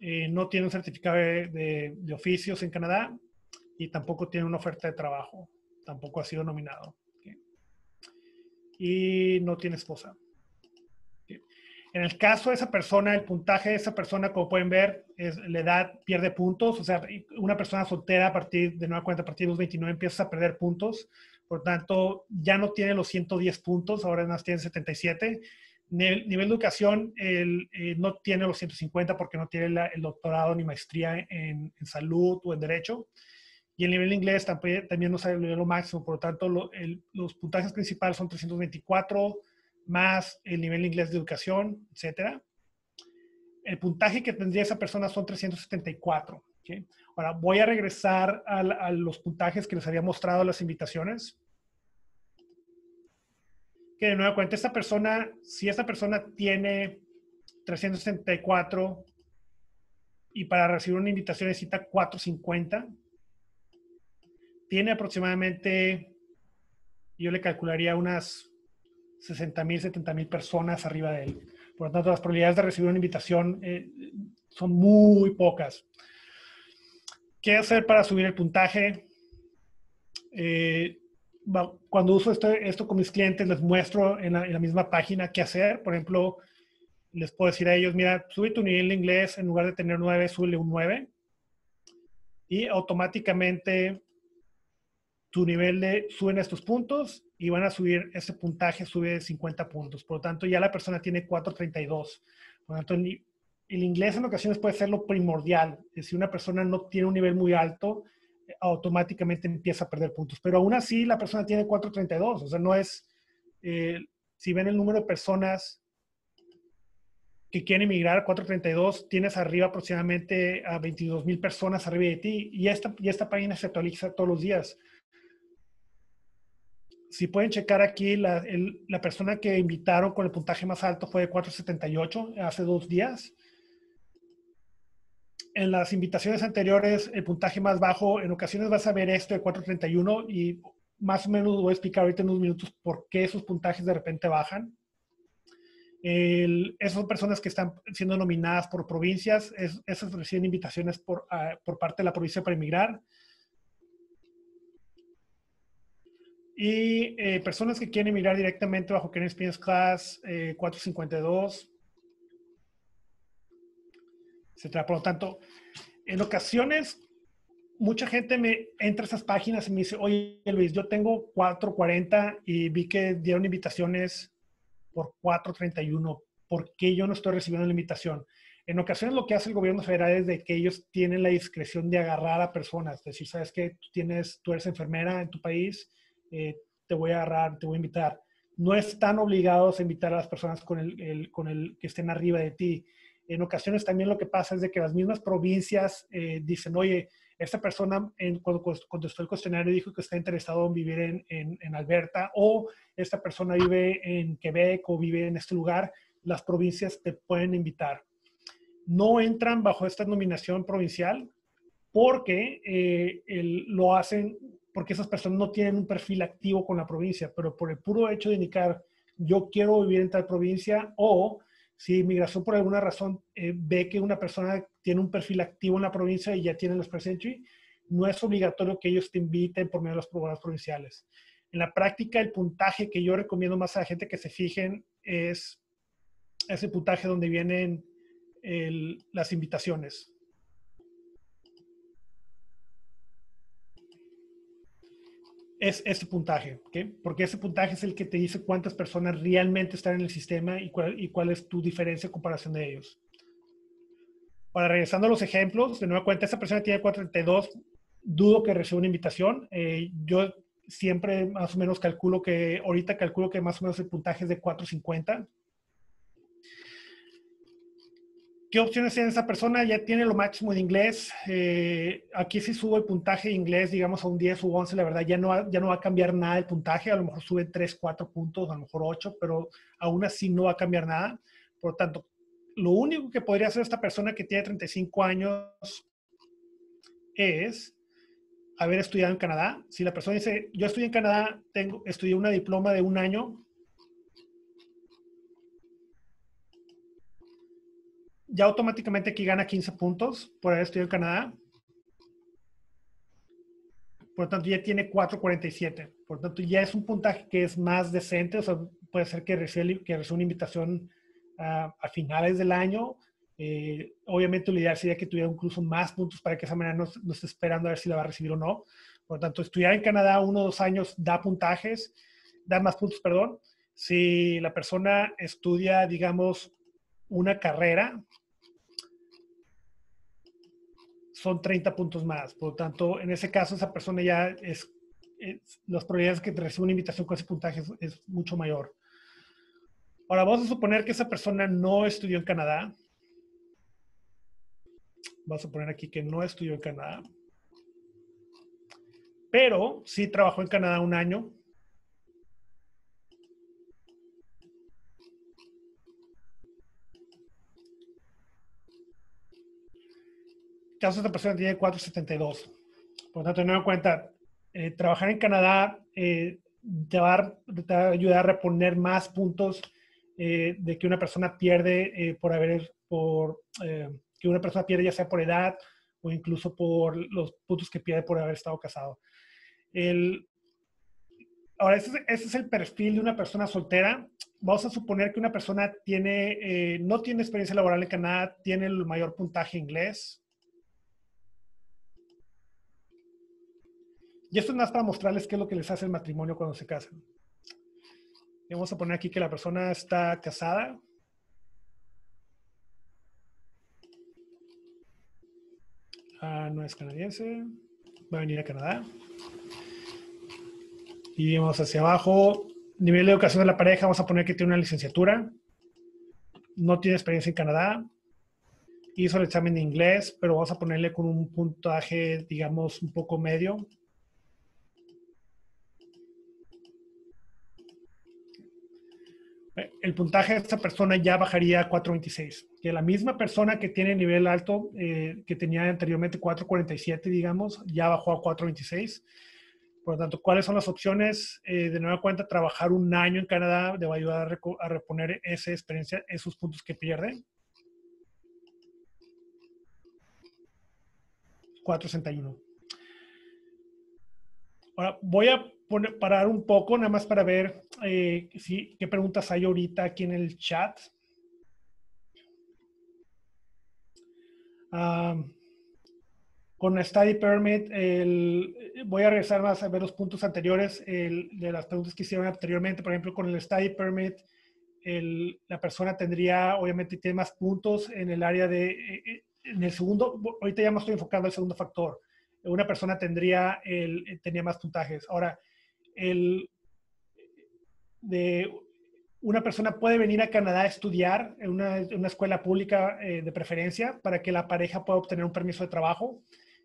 Eh, no tiene un certificado de, oficios en Canadá y tampoco tiene una oferta de trabajo. Tampoco ha sido nominado. Y no tiene esposa. En el caso de esa persona, el puntaje de esa persona, como pueden ver, es la edad pierde puntos. O sea, una persona soltera a partir de nueva cuenta, a partir de los 29 empieza a perder puntos. Por tanto, ya no tiene los 110 puntos, ahora más tiene 77. Nivel, nivel de educación él, eh, no tiene los 150 porque no tiene el doctorado ni maestría en, salud o en derecho. Y el nivel de inglés también, también no sabe lo máximo. Por lo tanto, los puntajes principales son 324 más el nivel inglés de educación, etcétera. El puntaje que tendría esa persona son 374. Ahora, voy a regresar a, los puntajes que les había mostrado las invitaciones. Que de nuevo cuenta, esta persona, si esta persona tiene 364 y para recibir una invitación necesita 450, tiene aproximadamente, yo le calcularía unas 60 mil, 70 mil personas arriba de él. Por lo tanto, las probabilidades de recibir una invitación eh, son muy pocas. ¿Qué hacer para subir el puntaje? Eh, cuando uso esto, esto, con mis clientes, les muestro en la, misma página qué hacer. Por ejemplo, les puedo decir a ellos, mira, sube tu nivel de inglés, en lugar de tener 9, sube un 9. Y automáticamente tu nivel de, suben estos puntos y van a subir, ese puntaje sube 50 puntos. Por lo tanto, ya la persona tiene 432. Por lo tanto, el inglés en ocasiones puede ser lo primordial. Si una persona no tiene un nivel muy alto, automáticamente empieza a perder puntos. Pero aún así, la persona tiene 432. O sea, no es, eh, si ven el número de personas que quieren emigrar, 432, tienes arriba aproximadamente a 22 mil personas arriba de ti y esta, y esta página se actualiza todos los días si pueden checar aquí, la, persona que invitaron con el puntaje más alto fue de 478 hace dos días. En las invitaciones anteriores, el puntaje más bajo, en ocasiones vas a ver esto de 431 y más o menos voy a explicar ahorita en unos minutos por qué esos puntajes de repente bajan. esas son personas que están siendo nominadas por provincias, esas reciben invitaciones por, ah, por parte de la provincia para emigrar Y eh, personas que quieren emigrar directamente bajo Kennedy Experience Class 452, etc. Por lo tanto, en ocasiones, mucha gente me entra a esas páginas y me dice, oye Luis, yo tengo 440 y vi que dieron invitaciones por 431. ¿Por qué yo no estoy recibiendo la invitación? En ocasiones lo que hace el gobierno federal es de que ellos tienen la discreción de agarrar a personas, es decir, sabes que tienes, tú eres enfermera en tu país, eh, te voy a agarrar, te voy a invitar. No están obligados a invitar a las personas con el, con el que estén arriba de ti. En ocasiones también lo que pasa es de que las mismas provincias eh, dicen, oye, esta persona en, cuando contestó el cuestionario dijo que está interesado en vivir en, Alberta o esta persona vive en Quebec o vive en este lugar, las provincias te pueden invitar no entran bajo esta nominación provincial porque eh, lo hacen porque esas personas no tienen un perfil activo con la provincia, pero por el puro hecho de indicar yo quiero vivir en tal provincia o si inmigración por alguna razón eh, ve que una persona tiene un perfil activo en la provincia y ya tiene los presentry, no es obligatorio que ellos te inviten por medio de los programas provinciales. En la práctica, el puntaje que yo recomiendo más a la gente que se fijen es ese puntaje donde vienen las invitaciones. Es ese puntaje, porque ese puntaje es el que te dice cuántas personas realmente están en el sistema y cuál, y cuál es tu diferencia en comparación de ellos. Para regresando a los ejemplos, de nueva cuenta, esa persona tiene 432, dudo que reciba una invitación. Eh, yo siempre más o menos calculo que, ahorita calculo que más o menos el puntaje es de 450. ¿Qué opciones tiene esa persona? Ya tiene lo máximo de inglés. Eh, aquí si subo el puntaje de inglés, digamos a un 10 u 11, la verdad ya no, ya no va a cambiar nada el puntaje. A lo mejor sube 3, 4 puntos, a lo mejor 8, pero aún así no va a cambiar nada. Por lo tanto, lo único que podría hacer esta persona que tiene 35 años es haber estudiado en Canadá. Si la persona dice, yo estudié en Canadá, tengo, estudié una diploma de un año, ya automáticamente aquí gana 15 puntos por haber estudiado en Canadá. Por lo tanto, ya tiene 4.47. Por lo tanto, ya es un puntaje que es más decente. O sea, puede ser que reciba, que reciba una invitación ah, a finales del año. Eh, obviamente, lo ideal sería que tuviera incluso más puntos para que esa manera no, esté esperando a ver si la va a recibir o no. Por lo tanto, estudiar en Canadá uno o dos años da puntajes, da más puntos, perdón. Si la persona estudia, digamos, una carrera, son 30 puntos más. Por lo tanto, en ese caso, esa persona ya es, las probabilidades de que reciba una invitación con ese puntaje es, mucho mayor. Ahora, vamos a suponer que esa persona no estudió en Canadá. Vamos a poner aquí que no estudió en Canadá. Pero sí trabajó en Canadá un año caso esta persona tiene 472. Por lo tanto, tener en cuenta, eh, trabajar en Canadá eh, te, va a, ayudar a reponer más puntos eh, de que una persona pierde por haber, por que una persona pierde ya sea por edad o incluso por los puntos que pierde por haber estado casado. El, ahora, ese, ese, es el perfil de una persona soltera. Vamos a suponer que una persona tiene, no tiene experiencia laboral en Canadá, tiene el mayor puntaje inglés, Y esto es más para mostrarles qué es lo que les hace el matrimonio cuando se casan. vamos a poner aquí que la persona está casada. Ah, no es canadiense. Va a venir a Canadá. Y vamos hacia abajo. Nivel de educación de la pareja, vamos a poner que tiene una licenciatura. No tiene experiencia en Canadá. Hizo el examen de inglés, pero vamos a ponerle con un puntaje, digamos, un poco medio. El puntaje de esta persona ya bajaría a 4.26. Que la misma persona que tiene nivel alto, eh, que tenía anteriormente 4.47, digamos, ya bajó a 4.26. Por lo tanto, ¿cuáles son las opciones? Eh, de nueva cuenta, trabajar un año en Canadá le va a ayudar a, reponer esa experiencia, esos puntos que pierde. 4.61. Ahora, voy a parar un poco, nada más para ver eh, si, qué preguntas hay ahorita aquí en el chat. con Study Permit, voy a regresar más a ver los puntos anteriores de las preguntas que hicieron anteriormente. Por ejemplo, con el Study Permit, la persona tendría, obviamente, tiene más puntos en el área de, eh, eh, en el segundo, ahorita ya me estoy enfocando en el segundo factor. Una persona tendría, el, tenía más puntajes. Ahora, el, de, una persona puede venir a Canadá a estudiar en una, escuela pública eh, de preferencia para que la pareja pueda obtener un permiso de trabajo.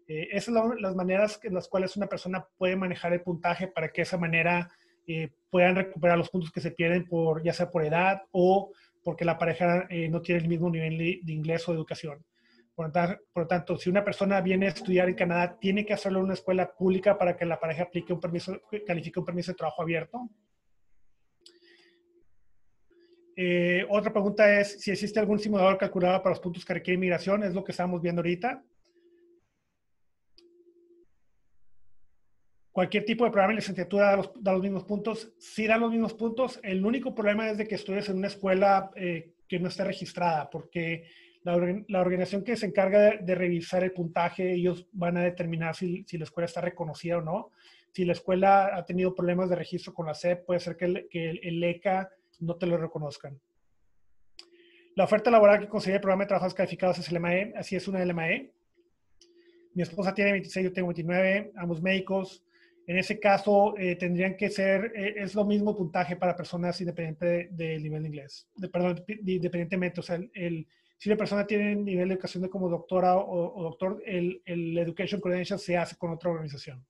Eh, esas son las maneras en las cuales una persona puede manejar el puntaje para que de esa manera eh, puedan recuperar los puntos que se pierden por ya sea por edad o porque la pareja no tiene el mismo nivel de, inglés o de educación. Por, lo tanto, si una persona viene a estudiar en Canadá, tiene que hacerlo en una escuela pública para que la pareja aplique un permiso, califique un permiso de trabajo abierto. Eh, otra pregunta es si existe algún simulador calculado para los puntos que requiere inmigración. Es lo que estamos viendo ahorita. Cualquier tipo de programa de licenciatura da los, da los mismos puntos. Sí da los mismos puntos. El único problema es de que estudies en una escuela eh, que no esté registrada, porque la, la, organización que se encarga de, revisar el puntaje, ellos van a determinar si, si, la escuela está reconocida o no. Si la escuela ha tenido problemas de registro con la SEP, puede ser que el, que el ECA no te lo reconozcan. La oferta laboral que consigue el programa de trabajos calificados es el MAE, así es una LMAE. Mi esposa tiene 26, yo tengo 29, ambos médicos. En ese caso, eh, tendrían que ser, eh, es lo mismo puntaje para personas independientes del nivel de inglés. perdón, independientemente, o sea, el, si la persona tiene nivel de educación de como doctora o, doctor, el, el Education Credential se hace con otra organización.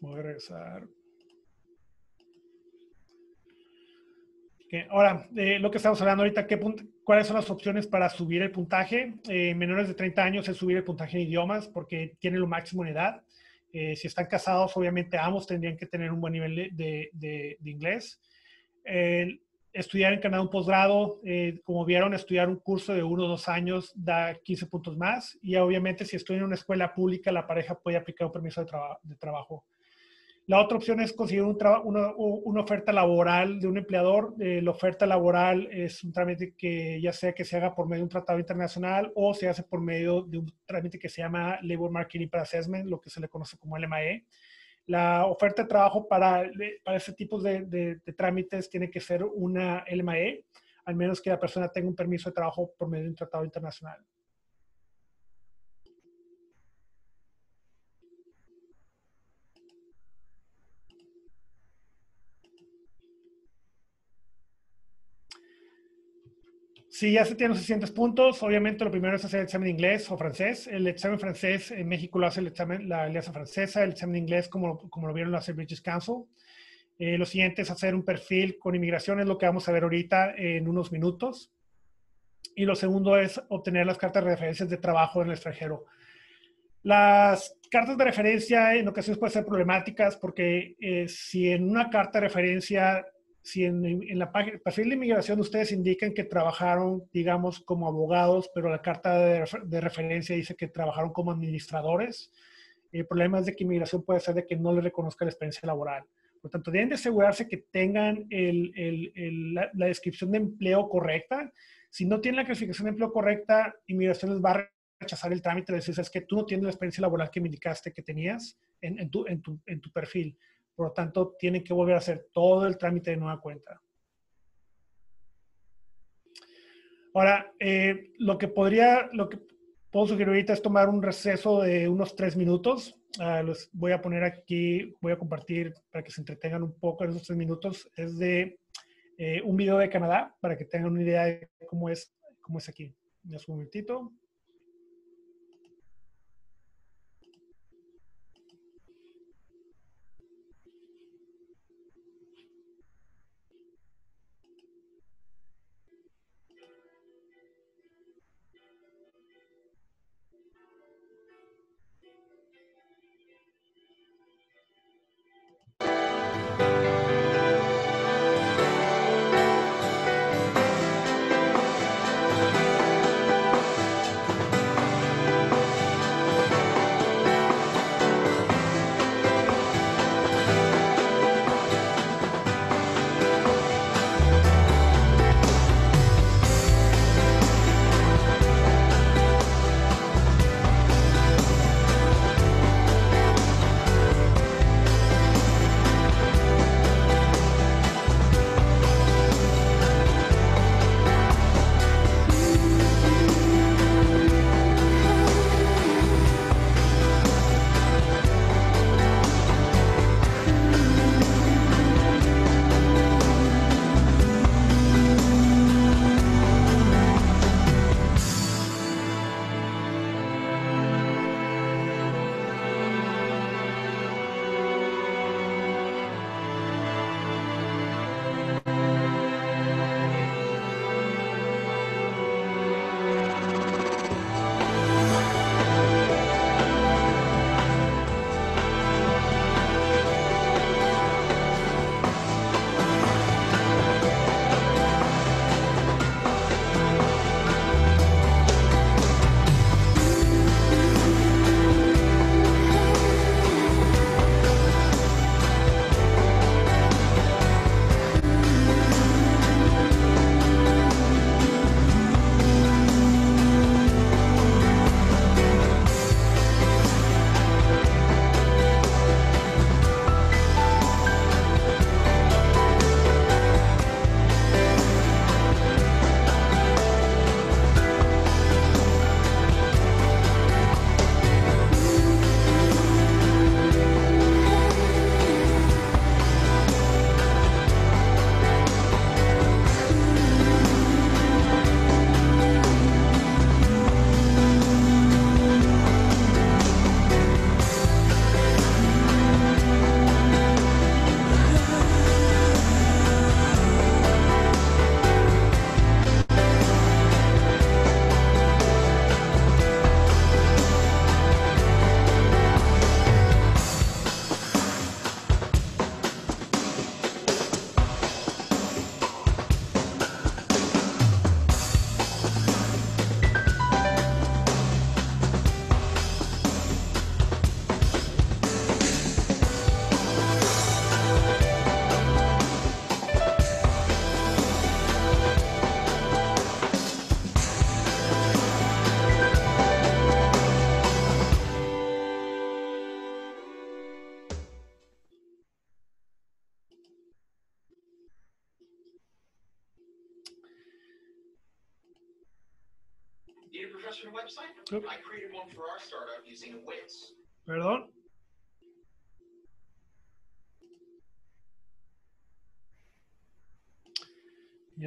Voy a regresar. Ahora, eh, lo que estamos hablando ahorita, ¿qué ¿cuáles son las opciones para subir el puntaje? Eh, menores de 30 años es subir el puntaje en idiomas porque tiene lo máximo en edad. Eh, si están casados, obviamente ambos tendrían que tener un buen nivel de, de, de inglés estudiar en Canadá un posgrado, eh, como vieron, estudiar un curso de uno o dos años da 15 puntos más. Y obviamente, si estoy en una escuela pública, la pareja puede aplicar un permiso de, trabajo. La otra opción es conseguir una, una, oferta laboral de un empleador. Eh, la oferta laboral es un trámite que ya sea que se haga por medio de un tratado internacional o se hace por medio de un trámite que se llama Labor Marketing Assessment, lo que se le conoce como LMAE la oferta de trabajo para, para ese tipo de, trámites tiene que ser una LMAE, al menos que la persona tenga un permiso de trabajo por medio de un tratado internacional. Si ya se tienen los 600 puntos, obviamente lo primero es hacer el examen inglés o francés. El examen francés en México lo hace el examen, la Alianza Francesa, el examen inglés como, como lo vieron lo hace el British Council. Eh, lo siguiente es hacer un perfil con inmigración, es lo que vamos a ver ahorita en unos minutos. Y lo segundo es obtener las cartas de referencias de trabajo en el extranjero. Las cartas de referencia en ocasiones pueden ser problemáticas porque eh, si en una carta de referencia si en, la página, perfil de inmigración ustedes indican que trabajaron, digamos, como abogados, pero la carta de, referencia dice que trabajaron como administradores, el problema es de que inmigración puede ser de que no les reconozca la experiencia laboral. Por tanto, deben de asegurarse que tengan la, descripción de empleo correcta. Si no tienen la clasificación de empleo correcta, inmigración les va a rechazar el trámite, les dice, es que tú no tienes la experiencia laboral que me indicaste que tenías en, tu, en tu perfil. Por lo tanto, tienen que volver a hacer todo el trámite de nueva cuenta. Ahora, eh, lo que podría, lo que puedo sugerir ahorita es tomar un receso de unos tres minutos. Uh, los voy a poner aquí, voy a compartir para que se entretengan un poco en esos tres minutos. Es de eh, un video de Canadá para que tengan una idea de cómo es, cómo es aquí. Un momentito.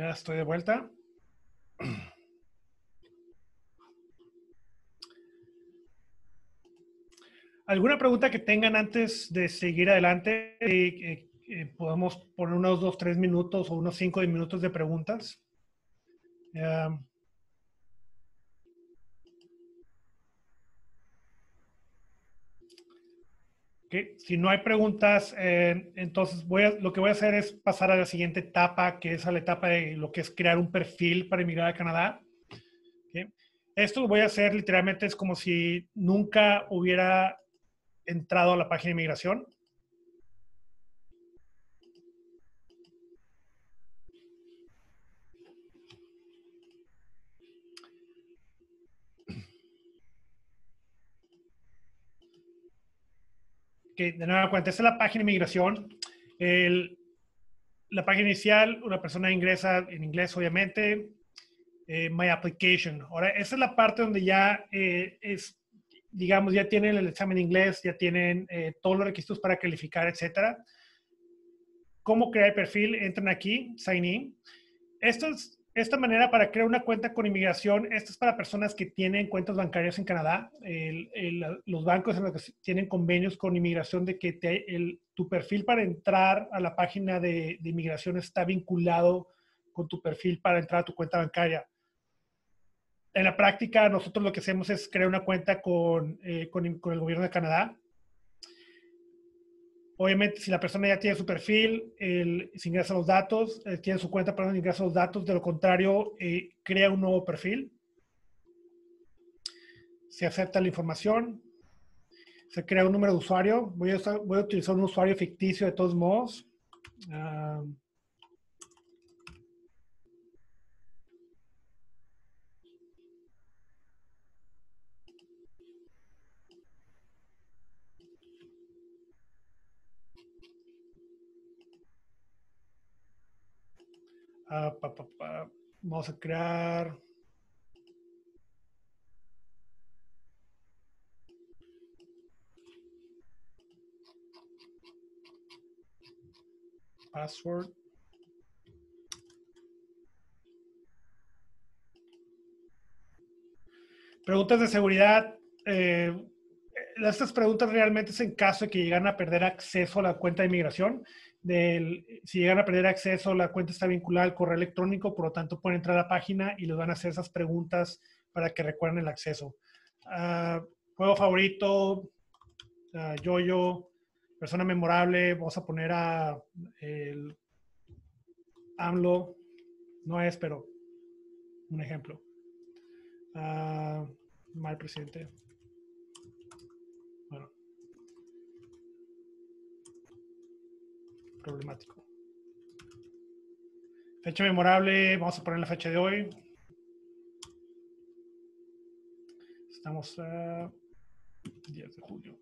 Ya estoy de vuelta. ¿Alguna pregunta que tengan antes de seguir adelante? Eh, eh, podemos poner unos dos, tres minutos o unos cinco minutos de preguntas. Ok, Si no hay preguntas, eh, entonces voy a, lo que voy a hacer es pasar a la siguiente etapa, que es a la etapa de lo que es crear un perfil para emigrar a Canadá. Ok, Esto lo voy a hacer literalmente es como si nunca hubiera entrado a la página de inmigración. Que de nueva cuenta, esta es la página de migración. El- la página inicial, una persona ingresa en inglés, obviamente, eh, My Application. Ahora, esa es la parte donde ya eh, es, digamos, ya tienen el examen inglés, ya tienen eh, todos los requisitos para calificar, etcétera. ¿Cómo crear el perfil? Entran aquí, sign in. Esto es, esta manera para crear una cuenta con inmigración, esto es para personas que tienen cuentas bancarias en Canadá. Los bancos en los que tienen convenios con inmigración de que tu perfil para entrar a la página de, inmigración está vinculado con tu perfil para entrar a tu cuenta bancaria. En la práctica, nosotros lo que hacemos es crear una cuenta con, eh, el gobierno de Canadá. Obviamente, si la persona ya tiene su perfil, se ingresa los datos, tiene su cuenta, perdón, ingresa los datos. De lo contrario, eh, crea un nuevo perfil. Se acepta la información. Se crea un número de usuario. Voy a, usar- voy a utilizar un usuario ficticio de todos modos. Ah, ah, pa, pa, pa. Vamos a crear. Password. Preguntas de seguridad. eh, estas preguntas realmente es en caso de que llegan a perder acceso a la cuenta de inmigración. Del, si llegan a perder acceso, la cuenta está vinculada al correo electrónico, por lo tanto pueden entrar a la página y les van a hacer esas preguntas para que recuerden el acceso. Ah, juego favorito, ah, yo-yo, persona memorable, vamos a poner a el AMLO, no es, pero un ejemplo. Ah, mal presidente. Bueno. Problemático. Fecha memorable, vamos a poner la fecha de hoy. Estamos a 10 de julio.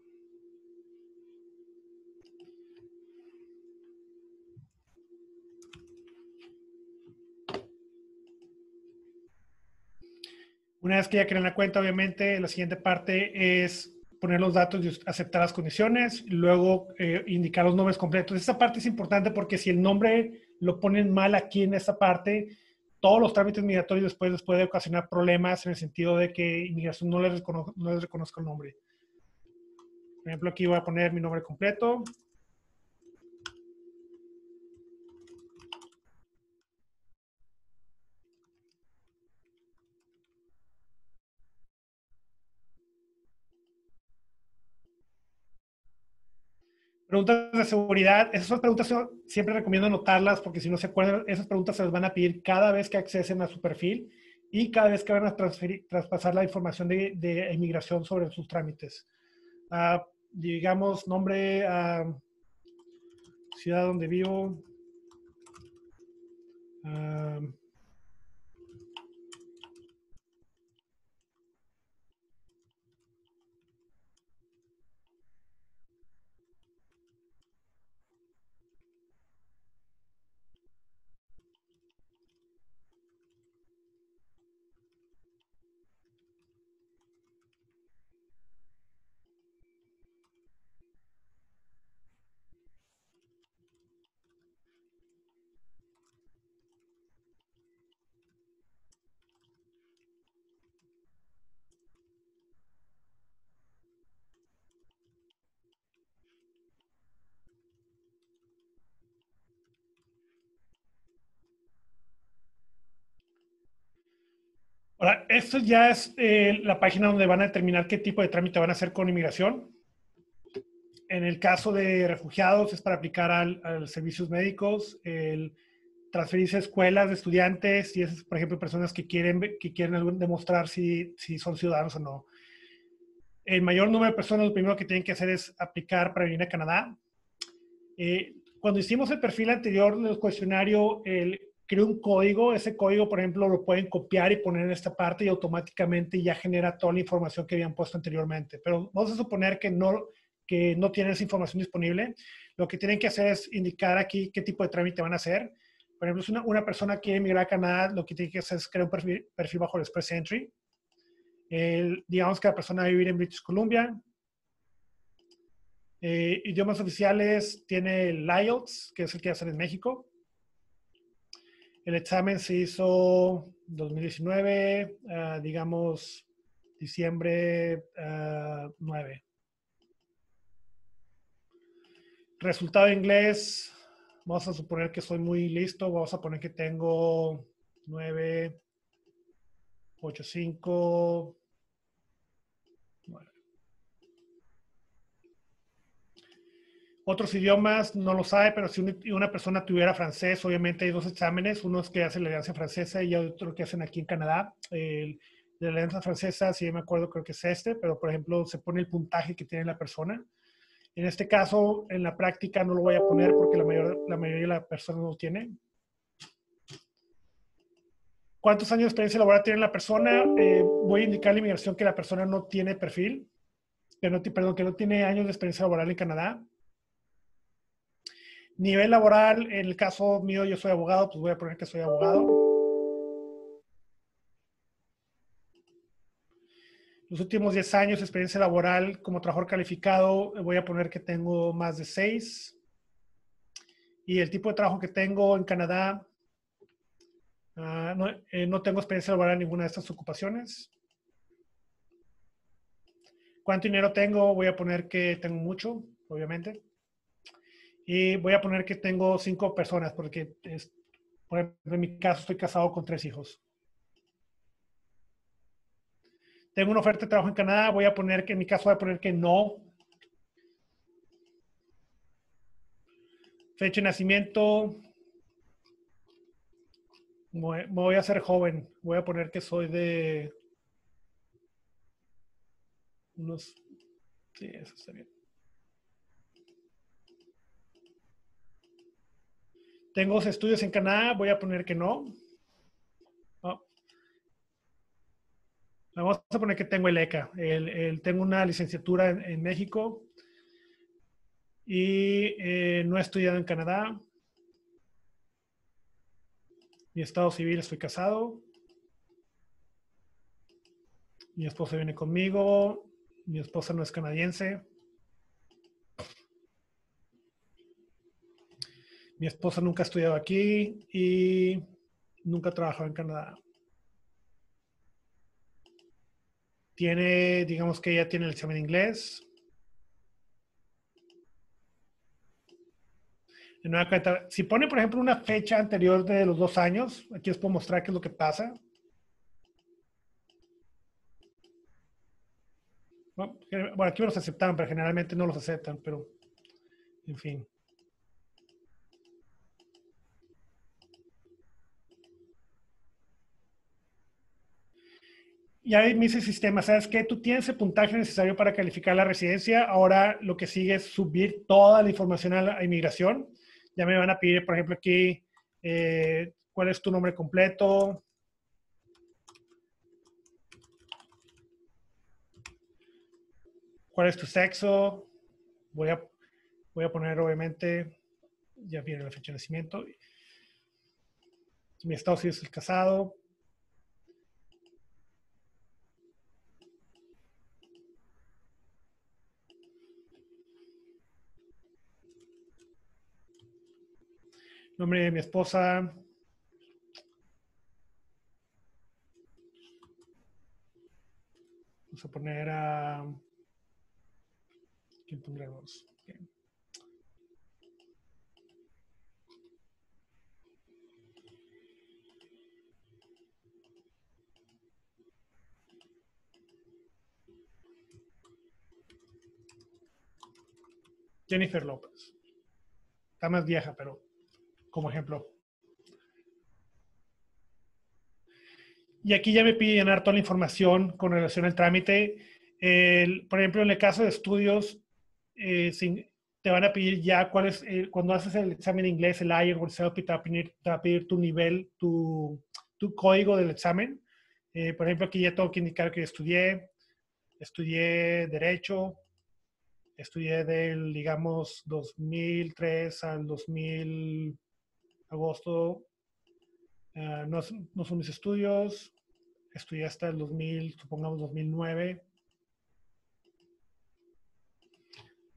Una vez que ya crean la cuenta, obviamente, la siguiente parte es poner los datos y aceptar las condiciones, luego eh, indicar los nombres completos. Esta parte es importante porque si el nombre lo ponen mal aquí en esta parte, todos los trámites migratorios después les puede ocasionar problemas en el sentido de que inmigración no les, recono- no les reconozca el nombre. Por ejemplo, aquí voy a poner mi nombre completo. Preguntas de seguridad. Esas preguntas siempre recomiendo anotarlas porque si no se acuerdan, esas preguntas se les van a pedir cada vez que accesen a su perfil y cada vez que van a traspasar la información de, inmigración sobre sus trámites. Ah, digamos, nombre, ah, ciudad donde vivo. ah, Esto ya es eh, la página donde van a determinar qué tipo de trámite van a hacer con inmigración. En el caso de refugiados es para aplicar al, a los servicios médicos, el transferirse a escuelas de estudiantes y es, por ejemplo, personas que quieren, que quieren demostrar si, si son ciudadanos o no. El mayor número de personas lo primero que tienen que hacer es aplicar para venir a Canadá. Eh, cuando hicimos el perfil anterior del cuestionario, el, creó un código. Ese código, por ejemplo, lo pueden copiar y poner en esta parte y automáticamente ya genera toda la información que habían puesto anteriormente. Pero vamos a suponer que no, que no tienen esa información disponible. Lo que tienen que hacer es indicar aquí qué tipo de trámite van a hacer. Por ejemplo, si una, una persona quiere emigrar a Canadá, lo que tiene que hacer es crear un perfil, perfil bajo el Express Entry. El, digamos que la persona va a vivir en British Columbia. Eh, idiomas oficiales tiene el IELTS, que es el que hacen en México. El examen se hizo 2019, uh, digamos, diciembre uh, 9. Resultado de inglés, vamos a suponer que soy muy listo, vamos a poner que tengo 9, 8, 5, Otros idiomas no lo sabe, pero si una persona tuviera francés, obviamente hay dos exámenes, uno es que hace la alianza francesa y otro que hacen aquí en Canadá. El, de la alianza francesa, si me acuerdo, creo que es este, pero por ejemplo se pone el puntaje que tiene la persona. En este caso, en la práctica no lo voy a poner porque la, mayor, la mayoría de la persona no lo tiene. ¿Cuántos años de experiencia laboral tiene la persona? Eh, voy a indicar la inmigración que la persona no tiene perfil, que no, perdón, que no tiene años de experiencia laboral en Canadá. Nivel laboral, en el caso mío, yo soy abogado, pues voy a poner que soy abogado. los últimos 10 años experiencia laboral como trabajador calificado, voy a poner que tengo más de 6. Y el tipo de trabajo que tengo en Canadá, uh, no, eh, no, tengo experiencia laboral en ninguna de estas ocupaciones. ¿Cuánto dinero tengo? Voy a poner que tengo mucho, obviamente. Y voy a poner que tengo 5 personas, porque es, por ejemplo, en mi caso estoy casado con 3 hijos tengo una oferta de trabajo en Canadá, voy a poner que en mi caso voy a poner que no. Fecha de nacimiento. Me voy a hacer joven. Voy a poner que soy de unos... Sí, eso está bien. Tengo estudios en Canadá, voy a poner que no. Vamos a poner que tengo el ECA. El, tengo una licenciatura en, en México y eh, no he estudiado en Canadá. Mi estado civil, estoy casado. Mi esposa viene conmigo. Mi esposa no es canadiense. Mi esposa nunca ha estudiado aquí y nunca ha trabajado en Canadá. Tiene, digamos que ella tiene el examen de inglés. En una cuenta, si pone, por ejemplo, una fecha anterior de los dos años, aquí les puedo mostrar qué es lo que pasa. Bueno, aquí los aceptaron, pero generalmente no los aceptan, pero en fin. Ya me dice el sistema, ¿sabes qué? Tú tienes el puntaje necesario para calificar la residencia. Ahora lo que sigue es subir toda la información a la inmigración. Ya me van a pedir, por ejemplo, aquí, eh, cuál es tu nombre completo. ¿Cuál es tu sexo? Voy a, voy a poner, obviamente, ya viene la fecha de nacimiento. Mi estado civil es el casado. Nombre de mi esposa. Vamos a poner a... ¿Quién pondremos? Jennifer López. Está más vieja, pero como ejemplo. Y aquí ya me pide llenar toda la información con relación al trámite. El- por ejemplo, en el caso de estudios, eh, te van a pedir ya cuál es, eh, cuando haces el examen de inglés, el IELTS o el CELP, te va a pedir, va a pedir tu nivel, tu, tu código del examen. Eh, por ejemplo, aquí ya tengo que indicar que estudié, estudié Derecho, estudié del, digamos, 2003 al 2000, agosto. No, es- no son mis estudios. Estudié hasta el 2000, supongamos 2009.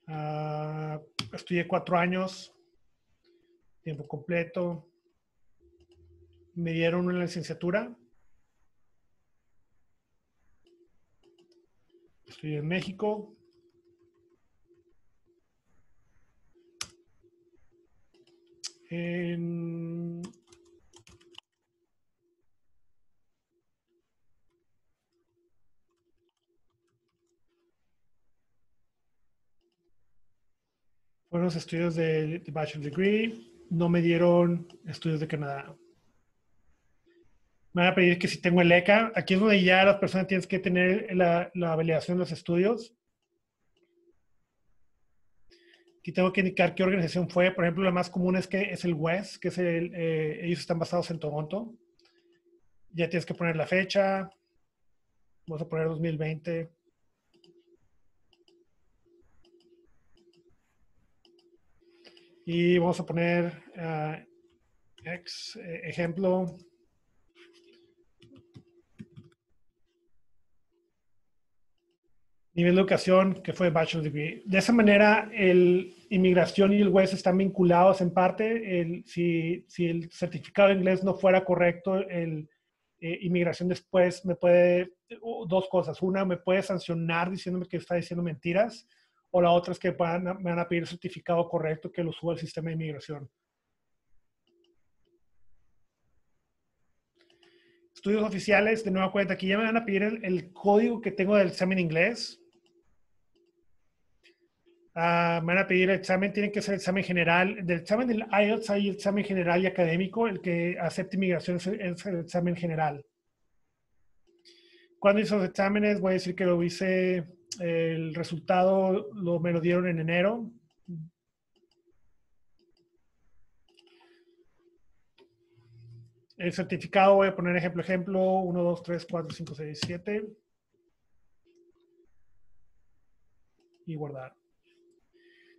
Ah, estudié cuatro años, tiempo completo. Me dieron una licenciatura. Estudié en México. En- Fueron los estudios de, de Bachelor Degree. No me dieron estudios de Canadá. Me van a pedir que si tengo el ECA. Aquí es donde ya las personas tienes que tener la, la validación de los estudios. Aquí tengo que indicar qué organización fue. Por ejemplo, la más común es que es el WES, que es el, eh, ellos están basados en Toronto. Ya tienes que poner la fecha. Vamos a poner 2020. Y vamos a poner ah, ex eh, ejemplo. Nivel de educación que fue Bachelor Degree. De esa manera, el inmigración y el WES están vinculados en parte. El, si, el certificado de inglés no fuera correcto, el eh, inmigración después me puede, dos cosas. Una, me puede sancionar diciéndome que está diciendo mentiras o la otra es que van a- me van a pedir certificado correcto que lo suba al sistema de inmigración. Estudios oficiales, de nueva cuenta, aquí ya me van a pedir el, el código que tengo del examen inglés. Ah, me van a pedir el examen, tiene que ser el examen general. Del examen del IELTS hay el examen general y académico, el que acepta inmigración es el, examen general. Cuando hice los exámenes, voy a decir que lo hice, el resultado lo, me lo dieron en enero. El certificado, voy a poner ejemplo, ejemplo, 1, 2, 3, 4, 5, 6, 7. Y guardar.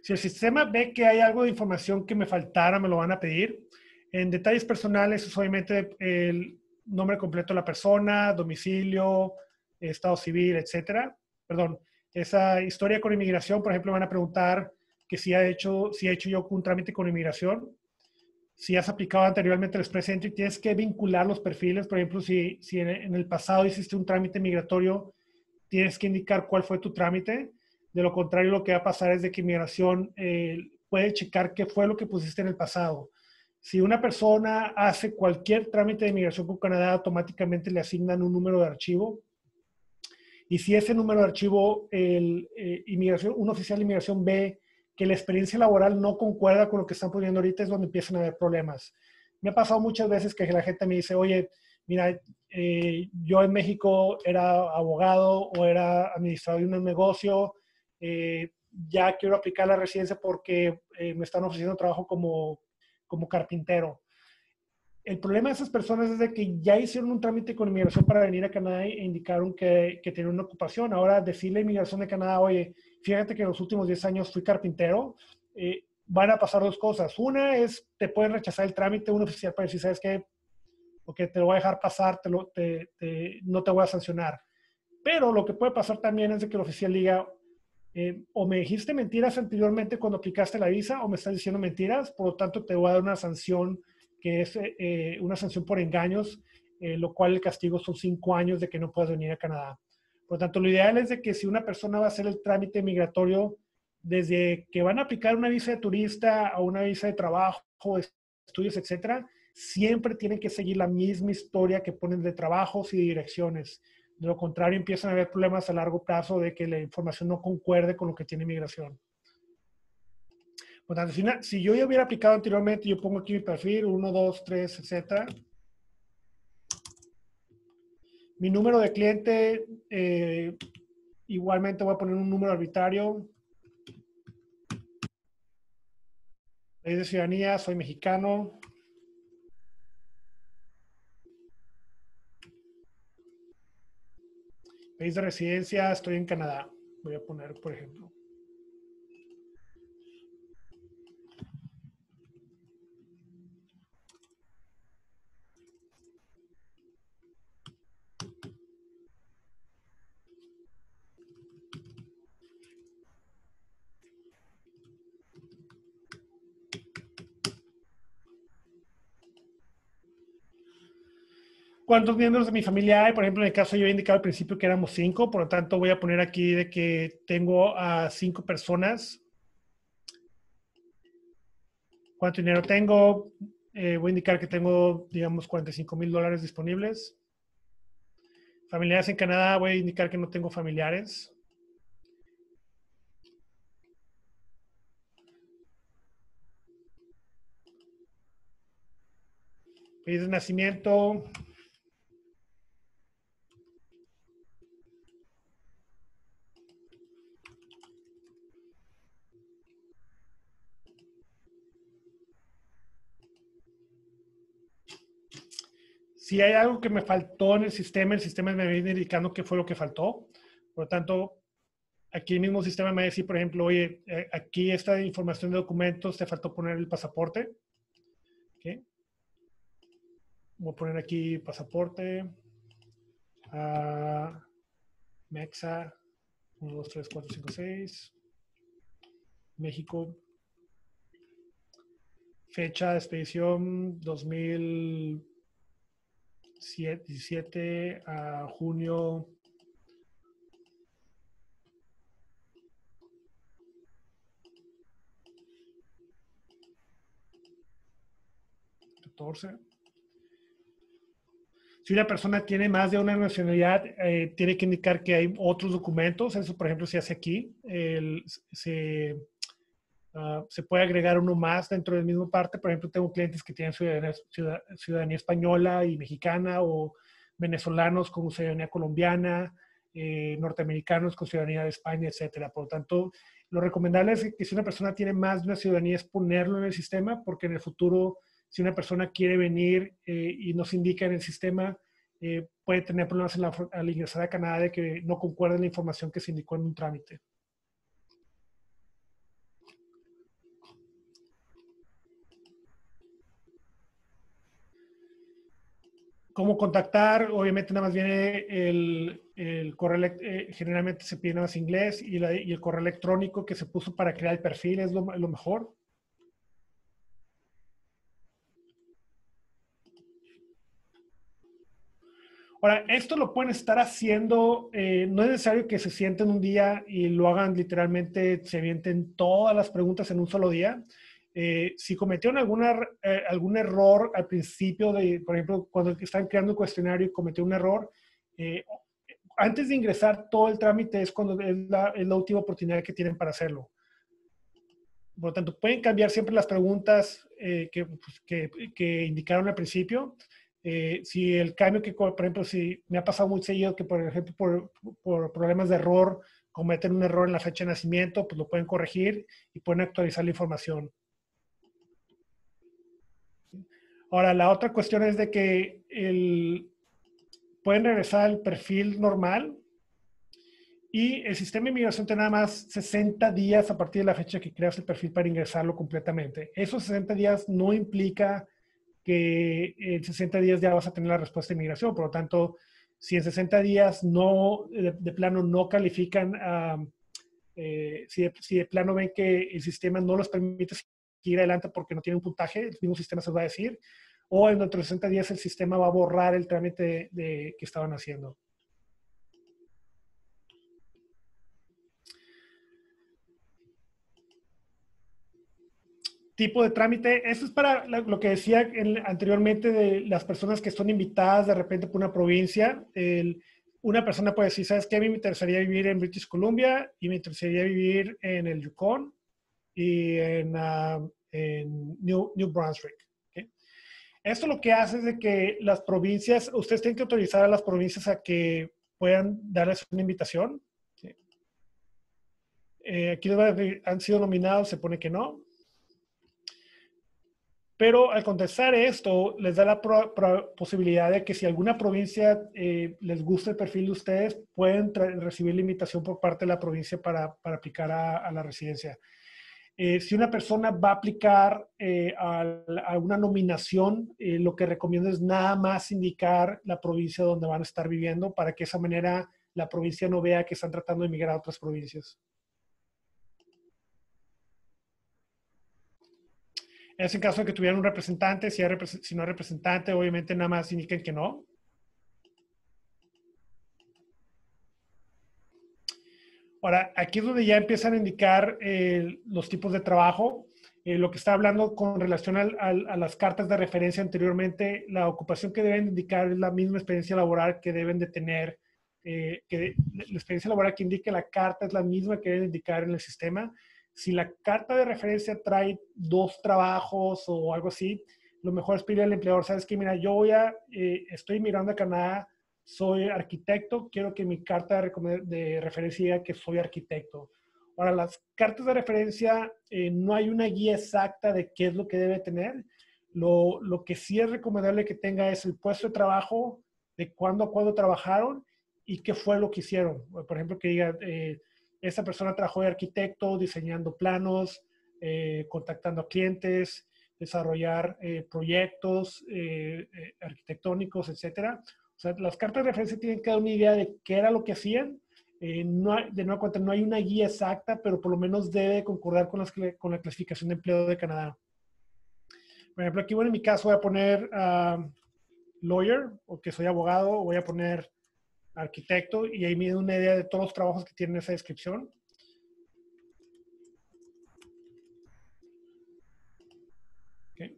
Si el sistema ve que hay algo de información que me faltara, me lo van a pedir. En detalles personales, es obviamente el nombre completo de la persona, domicilio, estado civil, etcétera. Perdón, esa historia con inmigración, por ejemplo, van a preguntar que si ha hecho, si ha hecho yo un trámite con inmigración, si has aplicado anteriormente el Express Entry, tienes que vincular los perfiles. Por ejemplo, si, si en el pasado hiciste un trámite migratorio, tienes que indicar cuál fue tu trámite. De lo contrario, lo que va a pasar es de que inmigración eh, puede checar qué fue lo que pusiste en el pasado. Si una persona hace cualquier trámite de inmigración con Canadá, automáticamente le asignan un número de archivo. Y si ese número de archivo, el, eh, inmigración, un oficial de inmigración ve que la experiencia laboral no concuerda con lo que están poniendo ahorita, es donde empiezan a haber problemas. Me ha pasado muchas veces que la gente me dice, oye, mira, eh, yo en México era abogado o era administrador de un negocio, eh, ya quiero aplicar la residencia porque eh, me están ofreciendo trabajo como, como carpintero. El problema de esas personas es de que ya hicieron un trámite con inmigración para venir a Canadá e indicaron que, que tienen una ocupación. Ahora decirle a inmigración de Canadá, oye, fíjate que en los últimos 10 años fui carpintero, eh, van a pasar dos cosas. Una es, te pueden rechazar el trámite un oficial para decir, ¿sabes qué? Porque te lo voy a dejar pasar, te lo, te, te, no te voy a sancionar. Pero lo que puede pasar también es de que el oficial diga, eh, o me dijiste mentiras anteriormente cuando aplicaste la visa o me estás diciendo mentiras, por lo tanto te voy a dar una sanción que es eh, una sanción por engaños, eh, lo cual el castigo son cinco años de que no puedas venir a Canadá. Por lo tanto, lo ideal es de que si una persona va a hacer el trámite migratorio, desde que van a aplicar una visa de turista a una visa de trabajo, estudios, etcétera, siempre tienen que seguir la misma historia que ponen de trabajos y direcciones. De lo contrario, empiezan a haber problemas a largo plazo de que la información no concuerde con lo que tiene migración. Por tanto, si, si yo ya hubiera aplicado anteriormente, yo pongo aquí mi perfil, 1, 2, 3, etcétera. Mi número de cliente, eh, igualmente voy a poner un número arbitrario. País de ciudadanía, soy mexicano. País de residencia, estoy en Canadá. Voy a poner, por ejemplo. ¿Cuántos miembros de mi familia hay? Por ejemplo, en el caso yo he indicado al principio que éramos cinco, por lo tanto voy a poner aquí de que tengo a cinco personas. ¿Cuánto dinero tengo? Eh, voy a indicar que tengo, digamos, 45 mil dólares disponibles. Familiares en Canadá, voy a indicar que no tengo familiares. País de nacimiento, si hay algo que me faltó en el sistema, el sistema me viene indicando qué fue lo que faltó. Por lo tanto, aquí el mismo sistema me va a decir, por ejemplo, oye, eh, aquí esta información de documentos, te faltó poner el pasaporte. ¿Ok? Voy a poner aquí pasaporte. ah, Mexa. 1, 2, 3, 4, 5, 6. México. Fecha de expedición 2017 a junio. catorce. Si una persona tiene más de una nacionalidad, eh, tiene que indicar que hay otros documentos. Eso, por ejemplo, se hace aquí. El- se, ah, se puede agregar uno más dentro del mismo parte. Por ejemplo, tengo clientes que tienen ciudadanía, ciudad- ciudadanía española y mexicana o venezolanos con ciudadanía colombiana, eh, norteamericanos con ciudadanía de España, etcétera. Por lo tanto, lo recomendable es que si una persona tiene más de una ciudadanía es ponerlo en el sistema porque en el futuro si una persona quiere venir eh, y nos indica en el sistema, eh, puede tener problemas en la al ingresar a Canadá de que no concuerde la información que se indicó en un trámite. ¿Cómo contactar? Obviamente nada más viene el, el correo, eh, generalmente se pide nada más inglés y, el correo electrónico que se puso para crear el perfil es lo, lo mejor. Ahora, esto lo pueden estar haciendo, eh, no es necesario que se sienten un día y lo hagan literalmente, se avienten todas las preguntas en un solo día. Eh, si cometieron alguna, eh, algún error al principio, de, por ejemplo, cuando están creando un cuestionario y cometió un error, eh, antes de ingresar todo el trámite es cuando es la, es la última oportunidad que tienen para hacerlo. Por lo tanto, pueden cambiar siempre las preguntas eh, que, pues, que, que indicaron al principio. Eh, si el cambio que, por ejemplo, si me ha pasado muy seguido que, por ejemplo, por, por, problemas de error, cometen un error en la fecha de nacimiento, pues lo pueden corregir y pueden actualizar la información. Ahora, la otra cuestión es de que el, pueden regresar al perfil normal y el sistema de inmigración te da más 60 días a partir de la fecha que creas el perfil para ingresarlo completamente. Esos 60 días no implica que en 60 días ya vas a tener la respuesta de inmigración. Por lo tanto, si en 60 días no, de, plano no califican, uh, eh, si, de, plano ven que el sistema no los permite seguir adelante porque no tienen un puntaje, el mismo sistema se va a decir, o en dentro de 60 días el sistema va a borrar el trámite que estaban haciendo. tipo de trámite. Eso es para lo que decía en, anteriormente de las personas que son invitadas de repente por una provincia. Una persona puede decir, ¿sabes qué? A mí me interesaría vivir en British Columbia y me interesaría vivir en el Yukon. Y en, ah, en New, New Brunswick. ¿ok? Esto lo que hace es de que las provincias, ustedes tienen que autorizar a las provincias a que puedan darles una invitación. Eh, aquí han sido nominados, se pone que no. Pero al contestar esto, les da la pro- pro- posibilidad de que si alguna provincia eh, les gusta el perfil de ustedes, pueden recibir la invitación por parte de la provincia para, para aplicar a, a la residencia. Eh, si una persona va a aplicar eh, a, a una nominación, eh, lo que recomiendo es nada más indicar la provincia donde van a estar viviendo para que de esa manera la provincia no vea que están tratando de emigrar a otras provincias. En caso de que tuvieran un representante, si, hay si no hay representante, obviamente nada más indiquen que no. Ahora, aquí es donde ya empiezan a indicar eh, los tipos de trabajo. Eh, lo que está hablando con relación a las cartas de referencia anteriormente, la ocupación que deben indicar es la misma experiencia laboral que deben de tener, eh, que la experiencia laboral que indique la carta es la misma que deben indicar en el sistema. Si la carta de referencia trae dos trabajos o algo así, lo mejor es pedirle al empleador, sabes que, mira, yo voy a, eh, estoy mirando a Canadá, soy arquitecto, quiero que mi carta de, de referencia diga que soy arquitecto. Ahora, las cartas de referencia, eh, no hay una guía exacta de qué es lo que debe tener. Lo, lo que sí es recomendable que tenga es el puesto de trabajo, de cuándo a cuándo trabajaron y qué fue lo que hicieron. Por ejemplo, que diga, eh, esta persona trabajó de arquitecto, diseñando planos, eh, contactando a clientes, desarrollar eh, proyectos arquitectónicos, etcétera. O sea, las cartas de referencia tienen que dar una idea de qué era lo que hacían. Eh, no de nueva no hay una guía exacta, pero por lo menos debe concordar con, las con la clasificación de empleo de Canadá. Por ejemplo, aquí, bueno, en mi caso voy a poner ah, lawyer, o que soy abogado, voy a poner arquitecto, y ahí me da una idea de todos los trabajos que tienen esa descripción. Ok.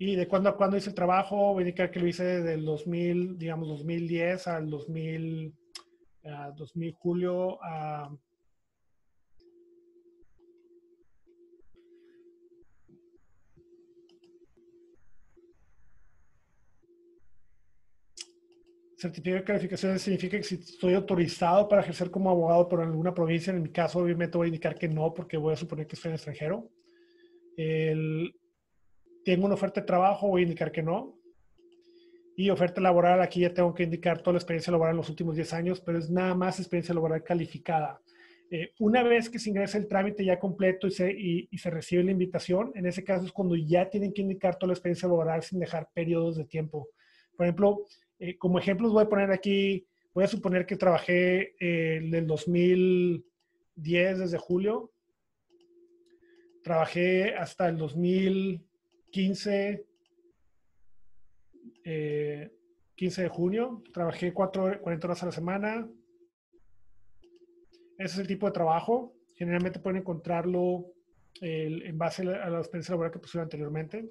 Y de cuándo a cuándo hice el trabajo, voy a indicar que lo hice desde el 2000, digamos, 2010 al 2000, ah, 2000 julio a... Certificado de calificaciones significa que si estoy autorizado para ejercer como abogado por alguna provincia, en mi caso obviamente voy a indicar que no, porque voy a suponer que estoy en extranjero. El- tengo una oferta de trabajo, voy a indicar que no. Y oferta laboral, aquí ya tengo que indicar toda la experiencia laboral en los últimos 10 años, pero es nada más experiencia laboral calificada. Eh, una vez que se ingresa el trámite ya completo y se, y- y se recibe la invitación, en ese caso es cuando ya tienen que indicar toda la experiencia laboral sin dejar periodos de tiempo. Por ejemplo, eh, como ejemplos voy a poner aquí, voy a suponer que trabajé eh, del 2010 desde julio, trabajé hasta el 2015, eh, 15 de junio, trabajé cuatro, 40 horas a la semana. Ese es el tipo de trabajo. Generalmente pueden encontrarlo en base a la, a la experiencia laboral que pusieron anteriormente.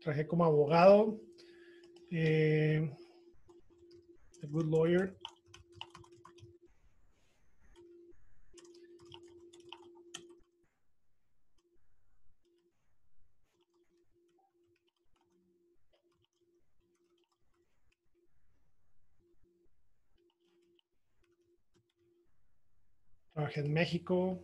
Trabajé como abogado. Eh, a good lawyer. Trabajé en México.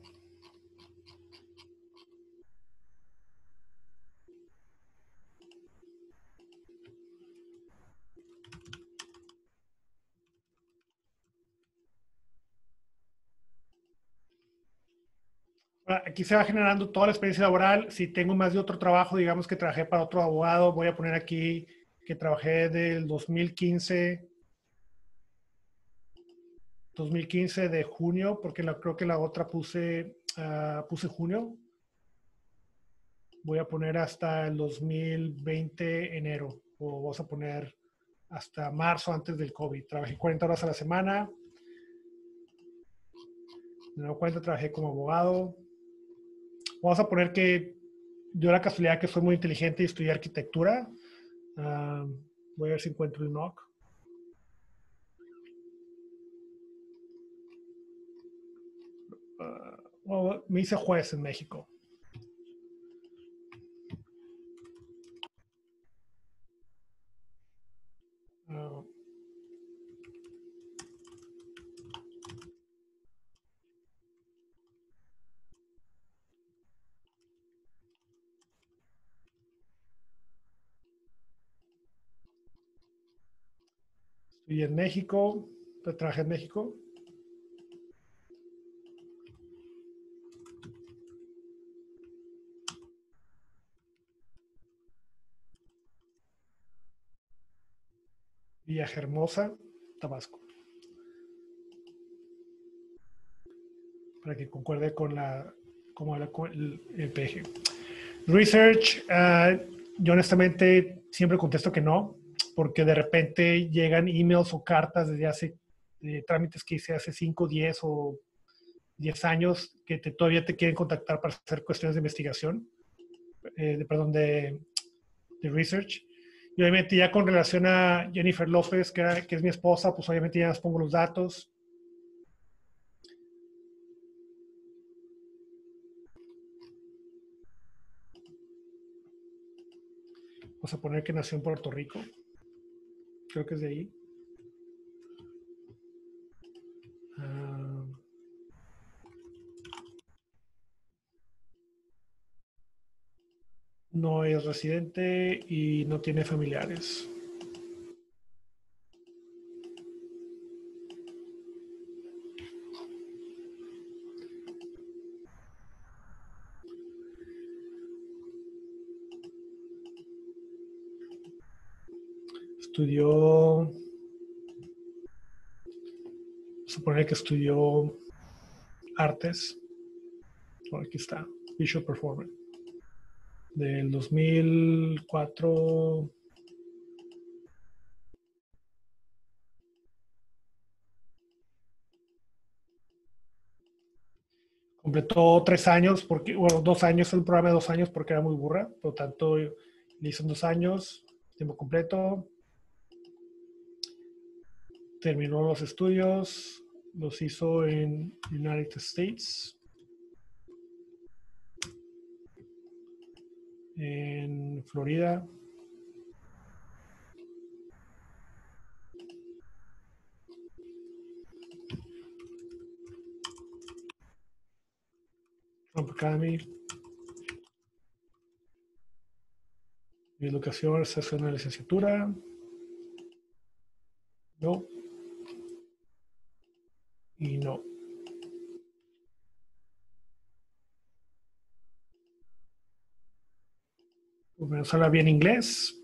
Aquí se va generando toda la experiencia laboral. Si tengo más de otro trabajo, digamos que trabajé para otro abogado, voy a poner aquí que trabajé del 2015, 2015 de junio, porque creo que la otra puse, ah, puse junio. voy a poner hasta el 2020 enero o vamos a poner hasta marzo antes del COVID. Trabajé 40 horas a la semana. Me doy cuenta, trabajé como abogado. Vamos a poner que yo la casualidad que soy muy inteligente y estudié arquitectura. Ah, voy a ver si encuentro el NOC. Ah, bueno, me hice juez en México. Ah, En México, trabajé en México. Villahermosa, Tabasco. Para que concuerde con la como habla el, el PG. Research, ah, yo honestamente siempre contesto que no, porque de repente llegan emails o cartas desde hace trámites que hice hace 5, 10 o 10 años que te, todavía te quieren contactar para hacer cuestiones de investigación, eh, de, perdón, de, de research. Y obviamente ya con relación a Jennifer López, que, era- que es mi esposa, pues obviamente ya les pongo los datos. Vamos a poner que nació en Puerto Rico. Creo que es de ahí. Ah, no es residente y no tiene familiares. Estudió, suponer que estudió artes. Aquí está, Visual Performance del 2004 completó tres años porque bueno dos años el programa de dos años porque era muy burra por lo tanto le hizo dos años tiempo completo terminó los estudios los hizo en United States en Florida. Trump Academy. Educación se hace una licenciatura. No. Y no. Menos habla bien inglés.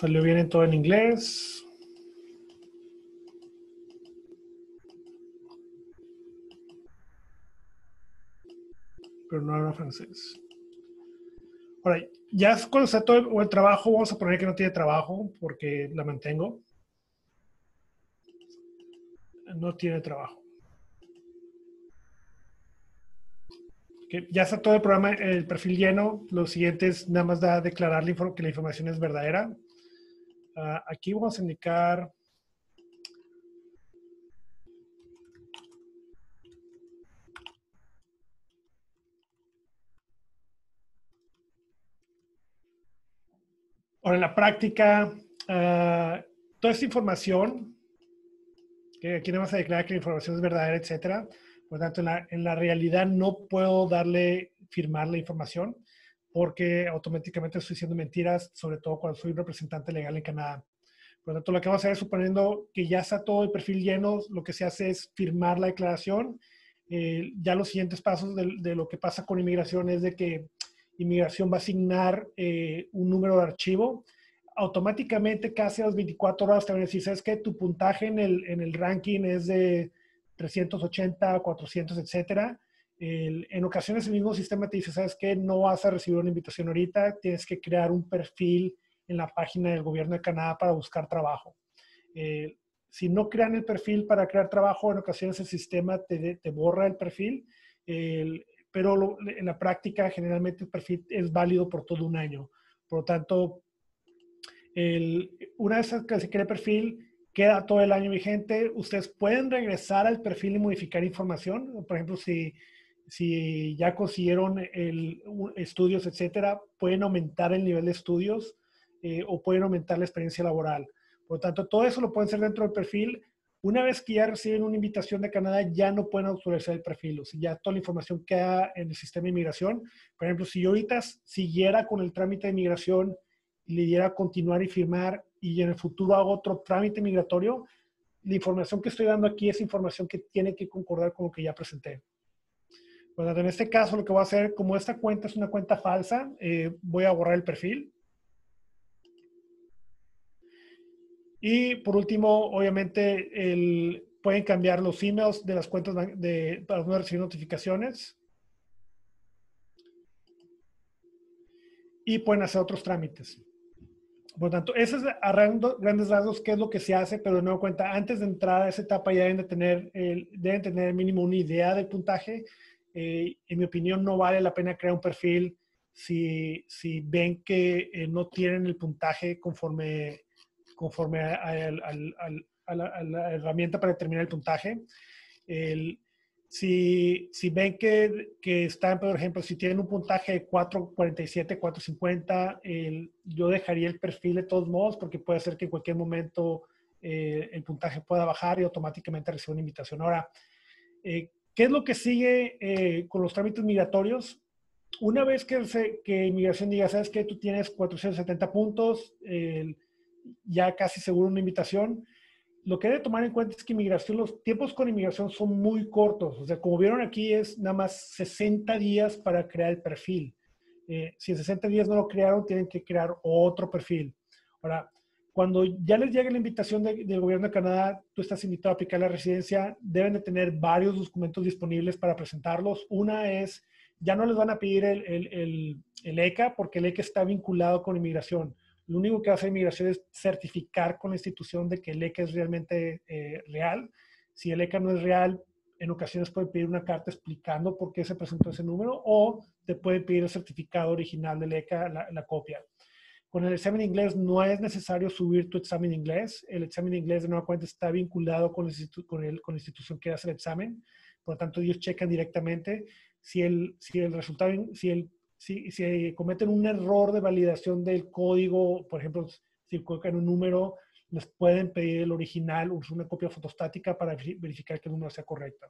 Salió bien en todo en inglés. Pero no habla francés. Ahora, ya cuando está todo el trabajo, vamos a poner que no tiene trabajo porque la mantengo. No tiene trabajo. Ya está todo el programa, el perfil lleno. Lo siguiente es nada más da declarar que la información es verdadera. Ah, aquí vamos a indicar Ahora, en la práctica, ah, toda esta información, que aquí nada más se declara que la información es verdadera, etcétera. Por tanto, en la, en la realidad no puedo darle, firmar la información, porque automáticamente estoy diciendo mentiras, sobre todo cuando soy representante legal en Canadá. Por lo tanto, lo que vamos a hacer, suponiendo que ya está todo el perfil lleno, lo que se hace es firmar la declaración. Eh, ya los siguientes pasos de, de, lo que pasa con inmigración es de que inmigración va a asignar eh, un número de archivo. Automáticamente, casi a las 24 horas, te van a decir, ¿sabes qué? Tu puntaje en el, en el ranking es de 380, 400, etcétera. El, en ocasiones el mismo sistema te dice, ¿sabes qué? No vas a recibir una invitación ahorita, tienes que crear un perfil en la página del gobierno de Canadá para buscar trabajo. Eh, si no crean el perfil para crear trabajo, en ocasiones el sistema te, te borra el perfil, el, pero lo, en la práctica generalmente el perfil es válido por todo un año. Por lo tanto, el, una vez que se crea el perfil, queda todo el año vigente. Ustedes pueden regresar al perfil y modificar información. Por ejemplo, si, si ya consiguieron el, estudios, etcétera, pueden aumentar el nivel de estudios eh, o pueden aumentar la experiencia laboral. Por lo tanto, todo eso lo pueden hacer dentro del perfil. Una vez que ya reciben una invitación de Canadá, ya no pueden autorizar el perfil. O sea, ya toda la información queda en el sistema de inmigración. Por ejemplo, si yo ahorita siguiera con el trámite de inmigración y le diera continuar y firmar y en el futuro hago otro trámite migratorio, la información que estoy dando aquí es información que tiene que concordar con lo que ya presenté. Bueno, en este caso lo que voy a hacer, como esta cuenta es una cuenta falsa, eh, voy a borrar el perfil. Y por último, obviamente, el, pueden cambiar los emails de las cuentas de, para no recibir notificaciones. Y pueden hacer otros trámites. Por lo tanto, eso es a grandes rasgos qué es lo que se hace, pero de nuevo cuenta, antes de entrar a esa etapa ya deben de tener, el, deben tener mínimo una idea del puntaje. Eh, en mi opinión, no vale la pena crear un perfil si, si ven que eh, no tienen el puntaje conforme conforme a, a, la, herramienta para determinar el puntaje. El, si, si, ven que, que, están, por ejemplo, si tienen un puntaje de 447, 450, el, yo dejaría el perfil de todos modos porque puede ser que en cualquier momento eh, el puntaje pueda bajar y automáticamente reciba una invitación. Ahora, eh, ¿qué es lo que sigue eh, con los trámites migratorios? Una vez que, se, que inmigración diga, sabes que tú tienes 470 puntos, el, ya casi seguro una invitación. Lo que debe tomar en cuenta es que inmigración, los tiempos con inmigración son muy cortos. O sea, como vieron aquí, es nada más 60 días para crear el perfil. Eh, si en 60 días no lo crearon, tienen que crear otro perfil. Ahora, cuando ya les llegue la invitación de, del gobierno de Canadá, tú estás invitado a aplicar la residencia, deben de tener varios documentos disponibles para presentarlos. Una es, ya no les van a pedir el, ECA porque el ECA está vinculado con inmigración. Lo único que hace inmigración es certificar con la institución de que el ECA es realmente eh, real. Si el ECA no es real, en ocasiones puede pedir una carta explicando por qué se presentó ese número o te puede pedir el certificado original del ECA, la copia. Con el examen de inglés no es necesario subir tu examen de inglés. El examen de inglés de nueva cuenta está vinculado con, el, con, el, con la institución que hace el examen. Por lo tanto, ellos checan directamente si el, si el resultado, si el si, si cometen un error de validación del código, por ejemplo, si colocan un número, les pueden pedir el original o una copia fotostática para verificar que el número sea correcto.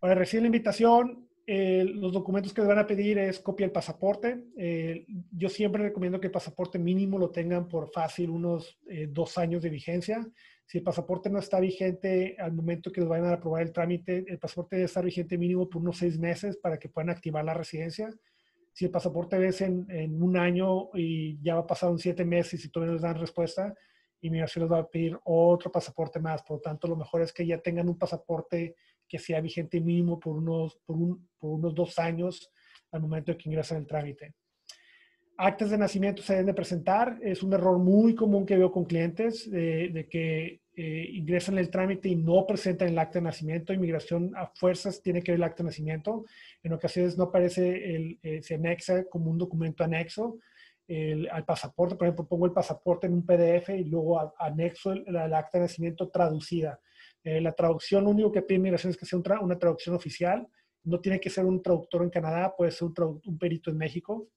Para recibir la invitación, eh, los documentos que les van a pedir es copia del pasaporte. Eh, yo siempre recomiendo que el pasaporte mínimo lo tengan por fácil unos eh, dos años de vigencia. Si el pasaporte no está vigente al momento que les vayan a aprobar el trámite, el pasaporte debe estar vigente mínimo por unos seis meses para que puedan activar la residencia. Si el pasaporte vence en, en un año y ya va a pasar un siete meses y todavía no les dan respuesta, inmigración les va a pedir otro pasaporte más. Por lo tanto, lo mejor es que ya tengan un pasaporte que sea vigente mínimo por unos, por, un, por unos dos años al momento de que ingresan el trámite. Actas de nacimiento se deben de presentar. Es un error muy común que veo con clientes de, de que eh, ingresan el trámite y no presentan el acta de nacimiento. Inmigración a fuerzas tiene que ver el acta de nacimiento. En ocasiones no aparece, eh, se anexa como un documento anexo al pasaporte. Por ejemplo, pongo el pasaporte en un PDF y luego anexo el, el, acta de nacimiento traducida. Eh, la traducción, lo único que pide inmigración es que sea un tra una traducción oficial. No tiene que ser un traductor en Canadá, puede ser un, un perito en México.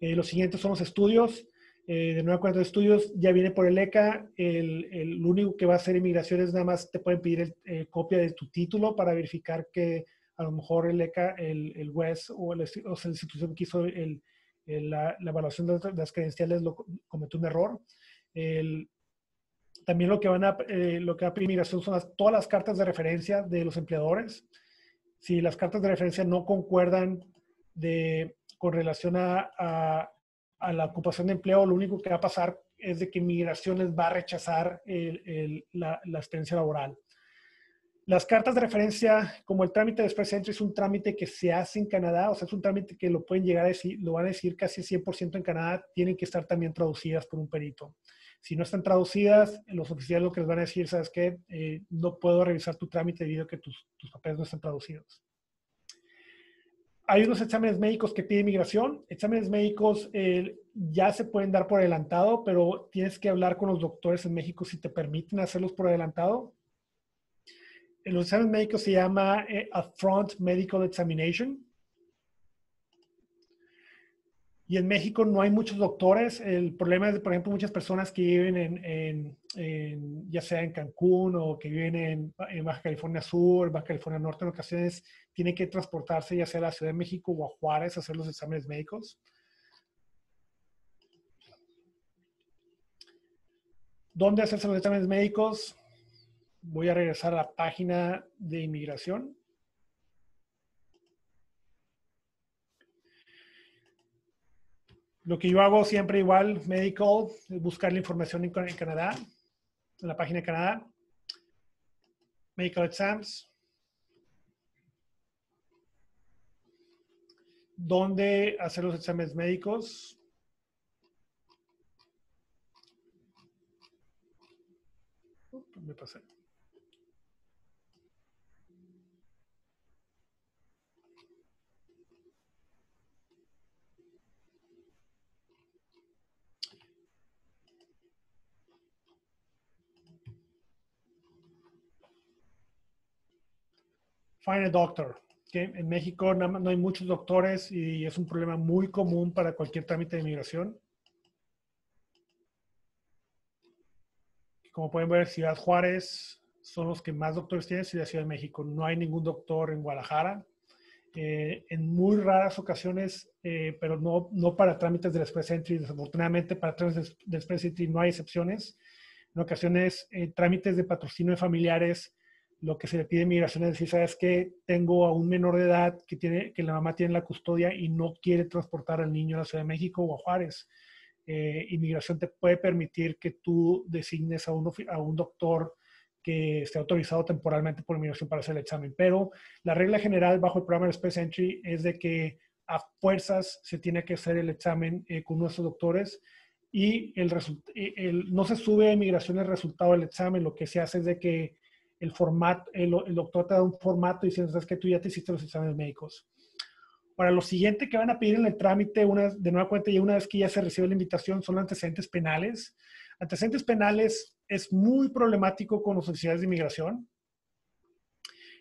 Eh, los siguientes son los estudios. Eh, de nueva cuenta de estudios, ya viene por el ECA. El, el, único que va a hacer inmigración es nada más te pueden pedir el, eh, copia de tu título para verificar que a lo mejor el ECA, el, el WES o, el, o sea, la institución que hizo la, la, evaluación de, las credenciales lo, cometió un error. El, también lo que, van a, eh, lo que va a pedir migración son las, todas las cartas de referencia de los empleadores. Si las cartas de referencia no concuerdan de, con relación a, a, a, la ocupación de empleo, lo único que va a pasar es de que migraciones va a rechazar el, el, la, la experiencia laboral. Las cartas de referencia, como el trámite de Express Entry, es un trámite que se hace en Canadá, o sea, es un trámite que lo pueden llegar a decir, lo van a decir casi 100% en Canadá, tienen que estar también traducidas por un perito. Si no están traducidas, los oficiales lo que les van a decir, ¿sabes qué? Eh, no puedo revisar tu trámite debido a que tus, papeles no están traducidos. Hay unos exámenes médicos que pide migración. Exámenes médicos eh, ya se pueden dar por adelantado, pero tienes que hablar con los doctores en México si te permiten hacerlos por adelantado los exámenes médicos se llama eh, Upfront Medical Examination. Y en México no hay muchos doctores. El problema es, por ejemplo, muchas personas que viven en, ya sea en Cancún o que viven en, en, Baja California Sur, Baja California Norte, en ocasiones tienen que transportarse ya sea a la Ciudad de México o a Juárez a hacer los exámenes médicos. ¿Dónde hacerse los exámenes médicos? voy a regresar a la página de inmigración. Lo que yo hago siempre igual, medical, es buscar la información en, Canadá, en la página de Canadá. Medical exams. ¿Dónde hacer los exámenes médicos? me pasé. Find a doctor. ¿okay? En México no hay muchos doctores y es un problema muy común para cualquier trámite de inmigración. Como pueden ver, Ciudad Juárez son los que más doctores tienen y la Ciudad de México. No hay ningún doctor en Guadalajara. Eh, en muy raras ocasiones, eh, pero no, no para trámites del Express Entry. Desafortunadamente, para trámites del Express Entry no hay excepciones. En ocasiones, eh, trámites de patrocinio de familiares lo que se le pide a migración es decir, sabes que tengo a un menor de edad que, tiene, que la mamá tiene la custodia y no quiere transportar al niño a la Ciudad de México o a Juárez. Eh, inmigración te puede permitir que tú designes a, uno, a un doctor que esté autorizado temporalmente por inmigración para hacer el examen. Pero la regla general bajo el programa de Space Entry es de que a fuerzas se tiene que hacer el examen eh, con nuestros doctores y el, el, no se sube a inmigración el resultado del examen, lo que se hace es de que el formato, el, el, doctor te da un formato diciendo, sabes que tú ya te hiciste los exámenes médicos. Ahora, lo siguiente que van a pedir en el trámite una, de nueva cuenta y una vez que ya se recibe la invitación son antecedentes penales. Antecedentes penales es muy problemático con las oficiales de inmigración.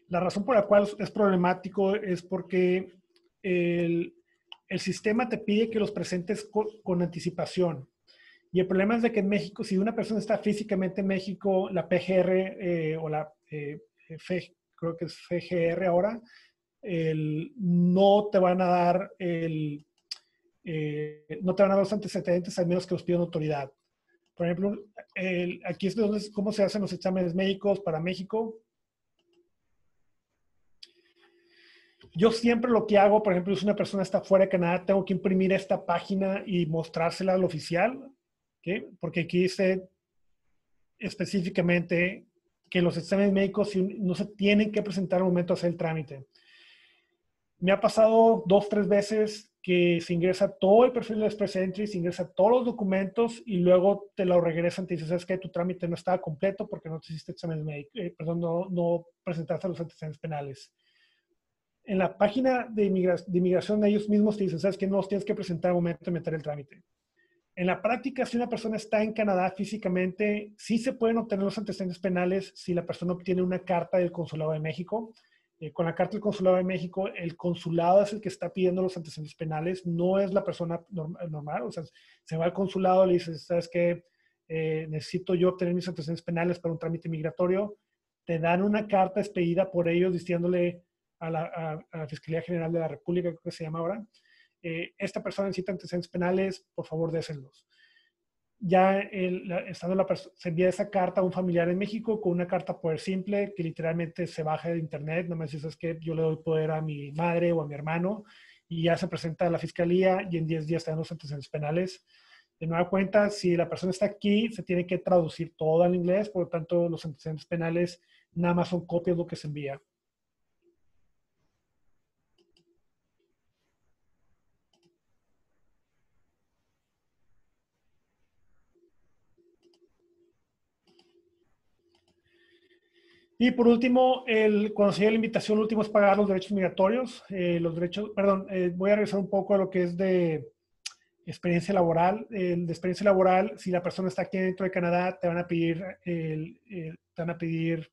La razón por la cual es problemático es porque el, el sistema te pide que los presentes con, con anticipación. Y el problema es de que en México, si una persona está físicamente en México, la PGR eh, o la eh, creo que es FGR ahora, no te van a dar el, eh, no te van a dar los antecedentes al menos que los pidan autoridad. Por ejemplo, aquí es donde, cómo se hacen los exámenes médicos para México. Yo siempre lo que hago, por ejemplo, si una persona está fuera de Canadá, tengo que imprimir esta página y mostrársela al oficial porque aquí dice específicamente que los exámenes médicos no se tienen que presentar al momento de hacer el trámite. Me ha pasado dos, tres veces que se ingresa todo el perfil de Express Entry, se ingresa todos los documentos y luego te lo regresan, te dicen, sabes que tu trámite no estaba completo porque no te hiciste exámenes médicos, eh, perdón, no, no presentaste los antecedentes penales. En la página de inmigración de ellos mismos te dicen, sabes que no los tienes que presentar al momento de meter el trámite. En la práctica, si una persona está en Canadá físicamente, sí se pueden obtener los antecedentes penales si la persona obtiene una carta del Consulado de México. Eh, con la carta del Consulado de México, el consulado es el que está pidiendo los antecedentes penales, no es la persona normal. O sea, se va al consulado, le dice, ¿sabes qué? Eh, necesito yo obtener mis antecedentes penales para un trámite migratorio. Te dan una carta expedida por ellos diciéndole, a la, a- la Fiscalía General de la República, creo que se llama ahora, eh, esta persona necesita antecedentes penales, por favor, désenlos. Ya el- la- estando la se envía esa carta a un familiar en México con una carta poder simple que literalmente se baja de internet, no me dices es que yo le doy poder a mi madre o a mi hermano y ya se presenta a la fiscalía y en 10 días te dan los antecedentes penales. De nueva cuenta, si la persona está aquí, se tiene que traducir todo al inglés, por lo tanto, los antecedentes penales nada más son copias de lo que se envía. Y por último, el, cuando se llega la invitación, lo último es pagar los derechos migratorios. Eh, los derechos, perdón, eh, voy a regresar un poco a lo que es de experiencia laboral. El de experiencia laboral, si la persona está aquí dentro de Canadá, te van a pedir, el- te van a pedir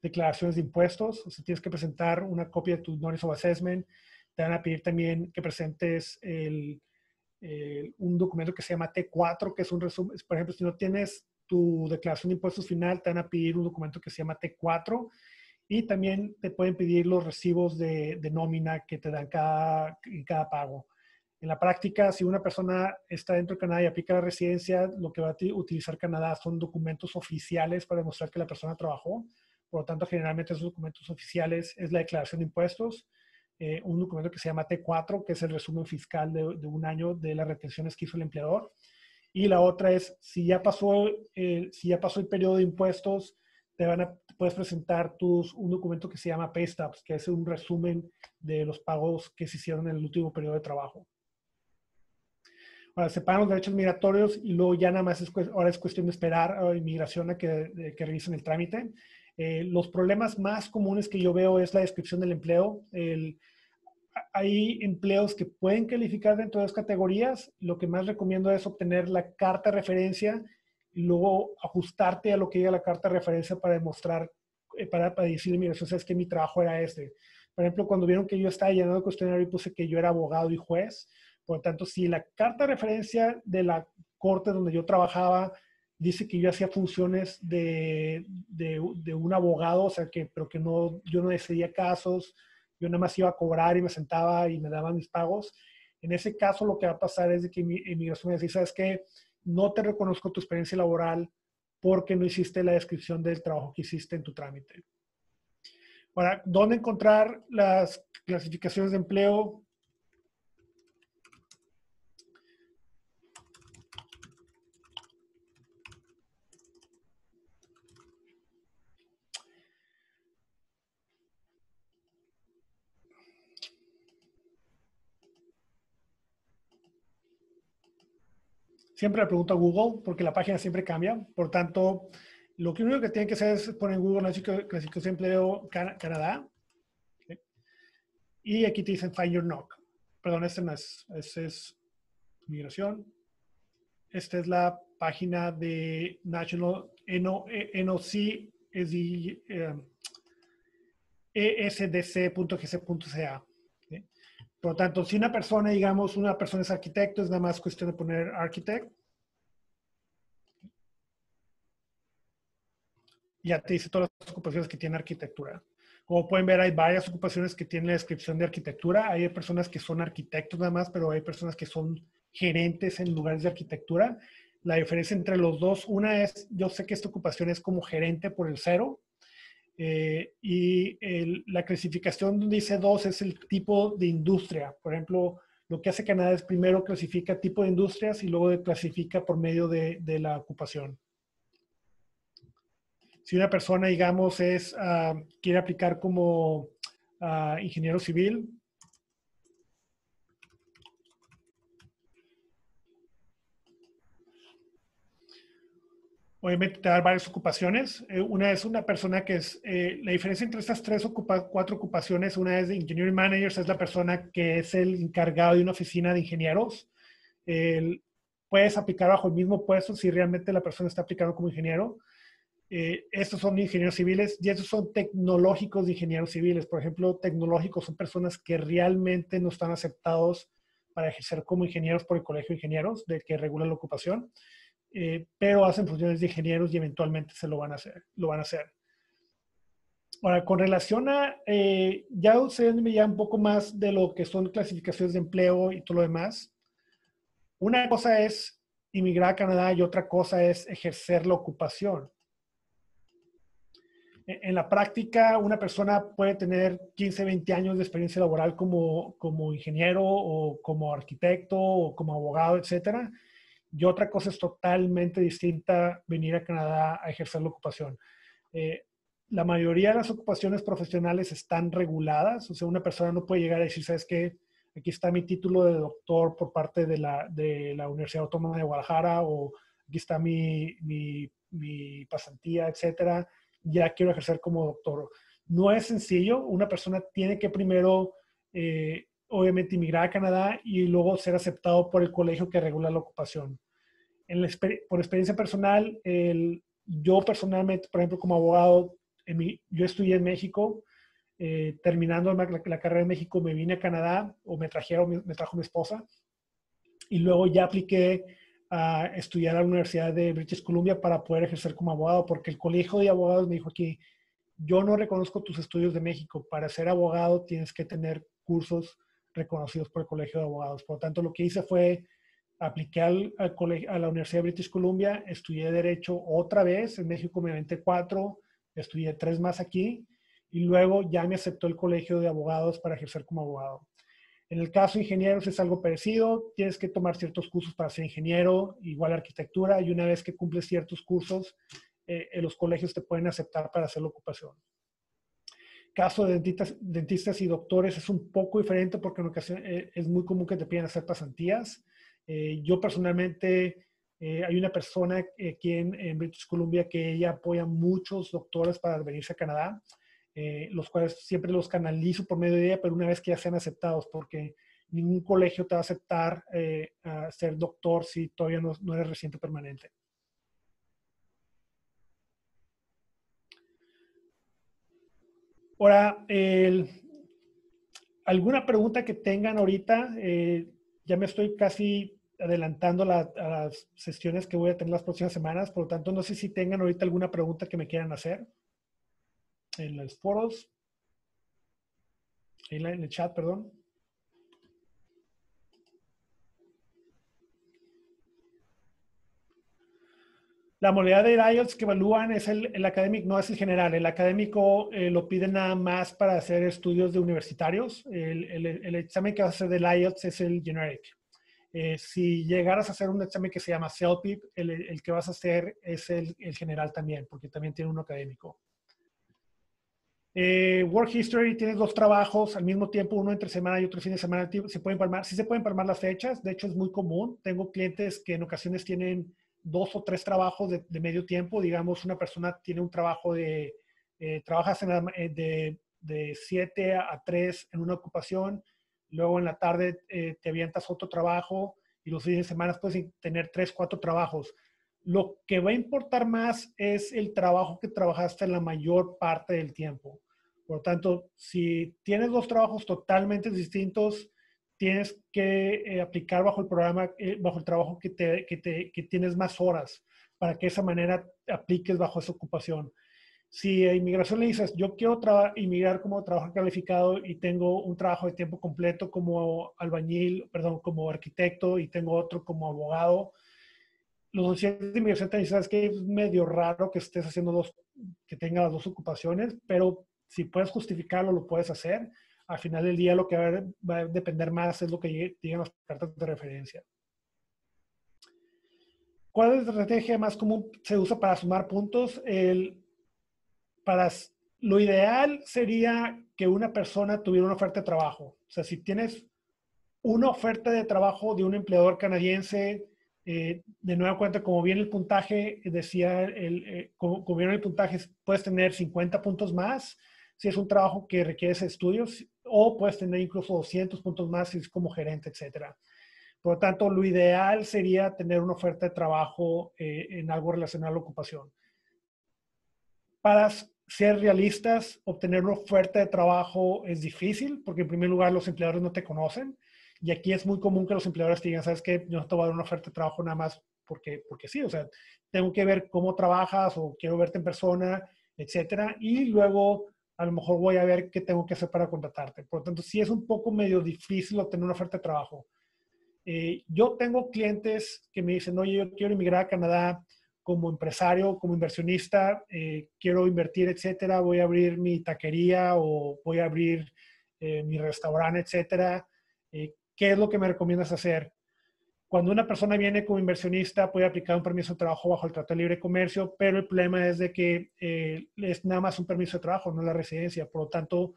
declaraciones de impuestos. O sea, tienes que presentar una copia de tu Notice of Assessment. Te van a pedir también que presentes el- un documento que se llama T4, que es un resumen. Por ejemplo, si no tienes tu declaración de impuestos final, te van a pedir un documento que se llama T4 y también te pueden pedir los recibos de, de nómina que te dan cada, cada pago. En la práctica, si una persona está dentro de Canadá y aplica la residencia, lo que va a ti- utilizar Canadá son documentos oficiales para demostrar que la persona trabajó. Por lo tanto, generalmente esos documentos oficiales es la declaración de impuestos, eh, un documento que se llama T4, que es el resumen fiscal de, de un año de las retenciones que hizo el empleador. Y la otra es, si ya pasó, eh, si ya pasó el periodo de impuestos, te van a, puedes presentar tus, un documento que se llama Pay que es un resumen de los pagos que se hicieron en el último periodo de trabajo. Ahora, se pagan los derechos migratorios y luego ya nada más es, ahora es cuestión de esperar a inmigración a que, que revisen el trámite. Eh, los problemas más comunes que yo veo es la descripción del empleo. El, hay empleos que pueden calificar dentro de dos categorías. Lo que más recomiendo es obtener la carta de referencia y luego ajustarte a lo que diga la carta de referencia para demostrar, eh, para, para decir a inmigración, sabes que mi trabajo era este. Por ejemplo, cuando vieron que yo estaba llenando el cuestionario y puse que yo era abogado y juez, por lo tanto, si la carta de referencia de la corte donde yo trabajaba dice que yo hacía funciones de, de, de un abogado, o sea, que, pero que no, yo no decidía casos, yo nada más iba a cobrar y me sentaba y me daban mis pagos. En ese caso, lo que va a pasar es de que mi inmigración me dice, ¿sabes qué? No te reconozco tu experiencia laboral porque no hiciste la descripción del trabajo que hiciste en tu trámite. Ahora, ¿dónde encontrar las clasificaciones de empleo? Siempre le pregunto a Google porque la página siempre cambia. Por tanto, lo que único que tienen que hacer es poner en Google la clasificación de empleo Can- Canadá. Y aquí te dicen Find Your NOC. Perdón, este no es. Este es migración. Esta es la página de National NO, NOC, esdc.gc.ca. Por lo tanto, si una persona, digamos, una persona es arquitecto, es nada más cuestión de poner architect. Ya te dice todas las ocupaciones que tiene arquitectura. Como pueden ver, hay varias ocupaciones que tienen la descripción de arquitectura. Hay personas que son arquitectos nada más, pero hay personas que son gerentes en lugares de arquitectura. La diferencia entre los dos, una es, yo sé que esta ocupación es como gerente por el cero, eh, y la clasificación donde dice dos es el tipo de industria. Por ejemplo, lo que hace Canadá es primero clasifica tipo de industrias y luego clasifica por medio de, de la ocupación. Si una persona, digamos, es, ah, quiere aplicar como ah, ingeniero civil, obviamente te da varias ocupaciones. Eh, una es una persona que es, eh, la diferencia entre estas tres, ocupa, cuatro ocupaciones, una es de engineering managers, es la persona que es el encargado de una oficina de ingenieros. Puedes aplicar bajo el mismo puesto si realmente la persona está aplicando como ingeniero. Eh, estos son ingenieros civiles y estos son tecnológicos de ingenieros civiles. Por ejemplo, tecnológicos son personas que realmente no están aceptados para ejercer como ingenieros por el Colegio de Ingenieros, del que regula la ocupación eh, pero hacen funciones de ingenieros y eventualmente se lo van a hacer. Lo van a hacer. Ahora, con relación a, eh, ya ustedes ya un poco más de lo que son clasificaciones de empleo y todo lo demás. Una cosa es inmigrar a Canadá y otra cosa es ejercer la ocupación. E, en la práctica, una persona puede tener 15, 20 años de experiencia laboral como, como ingeniero o como arquitecto o como abogado, etcétera. Y otra cosa es totalmente distinta venir a Canadá a ejercer la ocupación. Eh, la mayoría de las ocupaciones profesionales están reguladas, o sea, una persona no puede llegar a decir, ¿sabes qué? Aquí está mi título de doctor por parte de la, Universidad Autónoma de Guadalajara o aquí está mi, pasantía, etcétera, ya quiero ejercer como doctor. No es sencillo, una persona tiene que primero, eh, obviamente, inmigrar a Canadá y luego ser aceptado por el colegio que regula la ocupación. En por experiencia personal, el, yo personalmente, por ejemplo, como abogado, yo estudié en México, eh, terminando la, carrera en México me vine a Canadá o me trajeron, me trajo mi esposa y luego ya apliqué a estudiar a la Universidad de British Columbia para poder ejercer como abogado, porque el colegio de abogados me dijo aquí, yo no reconozco tus estudios de México, para ser abogado tienes que tener cursos reconocidos por el colegio de abogados. Por lo tanto, lo que hice fue apliqué al, a la Universidad de British Columbia, estudié Derecho otra vez, en México me aventé cuatro, estudié tres más aquí y luego ya me aceptó el colegio de abogados para ejercer como abogado. En el caso de ingenieros es algo parecido, tienes que tomar ciertos cursos para ser ingeniero, igual arquitectura, y una vez que cumples ciertos cursos, eh, los colegios te pueden aceptar para hacer la ocupación. Caso de dentistas, dentistas y doctores es un poco diferente porque en ocasiones eh, es muy común que te pidan hacer pasantías. Eh, yo personalmente eh, hay una persona aquí en, British Columbia que ella apoya muchos doctores para venirse a Canadá, eh, los cuales siempre los canalizo por medio de ella, pero una vez que ya sean aceptados, porque ningún colegio te va a aceptar eh, a ser doctor si todavía no, eres residente permanente. Ahora, ¿alguna pregunta que tengan ahorita? Ya me estoy casi adelantando a las sesiones que voy a tener las próximas semanas. Por lo tanto, no sé si tengan ahorita alguna pregunta que me quieran hacer en los foros, en el chat, perdón. La modalidad de IELTS que evalúan es el, académico, no es el general. El académico eh, lo piden nada más para hacer estudios de universitarios. El, el, el examen que va a hacer del IELTS es el generic. Eh, si llegaras a hacer un examen que se llama CELPIP, el, el que vas a hacer es el, el, general también, porque también tiene uno académico. Eh, Work History tienes dos trabajos al mismo tiempo, uno entre semana y otro fin de semana. Se pueden palmar, sí se pueden palmar las fechas, de hecho es muy común. Tengo clientes que en ocasiones tienen dos o tres trabajos de, medio tiempo. Digamos, una persona tiene un trabajo de, eh, trabajas en eh, de, de 7 a 3 en una ocupación luego en la tarde eh, te avientas otro trabajo y los fines de semana puedes tener tres, cuatro trabajos. Lo que va a importar más es el trabajo que trabajaste la mayor parte del tiempo. Por tanto, si tienes dos trabajos totalmente distintos, tienes que eh, aplicar bajo el programa, eh, bajo el trabajo que, te, que, te, que tienes más horas, para que de esa manera apliques bajo esa ocupación si a inmigración le dices, yo quiero inmigrar como trabajo calificado y tengo un trabajo de tiempo completo como albañil, perdón, como arquitecto y tengo otro como abogado, los oficiales de inmigración te dicen, que es medio raro que estés haciendo dos, que tengas dos ocupaciones, pero si puedes justificarlo, lo puedes hacer. Al final del día lo que va a, depender más es lo que digan las cartas de referencia. ¿Cuál es la estrategia más común se usa para sumar puntos? El, para lo ideal sería que una persona tuviera una oferta de trabajo. O sea, si tienes una oferta de trabajo de un empleador canadiense, eh, de nueva cuenta, como viene el puntaje, decía, el, eh, como, viene el puntaje, puedes tener 50 puntos más si es un trabajo que requiere estudios, o puedes tener incluso 200 puntos más si es como gerente, etcétera. Por lo tanto, lo ideal sería tener una oferta de trabajo eh, en algo relacionado a la ocupación. Para ser realistas, obtener una oferta de trabajo es difícil porque en primer lugar los empleadores no te conocen y aquí es muy común que los empleadores te digan, sabes que yo no te voy a dar una oferta de trabajo nada más porque, porque sí, o sea, tengo que ver cómo trabajas o quiero verte en persona, etcétera. Y luego a lo mejor voy a ver qué tengo que hacer para contratarte. Por lo tanto, sí es un poco medio difícil obtener una oferta de trabajo. Eh, yo tengo clientes que me dicen, oye, yo quiero emigrar a Canadá como empresario, como inversionista, eh, quiero invertir, etcétera, voy a abrir mi taquería o voy a abrir eh, mi restaurante, etcétera. ¿Qué es lo que me recomiendas hacer? Cuando una persona viene como inversionista, puede aplicar un permiso de trabajo bajo el Tratado de Libre Comercio, pero el problema es de que es nada más un permiso de trabajo, no la residencia. Por lo tanto,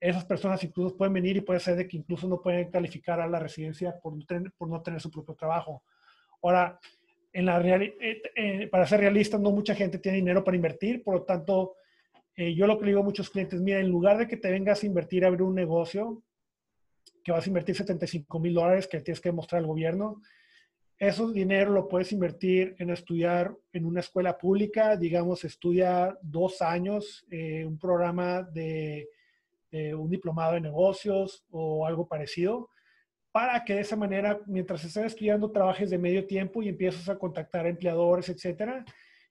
esas personas incluso pueden venir y puede ser de que incluso no pueden calificar a la residencia por no tener, por no tener su propio trabajo. Ahora, en la eh, eh, para ser realistas, no mucha gente tiene dinero para invertir, por lo tanto, eh, yo lo que le digo a muchos clientes, mira, en lugar de que te vengas a invertir a abrir un negocio, que vas a invertir 75 mil dólares que tienes que demostrar al gobierno, eso dinero lo puedes invertir en estudiar en una escuela pública, digamos, estudia dos años, un programa de eh, un diplomado de negocios o algo parecido, para que de esa manera, mientras estés estudiando, trabajes de medio tiempo y empiezas a contactar a empleadores, etcétera.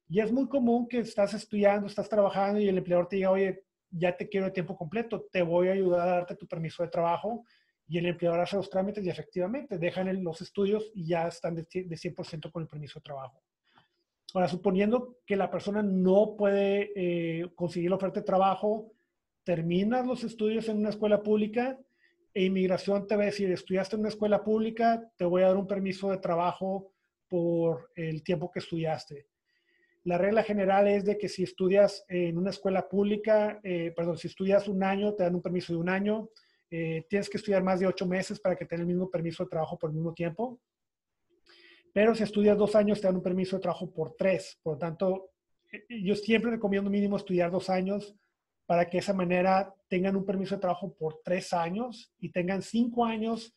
Y es muy común que estás estudiando, estás trabajando y el empleador te diga, oye, ya te quiero de tiempo completo, te voy a ayudar a darte tu permiso de trabajo. Y el empleador hace los trámites y efectivamente dejan los estudios y ya están de, 100% con el permiso de trabajo. Ahora, suponiendo que la persona no puede eh, conseguir la oferta de trabajo, terminas los estudios en una escuela pública e inmigración te va a decir, estudiaste en una escuela pública, te voy a dar un permiso de trabajo por el tiempo que estudiaste. La regla general es de que si estudias en una escuela pública, eh, perdón, si estudias un año, te dan un permiso de un año. Eh, tienes que estudiar más de ocho meses para que tengas el mismo permiso de trabajo por el mismo tiempo. Pero si estudias dos años, te dan un permiso de trabajo por tres. Por lo tanto, eh, yo siempre recomiendo mínimo estudiar dos años para que de esa manera tengan un permiso de trabajo por tres años y tengan cinco años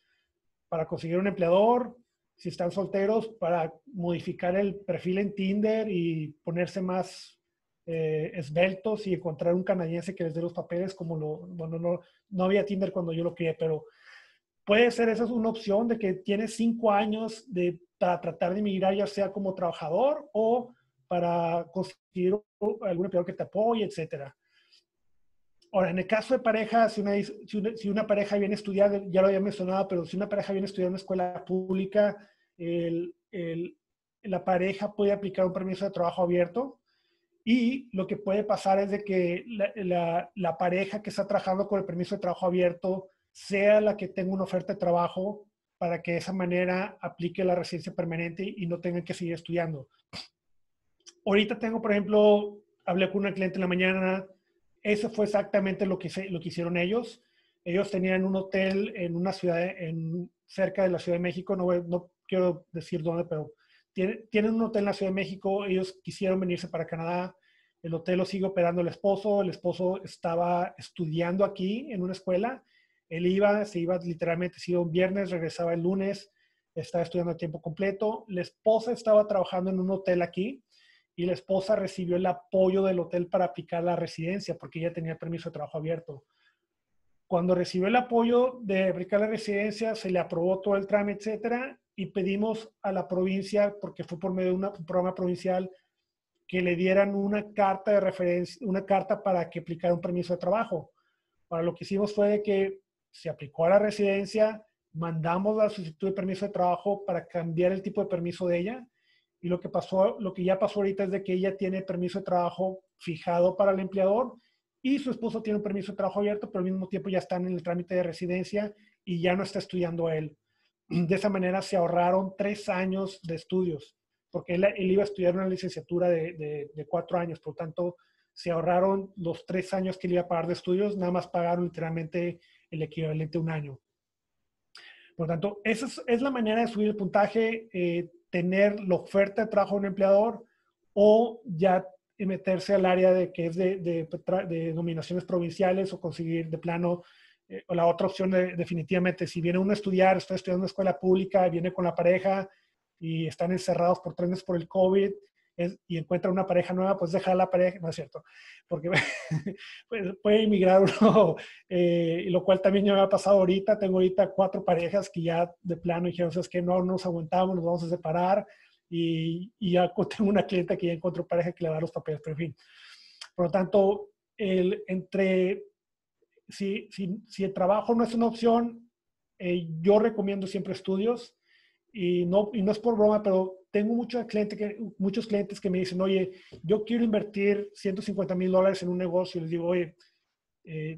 para conseguir un empleador, si están solteros, para modificar el perfil en Tinder y ponerse más eh, esbeltos y encontrar un canadiense que les dé los papeles como lo, bueno, no, no había Tinder cuando yo lo crié, pero puede ser esa es una opción de que tienes cinco años de, para tratar de emigrar ya sea como trabajador o para conseguir algún empleador que te apoye, etcétera. Ahora, en el caso de pareja, si una, si una, pareja viene a estudiar, ya lo había mencionado, pero si una pareja viene a estudiar en una escuela pública, el, el, la pareja puede aplicar un permiso de trabajo abierto y lo que puede pasar es de que la, pareja que está trabajando con el permiso de trabajo abierto sea la que tenga una oferta de trabajo para que de esa manera aplique la residencia permanente y no tengan que seguir estudiando. Ahorita tengo, por ejemplo, hablé con una cliente en la mañana eso fue exactamente lo que, lo que hicieron ellos. Ellos tenían un hotel en una ciudad en, cerca de la Ciudad de México, no quiero decir dónde, pero tienen, un hotel en la Ciudad de México, ellos quisieron venirse para Canadá, el hotel lo sigue operando el esposo, el esposo estaba estudiando aquí en una escuela, él iba, se iba literalmente, se iba un viernes, regresaba el lunes, estaba estudiando a tiempo completo, la esposa estaba trabajando en un hotel aquí, y la esposa recibió el apoyo del hotel para aplicar la residencia porque ella tenía permiso de trabajo abierto. Cuando recibió el apoyo de aplicar la residencia, se le aprobó todo el trámite, etcétera, y pedimos a la provincia, porque fue por medio de un programa provincial, que le dieran una carta de referencia, una carta para que aplicara un permiso de trabajo. Para lo que hicimos fue que se aplicó a la residencia, mandamos la solicitud de permiso de trabajo para cambiar el tipo de permiso de ella y lo que pasó, lo que ya pasó ahorita es de que ella tiene permiso de trabajo fijado para el empleador y su esposo tiene un permiso de trabajo abierto, pero al mismo tiempo ya están en el trámite de residencia y ya no está estudiando él. De esa manera se ahorraron tres años de estudios, porque él, iba a estudiar una licenciatura de, cuatro años, por lo tanto, se ahorraron los tres años que él iba a pagar de estudios, nada más pagaron literalmente el equivalente a un año. Por lo tanto, esa es, la manera de subir el puntaje. Eh, tener la oferta de trabajo de un empleador o ya meterse al área de que es de, de, nominaciones provinciales o conseguir de plano, eh, o la otra opción definitivamente, si viene uno a estudiar, está estudiando en una escuela pública, viene con la pareja y están encerrados por tres meses por el COVID y encuentra una pareja nueva, pues deja la pareja, no es cierto, porque <laughs> pues, puede emigrar uno, <laughs> eh, lo cual también ya me ha pasado ahorita, tengo ahorita cuatro parejas que ya de plano dijeron, es que no nos aguantamos, nos vamos a separar, y, ya <laughs> tengo una clienta que ya encontró pareja que le da los papeles, pero en fin. Por lo tanto, el, entre, si, si, si el trabajo no es una opción, eh, yo recomiendo siempre estudios y no, y no es por broma, pero tengo muchos clientes que, muchos clientes que me dicen, oye, yo quiero invertir 150 mil dólares en un negocio. Y les digo, oye, eh,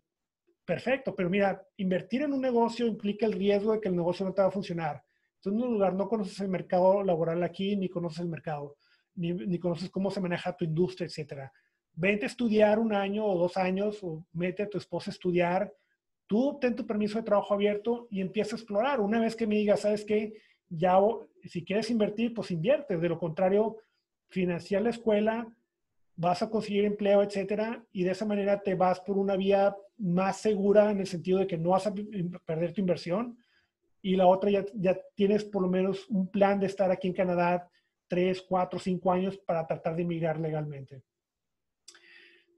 perfecto, pero mira, invertir en un negocio implica el riesgo de que el negocio no te va a funcionar. Entonces, en un lugar no conoces el mercado laboral aquí, ni conoces el mercado, ni, ni conoces cómo se maneja tu industria, etcétera. Vente a estudiar un año o dos años, o mete a tu esposa a estudiar. Tú obtén tu permiso de trabajo abierto y empieza a explorar. Una vez que me digas, ¿sabes qué? Ya, si quieres invertir, pues invierte. De lo contrario, financiar la escuela, vas a conseguir empleo, etcétera, y de esa manera te vas por una vía más segura en el sentido de que no vas a perder tu inversión. Y la otra, ya, ya tienes por lo menos un plan de estar aquí en Canadá tres, cuatro, cinco años para tratar de emigrar legalmente.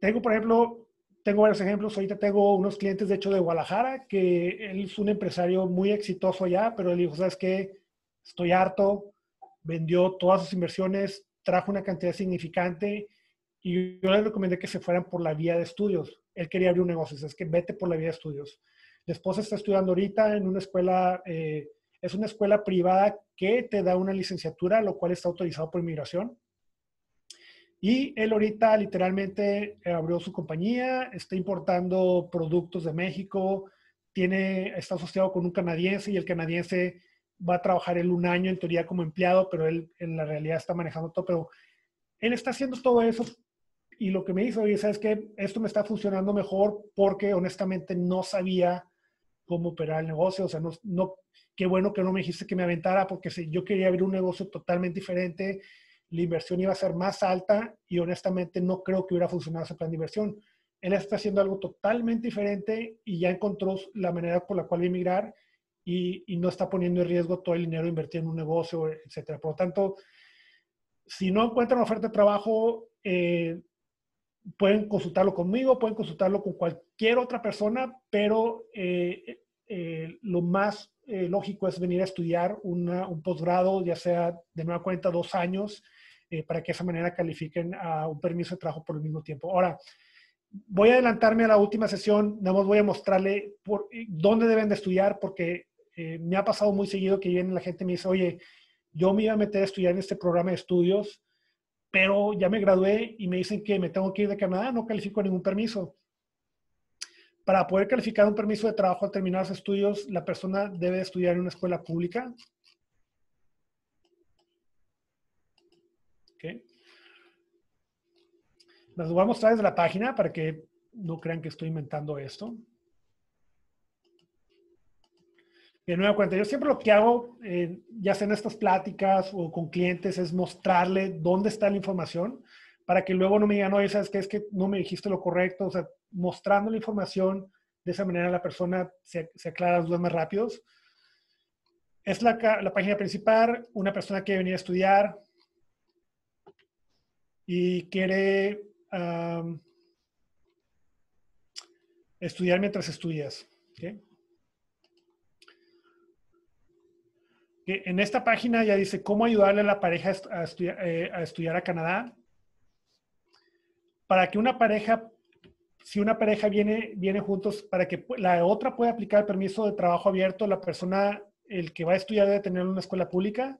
Tengo, por ejemplo, tengo varios ejemplos. Ahorita tengo unos clientes, de hecho, de Guadalajara, que él es un empresario muy exitoso allá, pero él dijo, ¿sabes qué? Estoy harto, vendió todas sus inversiones, trajo una cantidad significante y yo le recomendé que se fueran por la vía de estudios. Él quería abrir un negocio, es que vete por la vía de estudios. La esposa está estudiando ahorita en una escuela, eh, es una escuela privada que te da una licenciatura, lo cual está autorizado por inmigración. Y él ahorita literalmente abrió su compañía, está importando productos de México, tiene, está asociado con un canadiense y el canadiense va a trabajar él un año en teoría como empleado, pero él en la realidad está manejando todo. Pero él está haciendo todo eso y lo que me dijo, oye, ¿sabes qué? Esto me está funcionando mejor porque honestamente no sabía cómo operar el negocio. O sea, no, no, qué bueno que no me dijiste que me aventara porque si yo quería abrir un negocio totalmente diferente, la inversión iba a ser más alta y honestamente no creo que hubiera funcionado ese plan de inversión. Él está haciendo algo totalmente diferente y ya encontró la manera por la cual emigrar y, y no está poniendo en riesgo todo el dinero invertido en un negocio, etcétera. Por lo tanto, si no encuentran oferta de trabajo, eh, pueden consultarlo conmigo, pueden consultarlo con cualquier otra persona, pero eh, eh, lo más lógico es venir a estudiar un posgrado, ya sea de nueva cuenta dos años, para que de esa manera califiquen a un permiso de trabajo por el mismo tiempo. Ahora, voy a adelantarme a la última sesión, nada voy a mostrarle por, dónde deben de estudiar, porque me ha pasado muy seguido que viene la gente y me dice, oye, yo me iba a meter a estudiar en este programa de estudios, pero ya me gradué y me dicen que me tengo que ir de Canadá, no califico ningún permiso. Para poder calificar un permiso de trabajo al terminar los estudios, la persona debe estudiar en una escuela pública. Okay. Les voy a mostrar desde la página para que no crean que estoy inventando esto. de nueva cuenta, yo siempre lo que hago, eh, ya sea en estas pláticas o con clientes, es mostrarle dónde está la información para que luego no me digan, oye, ¿sabes qué? Es que no me dijiste lo correcto. O sea, mostrando la información, de esa manera la persona se, aclara los dudas más rápidos. Es la, la, página principal, una persona que venir a estudiar y quiere estudiar mientras estudias. ¿okay? en esta página ya dice cómo ayudarle a la pareja a, eh, a estudiar a Canadá. Para que una pareja, si una pareja viene, viene juntos, para que la otra pueda aplicar el permiso de trabajo abierto, la persona, el que va a estudiar debe tener una escuela pública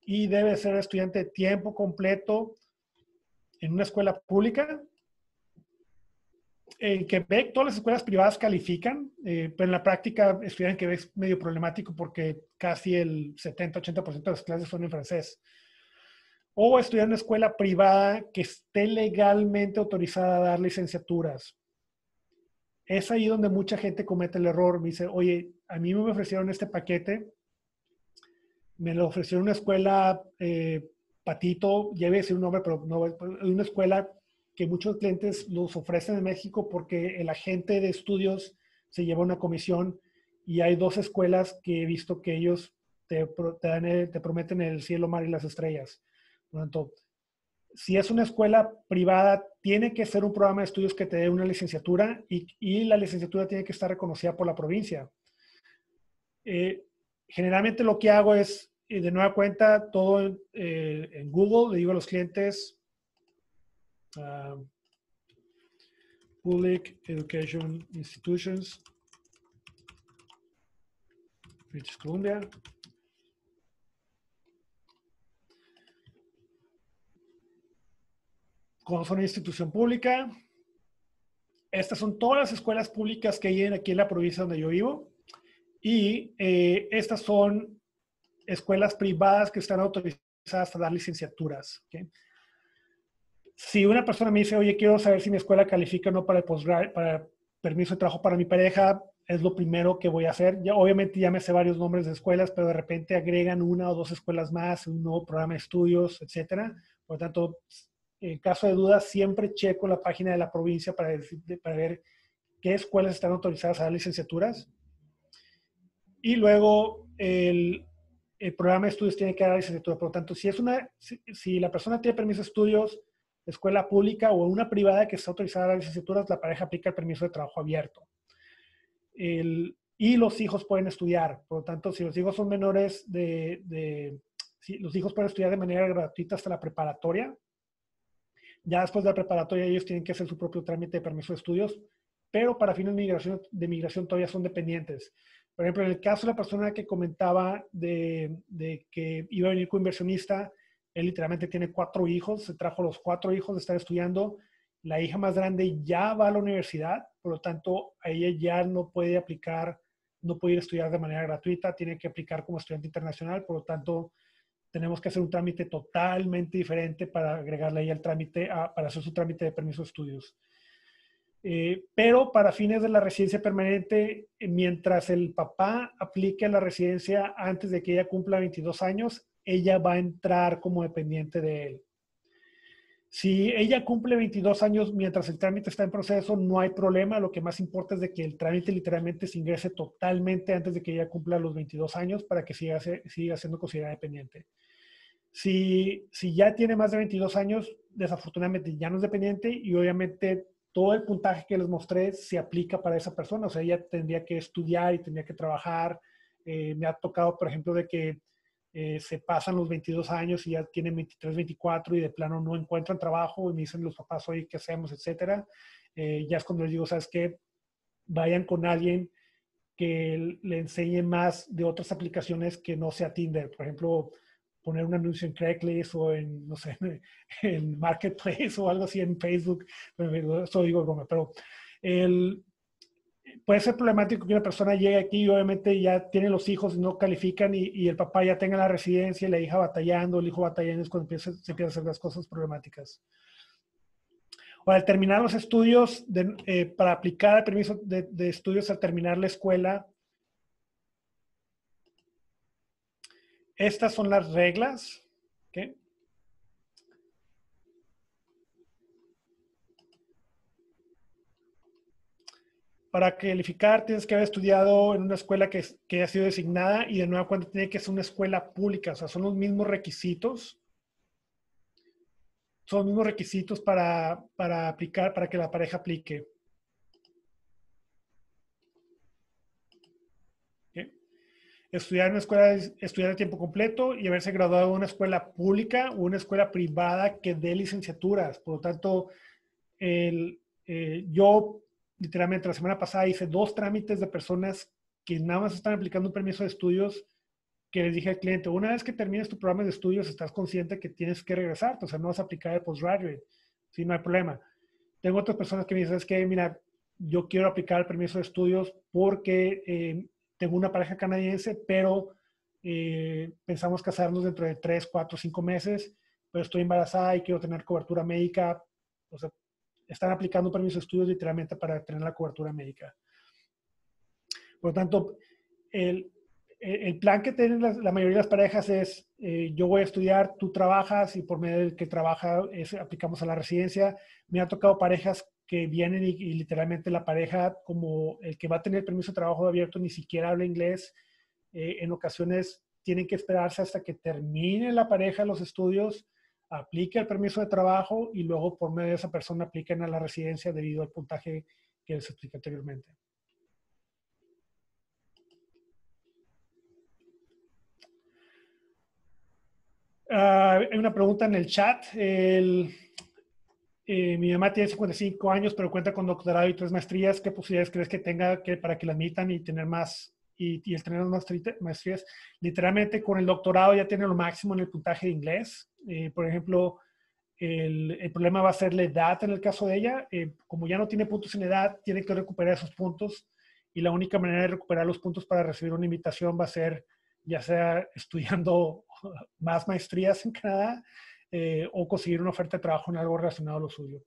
y debe ser estudiante de tiempo completo en una escuela pública en Quebec todas las escuelas privadas califican, eh, pero en la práctica estudiar en Quebec es medio problemático porque casi el 70-80% de las clases son en francés. O estudiar en una escuela privada que esté legalmente autorizada a dar licenciaturas. Es ahí donde mucha gente comete el error. Me dice, oye, a mí me ofrecieron este paquete, me lo ofrecieron una escuela eh, Patito, ya voy a decir un nombre, pero no, una escuela que muchos clientes los ofrecen en México porque el agente de estudios se lleva una comisión y hay dos escuelas que he visto que ellos te, te, prometen el cielo, mar y las estrellas. Por tanto, si es una escuela privada, tiene que ser un programa de estudios que te dé una licenciatura y, y la licenciatura tiene que estar reconocida por la provincia. Eh, generalmente lo que hago es, eh, de nueva cuenta, todo eh, en Google, le digo a los clientes, Public Education Institutions, British Columbia. Como son una institución pública, estas son todas las escuelas públicas que hay aquí en la provincia donde yo vivo. Y eh, estas son escuelas privadas que están autorizadas a dar licenciaturas. Si una persona me dice, oye, quiero saber si mi escuela califica o no para el postgrad, para permiso de trabajo para mi pareja, es lo primero que voy a hacer. Ya, obviamente ya me sé varios nombres de escuelas, pero de repente agregan una o dos escuelas más, un nuevo programa de estudios, etcétera. Por lo tanto, en caso de duda, siempre checo la página de la provincia para, para ver qué escuelas están autorizadas a dar licenciaturas. Y luego el, el programa de estudios tiene que dar licenciatura. Por lo tanto, si, es una, si, la persona tiene permiso de estudios, escuela pública o una privada que está autorizada a dar licenciaturas, la pareja aplica el permiso de trabajo abierto. Y los hijos pueden estudiar. Por lo tanto, si los hijos son menores de, de si los hijos pueden estudiar de manera gratuita hasta la preparatoria, ya después de la preparatoria ellos tienen que hacer su propio trámite de permiso de estudios, pero para fines de migración, de migración todavía son dependientes. Por ejemplo, en el caso de la persona que comentaba de, de, que iba a venir con inversionista, él literalmente tiene cuatro hijos, se trajo los cuatro hijos de estar estudiando. La hija más grande ya va a la universidad, por lo tanto, a ella ya no puede aplicar, no puede ir a estudiar de manera gratuita, tiene que aplicar como estudiante internacional, por lo tanto, tenemos que hacer un trámite totalmente diferente para agregarle ahí al trámite, para hacer su trámite de permiso de estudios. Eh, pero para fines de la residencia permanente, mientras el papá aplique la residencia antes de que ella cumpla 22 años, ella va a entrar como dependiente de él. Si ella cumple 22 años mientras el trámite está en proceso, no hay problema. Lo que más importa es de que el trámite literalmente se ingrese totalmente antes de que ella cumpla los 22 años para que siga, siga siendo considerada dependiente. Si, si ya tiene más de 22 años, desafortunadamente ya no es dependiente y obviamente todo el puntaje que les mostré se aplica para esa persona. O sea, ella tendría que estudiar y tendría que trabajar. Eh, me ha tocado, por ejemplo, de que eh, se pasan los 22 años y ya tienen 23, 24 y de plano no encuentran trabajo y me dicen los papás, oye, ¿qué hacemos? Etcétera. Eh, ya es cuando les digo, ¿sabes qué? Vayan con alguien que le enseñe más de otras aplicaciones que no sea Tinder. Por ejemplo, poner un anuncio en Craigslist o en, no sé, <laughs> en Marketplace o algo así en Facebook. Eso digo pero el, puede ser problemático que una persona llegue aquí y obviamente ya tiene los hijos y no califican y, el papá ya tenga la residencia y la hija batallando, el hijo batallando es cuando empieza, se empiezan a hacer las cosas problemáticas. O al terminar los estudios, eh, para aplicar el permiso de, de, estudios al terminar la escuela, estas son las reglas. para calificar tienes que haber estudiado en una escuela que, que ha sido designada y de nueva cuenta tiene que ser una escuela pública, o sea, son los mismos requisitos. Son los mismos requisitos para, para aplicar, para que la pareja aplique. Estudiar en una escuela, estudiar a tiempo completo y haberse graduado en una escuela pública o una escuela privada que dé licenciaturas. Por lo tanto, el, eh, yo literalmente la semana pasada hice dos trámites de personas que nada más están aplicando un permiso de estudios que les dije al cliente, una vez que termines tu programa de estudios, estás consciente que tienes que regresar, o sea, no vas a aplicar el postgraduate, si no hay problema. Tengo otras personas que me dicen, es que, mira, yo quiero aplicar el permiso de estudios porque eh, tengo una pareja canadiense, pero eh, pensamos casarnos dentro de tres, cuatro, cinco meses, pero estoy embarazada y quiero tener cobertura médica. O sea, están aplicando permiso de estudios literalmente para tener la cobertura médica. Por lo tanto, el, el plan que tienen la, mayoría de las parejas es, eh, yo voy a estudiar, tú trabajas y por medio del que trabaja es, aplicamos a la residencia. Me ha tocado parejas que vienen y, literalmente la pareja, como el que va a tener permiso de trabajo abierto, ni siquiera habla inglés. Eh, en ocasiones tienen que esperarse hasta que termine la pareja los estudios aplique el permiso de trabajo y luego por medio de esa persona apliquen a la residencia debido al puntaje que les expliqué anteriormente. Uh, hay una pregunta en el chat. El, eh, mi mamá tiene 55 años, pero cuenta con doctorado y tres maestrías. ¿Qué posibilidades crees que tenga que, para que la admitan y tener más y, y el tener más maestrías? Literalmente con el doctorado ya tiene lo máximo en el puntaje de inglés. Eh, por ejemplo, el, el, problema va a ser la edad en el caso de ella. Eh, como ya no tiene puntos en edad, tiene que recuperar esos puntos y la única manera de recuperar los puntos para recibir una invitación va a ser ya sea estudiando <laughs> más maestrías en Canadá eh, o conseguir una oferta de trabajo en algo relacionado a lo suyo.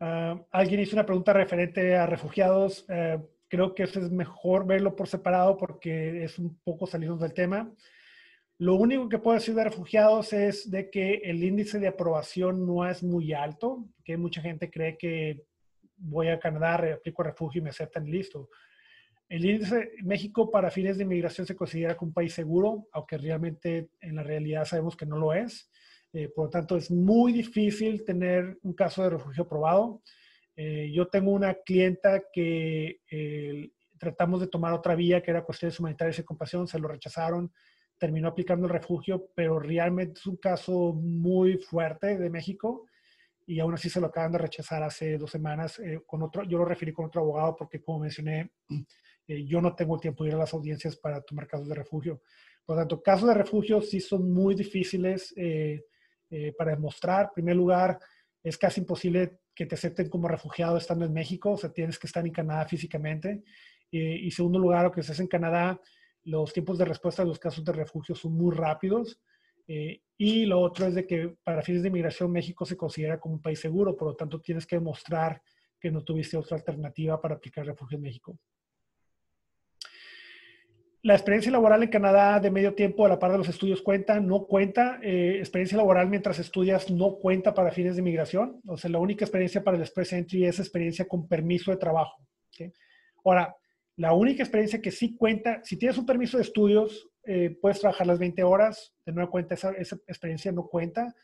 Uh, alguien hizo una pregunta referente a refugiados. Uh, creo que eso es mejor verlo por separado porque es un poco salirnos del tema. Lo único que puedo decir de refugiados es de que el índice de aprobación no es muy alto, que mucha gente cree que voy a Canadá, aplico refugio y me aceptan y listo. El índice México para fines de inmigración se considera como un país seguro, aunque realmente en la realidad sabemos que no lo es. Eh, por lo tanto, es muy difícil tener un caso de refugio aprobado. Eh, yo tengo una clienta que eh, tratamos de tomar otra vía, que era cuestiones humanitarias y compasión, se lo rechazaron, terminó aplicando el refugio, pero realmente es un caso muy fuerte de México y aún así se lo acaban de rechazar hace dos semanas con otro, yo lo referí con otro abogado porque como mencioné, eh, yo no tengo el tiempo de ir a las audiencias para tomar casos de refugio. Por lo tanto, casos de refugio sí son muy difíciles eh, eh, para demostrar. En primer lugar, es casi imposible que te acepten como refugiado estando en México, o sea, tienes que estar en Canadá físicamente. y segundo lugar, lo que se hace en Canadá, los tiempos de respuesta de los casos de refugio son muy rápidos. y lo otro es de que para fines de inmigración México se considera como un país seguro, por lo tanto tienes que demostrar que no tuviste otra alternativa para aplicar refugio en México la experiencia laboral en Canadá de medio tiempo a la par de los estudios cuenta, no cuenta. Eh, experiencia laboral mientras estudias no cuenta para fines de migración. O sea, la única experiencia para el Express Entry es experiencia con permiso de trabajo. Ahora, la única experiencia que sí cuenta, si tienes un permiso de estudios, eh, puedes trabajar las 20 horas. De nueva cuenta, esa, esa experiencia no cuenta,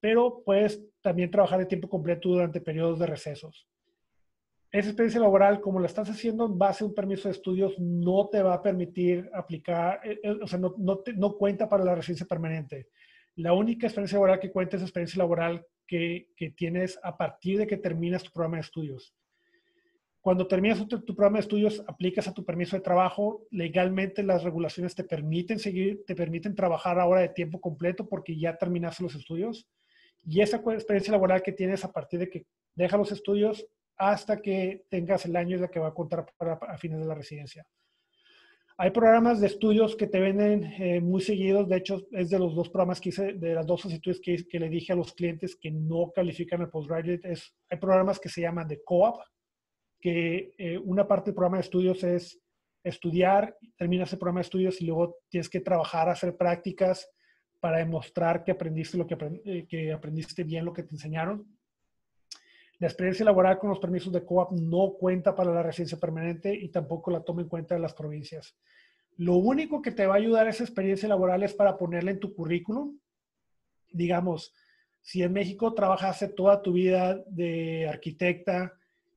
pero puedes también trabajar de tiempo completo durante periodos de recesos esa experiencia laboral, como la estás haciendo en base a un permiso de estudios, no te va a permitir aplicar, eh, eh, o sea, no, no, no, cuenta para la residencia permanente. La única experiencia laboral que cuenta es la experiencia laboral que, que, tienes a partir de que terminas tu programa de estudios. Cuando terminas tu, tu, programa de estudios, aplicas a tu permiso de trabajo. Legalmente las regulaciones te permiten seguir, te permiten trabajar ahora de tiempo completo porque ya terminaste los estudios. Y esa experiencia laboral que tienes a partir de que dejas los estudios, hasta que tengas el año de que va a contar para, a fines de la residencia. Hay programas de estudios que te venden eh, muy seguidos. De hecho, es de los dos programas que hice, de las dos solicitudes que, que le dije a los clientes que no califican el postgraduate. Es, hay programas que se llaman de co-op, que eh, una parte del programa de estudios es estudiar, terminas el programa de estudios y luego tienes que trabajar, hacer prácticas para demostrar que aprendiste lo que, eh, que aprendiste bien lo que te enseñaron. La experiencia laboral con los permisos de COAP no cuenta para la residencia permanente y tampoco la toma en cuenta de las provincias. Lo único que te va a ayudar esa experiencia laboral es para ponerla en tu currículum. Digamos, si en México trabajaste toda tu vida de arquitecta,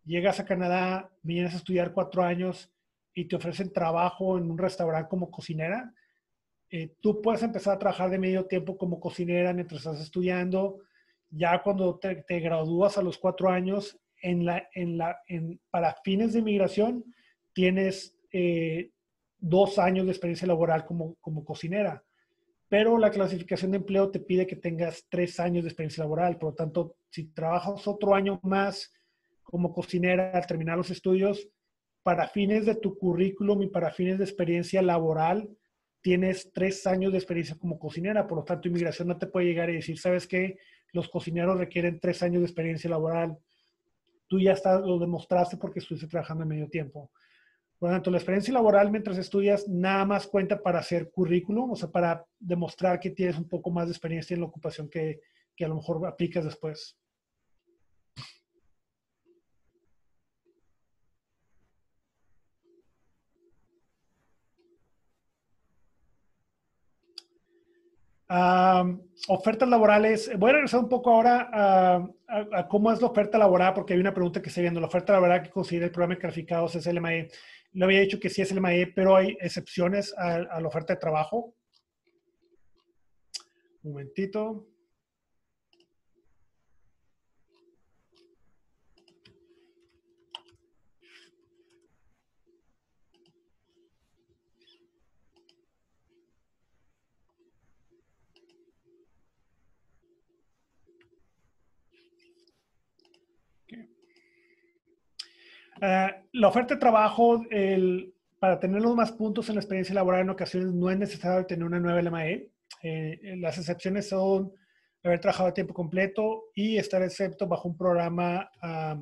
llegas a Canadá, vienes a estudiar cuatro años y te ofrecen trabajo en un restaurante como cocinera, eh, tú puedes empezar a trabajar de medio tiempo como cocinera mientras estás estudiando ya cuando te, gradúas a los cuatro años, en la, en la, en, para fines de inmigración, tienes eh, dos años de experiencia laboral como, como cocinera. Pero la clasificación de empleo te pide que tengas tres años de experiencia laboral. Por lo tanto, si trabajas otro año más como cocinera al terminar los estudios, para fines de tu currículum y para fines de experiencia laboral, tienes tres años de experiencia como cocinera. Por lo tanto, inmigración no te puede llegar y decir, ¿sabes qué? Los cocineros requieren tres años de experiencia laboral. Tú ya lo demostraste porque estuviste trabajando en medio tiempo. Por lo tanto, la experiencia laboral mientras estudias nada más cuenta para hacer currículum, o sea, para demostrar que tienes un poco más de experiencia en la ocupación que, que a lo mejor aplicas después. Ofertas laborales. Voy a regresar un poco ahora a, cómo es la oferta laboral, porque hay una pregunta que está viendo. La oferta laboral que considera el programa de calificados es el MAE. Le había dicho que sí es el MAE, pero hay excepciones a, la oferta de trabajo. Un momentito. Ah, la oferta de trabajo, el, para tener los más puntos en la experiencia laboral en ocasiones no es necesario tener una nueva LMAE. Eh, las excepciones son haber trabajado a tiempo completo y estar excepto bajo un programa, ah,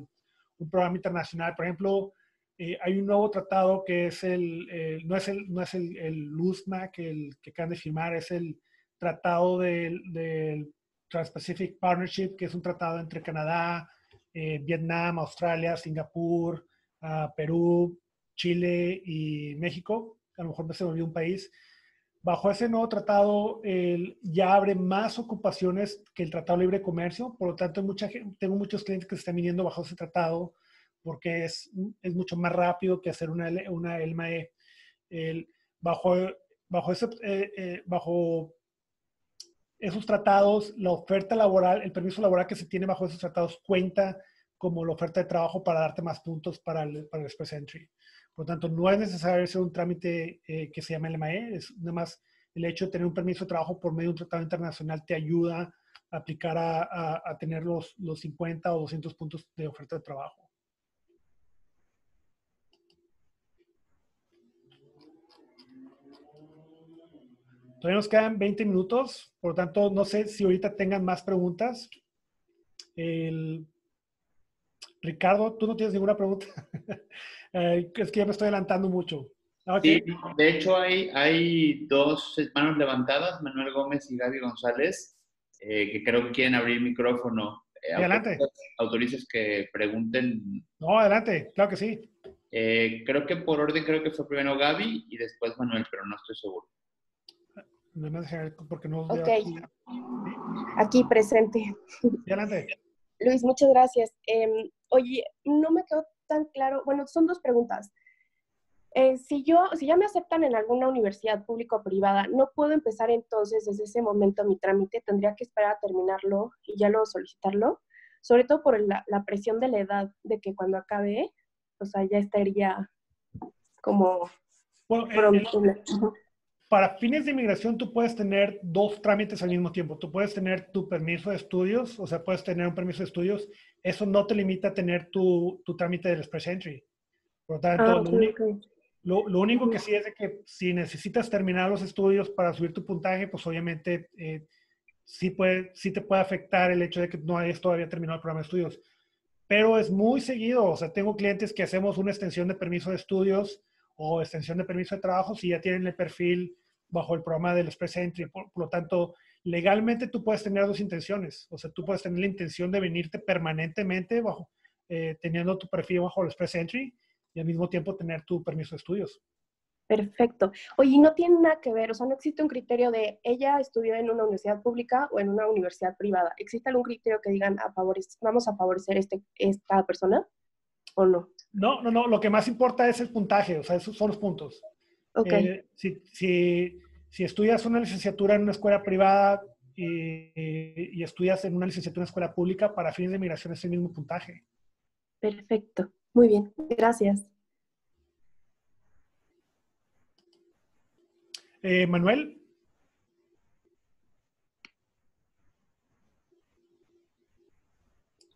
un programa internacional. Por ejemplo, eh, hay un nuevo tratado que es el, no es el, no es el, el LUSMA que, el, que acaban de firmar, es el tratado del, del Trans-Pacific Partnership, que es un tratado entre Canadá, eh, Vietnam, Australia, Singapur, uh, Perú, Chile y México. A lo mejor me se me olvidó un país. Bajo ese nuevo tratado ya abre más ocupaciones que el Tratado de Libre Comercio. Por lo tanto, mucha, tengo muchos clientes que se están viniendo bajo ese tratado porque es, mucho más rápido que hacer una, una ELMAE. El, bajo, bajo, ese, eh, eh, bajo esos tratados, la oferta laboral, el permiso laboral que se tiene bajo esos tratados cuenta como la oferta de trabajo para darte más puntos para el, para el Express Entry. Por lo tanto, no es necesario hacer un trámite eh, que se llama LMAE, es nada más el hecho de tener un permiso de trabajo por medio de un tratado internacional te ayuda a aplicar a, a, a tener los, los 50 o 200 puntos de oferta de trabajo. Todavía nos quedan 20 minutos, por lo tanto, no sé si ahorita tengan más preguntas. El... Ricardo, tú no tienes ninguna pregunta. <laughs> eh, es que ya me estoy adelantando mucho. Okay. Sí, de hecho hay, hay dos manos levantadas, Manuel Gómez y Gaby González, eh, que creo que quieren abrir micrófono. Eh, adelante. Autorices que pregunten. No, adelante, claro que sí. Creo que por orden creo que fue primero Gaby y después Manuel, pero no estoy seguro. Porque no ok. Aquí. aquí presente. Adelante. Luis, muchas gracias. Eh, oye, no me quedó tan claro. Bueno, son dos preguntas. Eh, si yo, si ya me aceptan en alguna universidad pública o privada, ¿no puedo empezar entonces desde ese momento mi trámite? ¿Tendría que esperar a terminarlo y ya luego solicitarlo? Sobre todo por la, la presión de la edad, de que cuando acabe, o sea, ya estaría como... Bueno, el, el, para fines de inmigración tú puedes tener dos trámites al mismo tiempo. Tú puedes tener tu permiso de estudios, o sea, puedes tener un permiso de estudios. Eso no te limita a tener tu, tu trámite del Express Entry. Por lo tanto, ah, okay, lo, único, okay. lo, lo, único, que sí es de que si necesitas terminar los estudios para subir tu puntaje, pues obviamente eh, sí, puede, sí te puede afectar el hecho de que no hayas todavía terminado el programa de estudios. Pero es muy seguido. O sea, tengo clientes que hacemos una extensión de permiso de estudios o extensión de permiso de trabajo si ya tienen el perfil bajo el programa del Express Entry. Por, por, lo tanto, legalmente tú puedes tener dos intenciones. O sea, tú puedes tener la intención de venirte permanentemente bajo, eh, teniendo tu perfil bajo el Express Entry y al mismo tiempo tener tu permiso de estudios. Perfecto. Oye, no tiene nada que ver, o sea, no existe un criterio de ella estudió en una universidad pública o en una universidad privada. ¿Existe algún criterio que digan a favorecer, vamos a favorecer este, esta persona o no? No, no, no. Lo que más importa es el puntaje, o sea, esos son los puntos. Okay. Eh, si, si, si, estudias una licenciatura en una escuela privada y, y, estudias en una licenciatura en una escuela pública, para fines de migración es el mismo puntaje. Perfecto. Muy bien. Gracias. Eh, Manuel.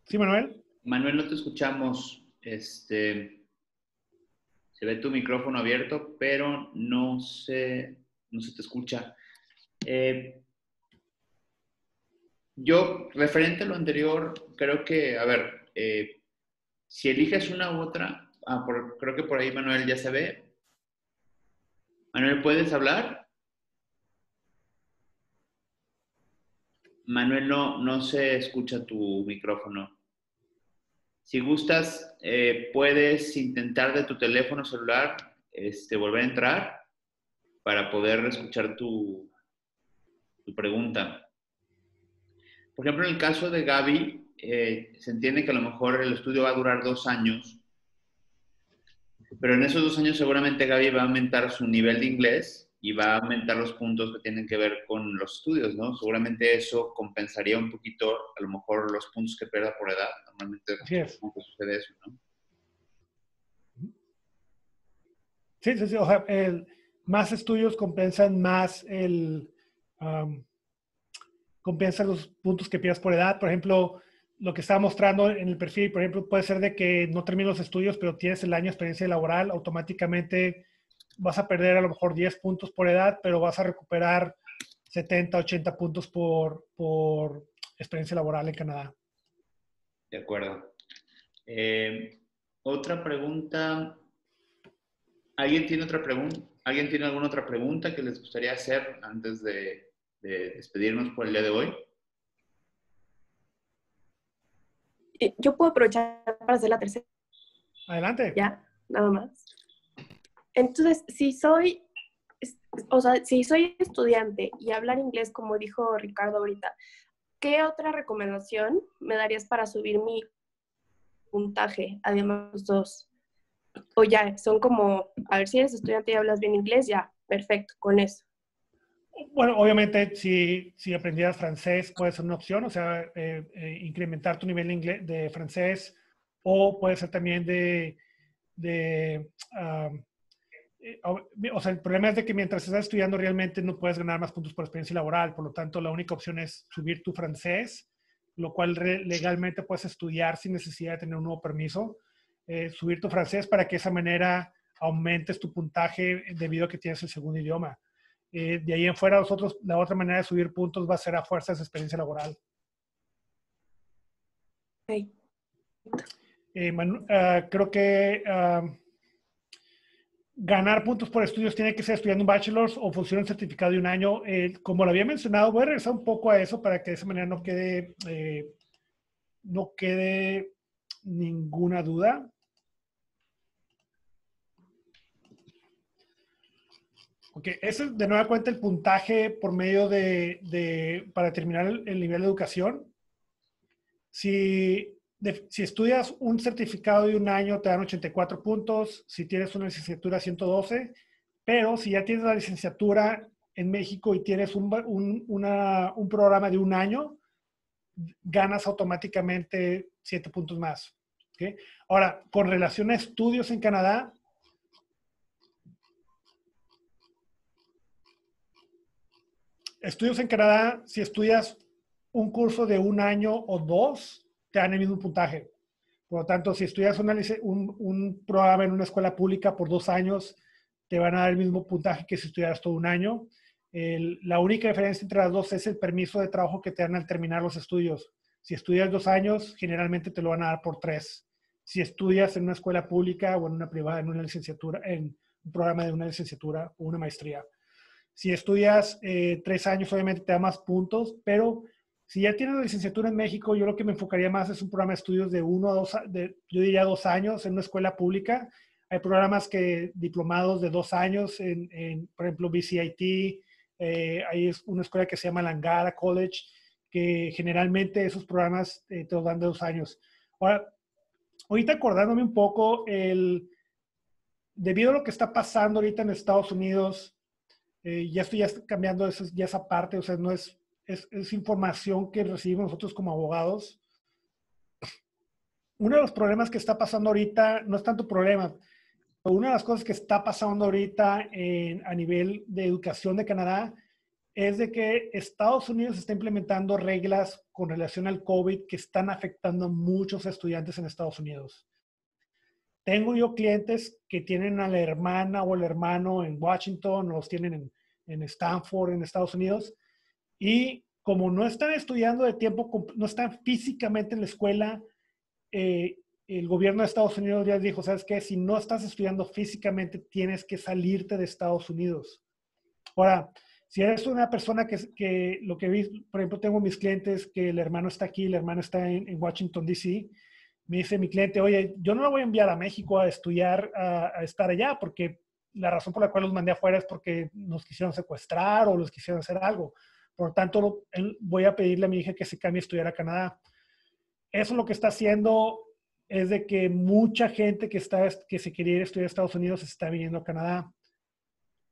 Sí, Manuel. Manuel, no te escuchamos. Este, se ve tu micrófono abierto, pero no se, no se te escucha. Eh, yo, referente a lo anterior, creo que, a ver, eh, si eliges una u otra, ah, creo que por ahí Manuel ya se ve. Manuel, ¿puedes hablar? Manuel, no, no se escucha tu micrófono. Si gustas, eh, puedes intentar de tu teléfono celular este, volver a entrar para poder escuchar tu, tu pregunta. Por ejemplo, en el caso de Gaby, eh, se entiende que a lo mejor el estudio va a durar dos años, pero en esos dos años seguramente Gaby va a aumentar su nivel de inglés y va a aumentar los puntos que tienen que ver con los estudios, ¿no? Seguramente eso compensaría un poquito, a lo mejor, los puntos que pierda por edad. Normalmente yes. sucede eso, ¿no? Sí, sí, sí. O sea, el, más estudios compensan más el... Um, compensan los puntos que pierdas por edad. Por ejemplo, lo que estaba mostrando en el perfil, por ejemplo, puede ser de que no terminas los estudios, pero tienes el año de experiencia laboral, automáticamente vas a perder a lo mejor 10 puntos por edad, pero vas a recuperar 70, 80 puntos por, por experiencia laboral en Canadá. De acuerdo. Eh, otra pregunta. ¿Alguien tiene otra pregunta? ¿Alguien tiene alguna otra pregunta que les gustaría hacer antes de, de despedirnos por el día de hoy? Eh, Yo puedo aprovechar para hacer la tercera. Adelante. Ya, nada más. Entonces, si soy, o sea, si soy estudiante y hablar inglés, como dijo Ricardo ahorita, ¿qué otra recomendación me darías para subir mi puntaje, además de los dos? O ya, son como, a ver si eres estudiante y hablas bien inglés, ya, perfecto, con eso. Bueno, obviamente, si, si aprendieras francés, puede ser una opción, o sea, eh, eh, incrementar tu nivel de, francés, o puede ser también de, de o o sea, el problema es de que mientras estás estudiando realmente no puedes ganar más puntos por experiencia laboral, por lo tanto, la única opción es subir tu francés, lo cual legalmente puedes estudiar sin necesidad de tener un nuevo permiso, eh, subir tu francés para que de esa manera aumentes tu puntaje debido a que tienes el segundo idioma. Eh, de ahí en fuera, nosotros, la otra manera de subir puntos va a ser a fuerzas de experiencia laboral. Ok. Eh, Manu- ah, creo que ah, ganar puntos por estudios tiene que ser estudiando un bachelor's o funciona un certificado de un año. Eh, como lo había mencionado, voy a regresar un poco a eso para que de esa manera no quede, eh, no quede ninguna duda. Ok, ese es de nueva cuenta el puntaje por medio de, de- para terminar el, el nivel de educación. Si, si estudias un certificado de un año, te dan 84 puntos. Si tienes una licenciatura, 112. Pero si ya tienes la licenciatura en México y tienes un, un- programa de un año, ganas automáticamente 7 puntos más. ¿ok? Ahora, con relación a estudios en Canadá, estudios en Canadá, si estudias un curso de un año o dos, te dan el mismo puntaje. Por lo tanto, si estudias lice- un, un programa en una escuela pública por dos años, te van a dar el mismo puntaje que si estudiaras todo un año. La única diferencia entre las dos es el permiso de trabajo que te dan al terminar los estudios. Si estudias dos años, generalmente te lo van a dar por tres. Si estudias en una escuela pública o en una privada, en una licenciatura, en un programa de una licenciatura o una maestría. Si estudias eh, tres años, obviamente te da más puntos, pero si ya tienes la licenciatura en México, yo lo que me enfocaría más es un programa de estudios de uno a dos, de, yo diría dos años en una escuela pública. Hay programas que diplomados de dos años en, en, por ejemplo, BCIT. eh, hay una escuela que se llama Langara College, que generalmente esos programas eh, te los dan de dos años. Ahora, ahorita acordándome un poco, el, debido a lo que está pasando ahorita en Estados Unidos, eh, ya estoy ya cambiando eso, ya esa parte, o sea, no es, es, información que recibimos nosotros como abogados. Uno de los problemas que está pasando ahorita, no es tanto problema, una de las cosas que está pasando ahorita en- a nivel de educación de Canadá es de que Estados Unidos está implementando reglas con relación al COVID que están afectando a muchos estudiantes en Estados Unidos. Tengo yo clientes que tienen a la hermana o el hermano en Washington, los tienen en, en Stanford, en Estados Unidos, y como no están estudiando de tiempo, no están físicamente en la escuela, eh, el gobierno de Estados Unidos ya dijo, ¿sabes qué? Si no estás estudiando físicamente, tienes que salirte de Estados Unidos. Ahora, si eres una persona que, que lo que vi, por ejemplo, tengo mis clientes que el hermano está aquí, el hermano está en, en Washington, D.C., me dice mi cliente, oye, yo no lo voy a enviar a México a estudiar, a, a estar allá, porque la razón por la cual los mandé afuera es porque nos quisieron secuestrar o los quisieron hacer algo. Por tanto, voy a pedirle a mi hija que se cambie a estudiar a Canadá. Eso lo que está haciendo es de que mucha gente que, está, que se quería ir a estudiar a Estados Unidos está viniendo a Canadá.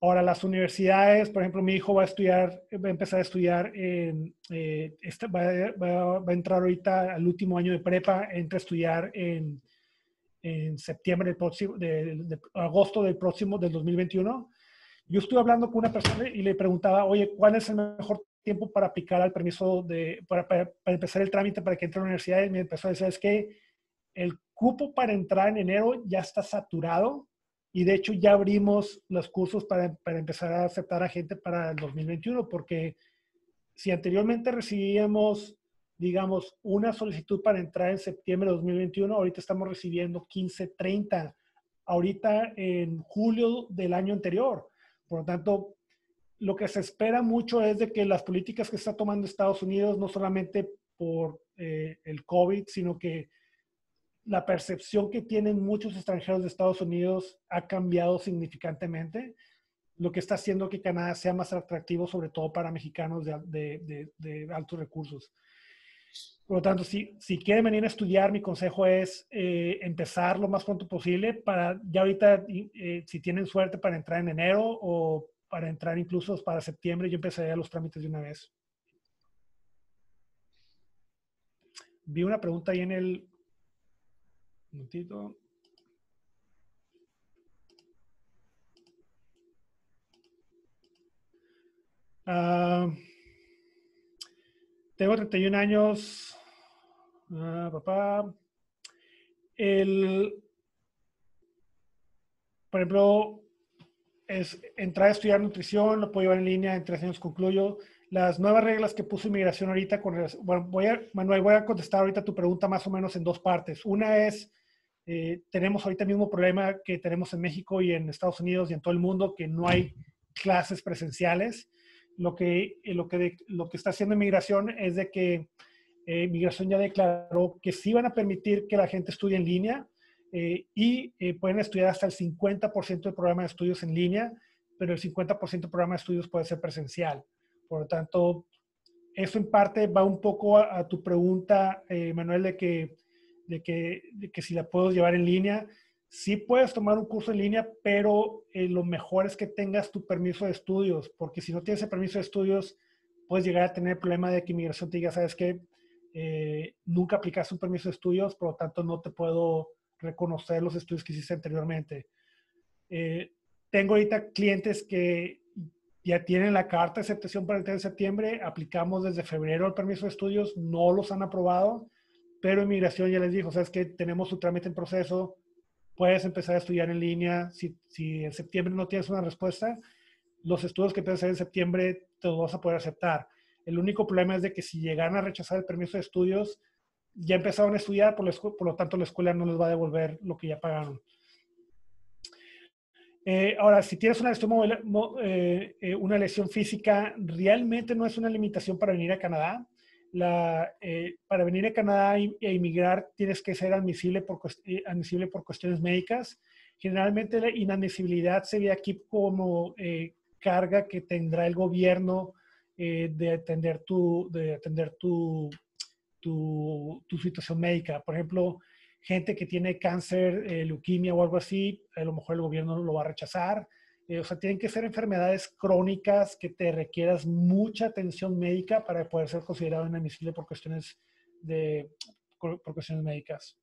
Ahora, las universidades, por ejemplo, mi hijo va a estudiar, va a empezar a estudiar, en, eh, este- va, va- a entrar ahorita al último año de prepa, entra a estudiar en, en septiembre del próximo, de agosto del próximo, del 2021. Yo estuve hablando con una persona y le preguntaba, oye, ¿cuál es el mejor tiempo para aplicar al permiso de, para, para- para empezar el trámite para que entre a la universidad y me empezó a decir, es que el cupo para entrar en enero ya está saturado y de hecho ya abrimos los cursos para, para empezar a aceptar a gente para el 2021 porque si anteriormente recibíamos, digamos, una solicitud para entrar en septiembre de 2021, ahorita estamos recibiendo 15, 30, ahorita en julio del año anterior. Por lo tanto, lo que se espera mucho es de que las políticas que está tomando Estados Unidos, no solamente por eh, el COVID, sino que la percepción que tienen muchos extranjeros de Estados Unidos ha cambiado significantemente, lo que está haciendo que Canadá sea más atractivo, sobre todo para mexicanos de, de- de- de altos recursos. Por lo tanto, si, si quieren venir a estudiar, mi consejo es eh, empezar lo más pronto posible para ya ahorita, eh, si tienen suerte para entrar en enero o para entrar incluso para septiembre, yo empezaría los trámites de una vez. Vi una pregunta ahí en el... Un momentito. Ah, tengo 31 años. Ah, papá. El, por ejemplo, es entrar a estudiar nutrición, lo puedo llevar en línea, en tres años concluyo. Las nuevas reglas que puso inmigración ahorita, con, bueno, voy a, Manuel, voy a contestar ahorita tu pregunta más o menos en dos partes. Una es, eh, tenemos ahorita el mismo problema que tenemos en México y en Estados Unidos y en todo el mundo, que no hay clases presenciales. Lo que, eh, lo que, lo que está haciendo inmigración es de que eh, Migración ya declaró que sí van a permitir que la gente estudie en línea eh, y eh, pueden estudiar hasta el 50% del programa de estudios en línea, pero el 50% del programa de estudios puede ser presencial. Por lo tanto, eso en parte va un poco a, a tu pregunta, eh, Manuel, de que, de, que, de que si la puedo llevar en línea. Sí puedes tomar un curso en línea, pero eh, lo mejor es que tengas tu permiso de estudios, porque si no tienes el permiso de estudios, puedes llegar a tener el problema de que inmigración te diga, sabes que nunca aplicaste un permiso de estudios, por lo tanto no te puedo reconocer los estudios que hiciste anteriormente. Eh, tengo ahorita clientes que ya tienen la carta de aceptación para el 3 de septiembre, aplicamos desde febrero el permiso de estudios, no los han aprobado, pero inmigración ya les dijo, sabes que tenemos su trámite en proceso, puedes empezar a estudiar en línea, si, si en septiembre no tienes una respuesta, los estudios que puedes hacer en septiembre te los vas a poder aceptar. El único problema es de que si llegan a rechazar el permiso de estudios, ya empezaron a estudiar, por, por lo tanto la escuela no les va a devolver lo que ya pagaron. Eh, ahora, si tienes una lesión, eh, eh, una lesión física, realmente no es una limitación para venir a Canadá. La, eh, para venir a Canadá e inmigrar tienes que ser admisible por, eh, admisible por cuestiones médicas. Generalmente la inadmisibilidad se ve aquí como carga que tendrá el gobierno de atender tu, de atender tu, tu, tu situación médica. Por ejemplo, gente que tiene cáncer, eh, leuquimia o algo así, a lo mejor el gobierno lo va a rechazar. Eh, o sea, tienen que ser enfermedades crónicas que te requieras mucha atención médica para poder ser considerado inadmisible por cuestiones, de, por cuestiones médicas.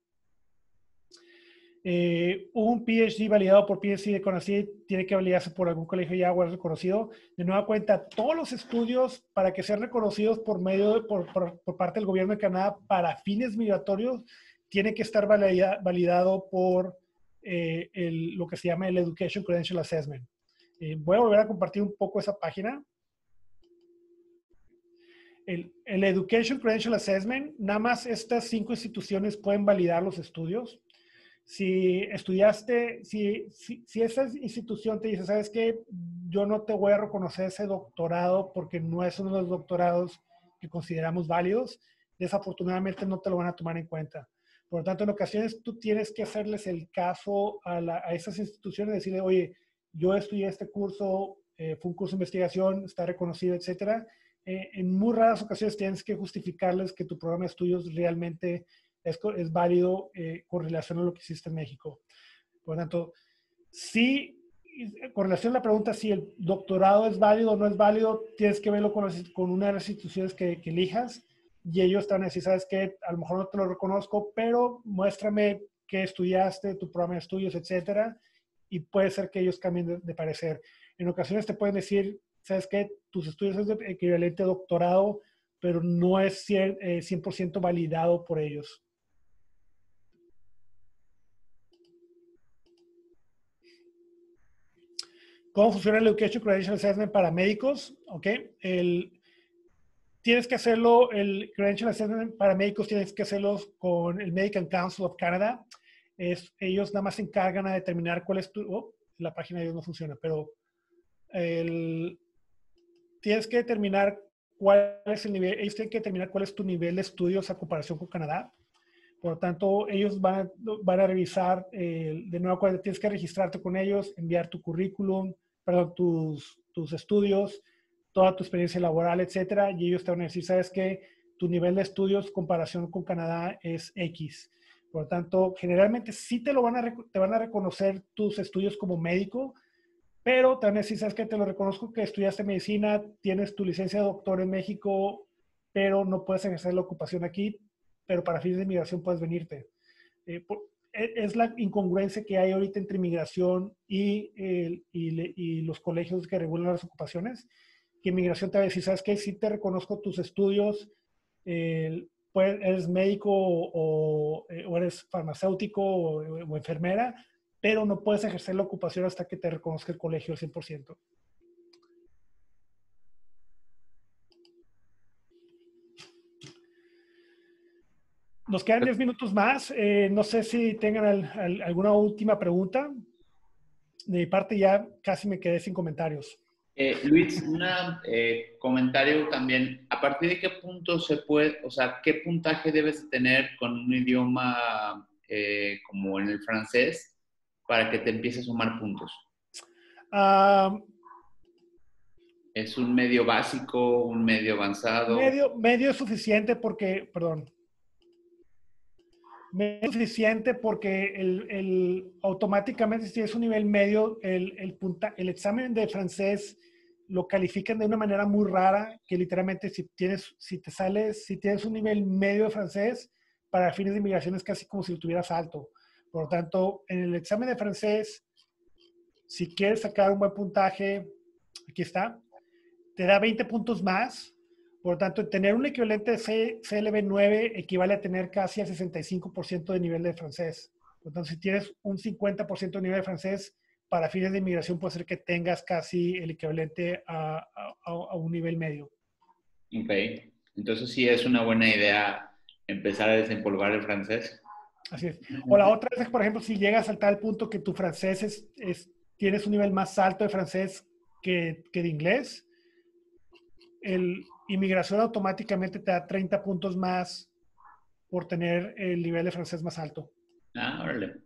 Eh, un PhD validado por PhD de CONACYT tiene que validarse por algún colegio ya reconocido. De nueva cuenta, todos los estudios para que sean reconocidos por medio por, parte del gobierno de Canadá para fines migratorios tiene que estar valida- validado por eh, lo que se llama el Education Credential Assessment. Eh, voy a volver a compartir un poco esa página. El, el Education Credential Assessment, nada más estas cinco instituciones pueden validar los estudios. Si estudiaste, si, si, esa institución te dice, sabes que yo no te voy a reconocer ese doctorado porque no es uno de los doctorados que consideramos válidos, desafortunadamente no te lo van a tomar en cuenta. Por lo tanto, en ocasiones tú tienes que hacerles el caso a, la, a esas instituciones, decirle, oye, yo estudié este curso, eh, fue un curso de investigación, está reconocido, etcétera. Eh, en muy raras ocasiones tienes que justificarles que tu programa de estudios realmente es, es válido eh, con relación a lo que hiciste en México. Por lo tanto, sí, con relación a la pregunta si el doctorado es válido o no es válido, tienes que verlo con, las- con una de las instituciones que, que elijas y ellos te van a decir, sabes que a lo mejor no te lo reconozco, pero muéstrame qué estudiaste, tu programa de estudios, etcétera, y puede ser que ellos cambien de, de parecer. En ocasiones te pueden decir, sabes que tus estudios es de equivalente a doctorado, pero no es 100%, eh, 100 validado por ellos. ¿Cómo funciona el Education Credential Assessment para médicos? ¿Ok? El, tienes que hacerlo, el Credential Assessment para médicos tienes que hacerlo con el Medical Council of Canada. Es, ellos nada más se encargan a determinar cuál es tu... Oh, la página de ellos no funciona, pero el, tienes que determinar cuál es el nivel, ellos tienen que determinar cuál es tu nivel de estudios a comparación con Canadá. Por lo tanto, ellos van, van a revisar, eh, de nuevo, tienes que registrarte con ellos, enviar tu currículum, perdón, tus, tus estudios, toda tu experiencia laboral, etcétera, y ellos te van a decir, sabes que tu nivel de estudios comparación con Canadá es X. Por lo tanto, generalmente sí te lo van a, te van a reconocer tus estudios como médico, pero también si sabes que te lo reconozco que estudiaste medicina, tienes tu licencia de doctor en México, pero no puedes ejercer la ocupación aquí, pero para fines de inmigración puedes venirte. Eh, es la incongruencia que hay ahorita entre inmigración y, y, los colegios que regulan las ocupaciones, que inmigración te va a decir, ¿sabes qué? Si te reconozco tus estudios, pues eres médico o, eh, o eres farmacéutico o, enfermera, pero no puedes ejercer la ocupación hasta que te reconozca el colegio al 100%. Nos quedan 10 minutos más. Eh, no sé si tengan alguna última pregunta. De mi parte ya casi me quedé sin comentarios. Eh, Luis, un eh, comentario también. ¿A partir de qué punto se puede, o sea, qué puntaje debes tener con un idioma como en el francés para que te empiece a sumar puntos? Ah, ¿Es un medio básico, un medio avanzado? Medio, medio es suficiente porque, perdón, es suficiente porque el, el, automáticamente si es un nivel medio, el, el, punta, el examen de francés lo califican de una manera muy rara, que literalmente si tienes, si te sales, si tienes un nivel medio de francés, para fines de inmigración es casi como si lo tuvieras alto. Por lo tanto, en el examen de francés, si quieres sacar un buen puntaje, aquí está, te da 20 puntos más por lo tanto, tener un equivalente de CLB 9 equivale a tener casi al 65% de nivel de francés. Por tanto, si tienes un 50% de nivel de francés, para fines de inmigración puede ser que tengas casi el equivalente a, un nivel medio. Ok. Entonces sí es una buena idea empezar a desempolvar el francés. Así es. O la otra es, por ejemplo, si llegas al tal punto que tu francés es, tienes un nivel más alto de francés que, que de inglés, el, inmigración automáticamente te da 30 puntos más por tener el nivel de francés más alto. Ah, órale.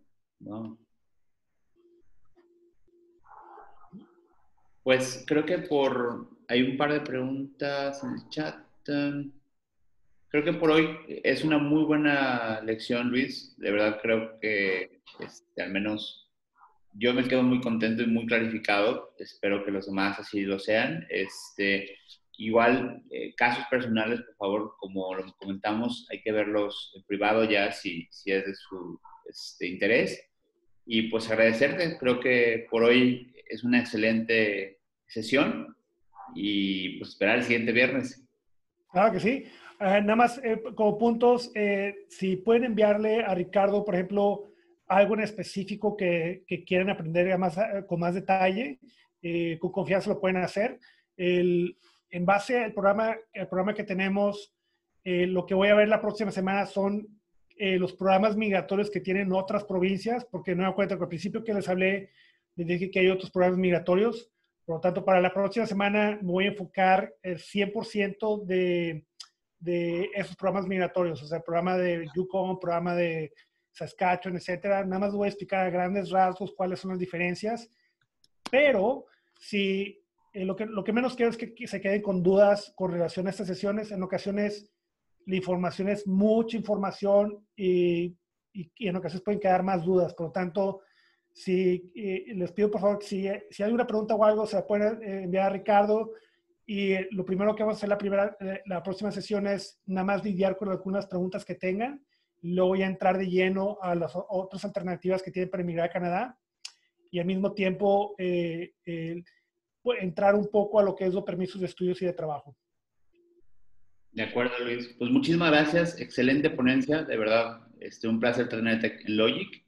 Pues creo que por... Hay un par de preguntas en el chat. Creo que por hoy es una muy buena lección, Luis. De verdad creo que este, al menos yo me quedo muy contento y muy clarificado. Espero que los demás así lo sean. Este, Igual, eh, casos personales, por favor, como lo comentamos, hay que verlos en privado ya si, si es de su este, interés. Y pues agradecerte, creo que por hoy es una excelente sesión y pues esperar el siguiente viernes. Claro que sí. Eh, nada más eh, como puntos, si pueden enviarle a Ricardo, por ejemplo, algo en específico que, que quieran aprender más, con más detalle, con confianza lo pueden hacer. El, en base al programa, el programa que tenemos, eh, lo que voy a ver la próxima semana son eh, los programas migratorios que tienen otras provincias, porque no me acuerdo que al principio que les hablé, les dije que hay otros programas migratorios. Por lo tanto, para la próxima semana me voy a enfocar el 100% de, de esos programas migratorios, o sea, el programa de Yukon, programa de Saskatchewan, etcétera. Nada más voy a explicar a grandes rasgos cuáles son las diferencias. Pero si eh, lo, que, lo que menos quiero es que se queden con dudas con relación a estas sesiones. En ocasiones la información es mucha información y, y, en ocasiones pueden quedar más dudas. Por lo tanto, si eh, les pido por favor que si, si, hay una pregunta o algo, se la pueden eh, enviar a Ricardo. Y lo primero que vamos a hacer la, primera, la próxima sesión es nada más lidiar con algunas preguntas que tengan. Luego voy a entrar de lleno a las otras alternativas que tienen para emigrar a Canadá. Y al mismo tiempo, pues, entrar un poco a lo que es los permisos de estudios y de trabajo. De acuerdo, Luis. Pues muchísimas gracias. Excelente ponencia, de verdad. Este, un placer tenerte en Logic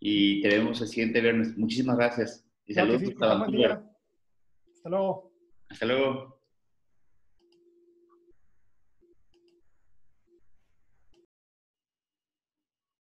y te vemos el siguiente viernes. Muchísimas gracias. Y saludos. hasta, hasta luego. Hasta luego.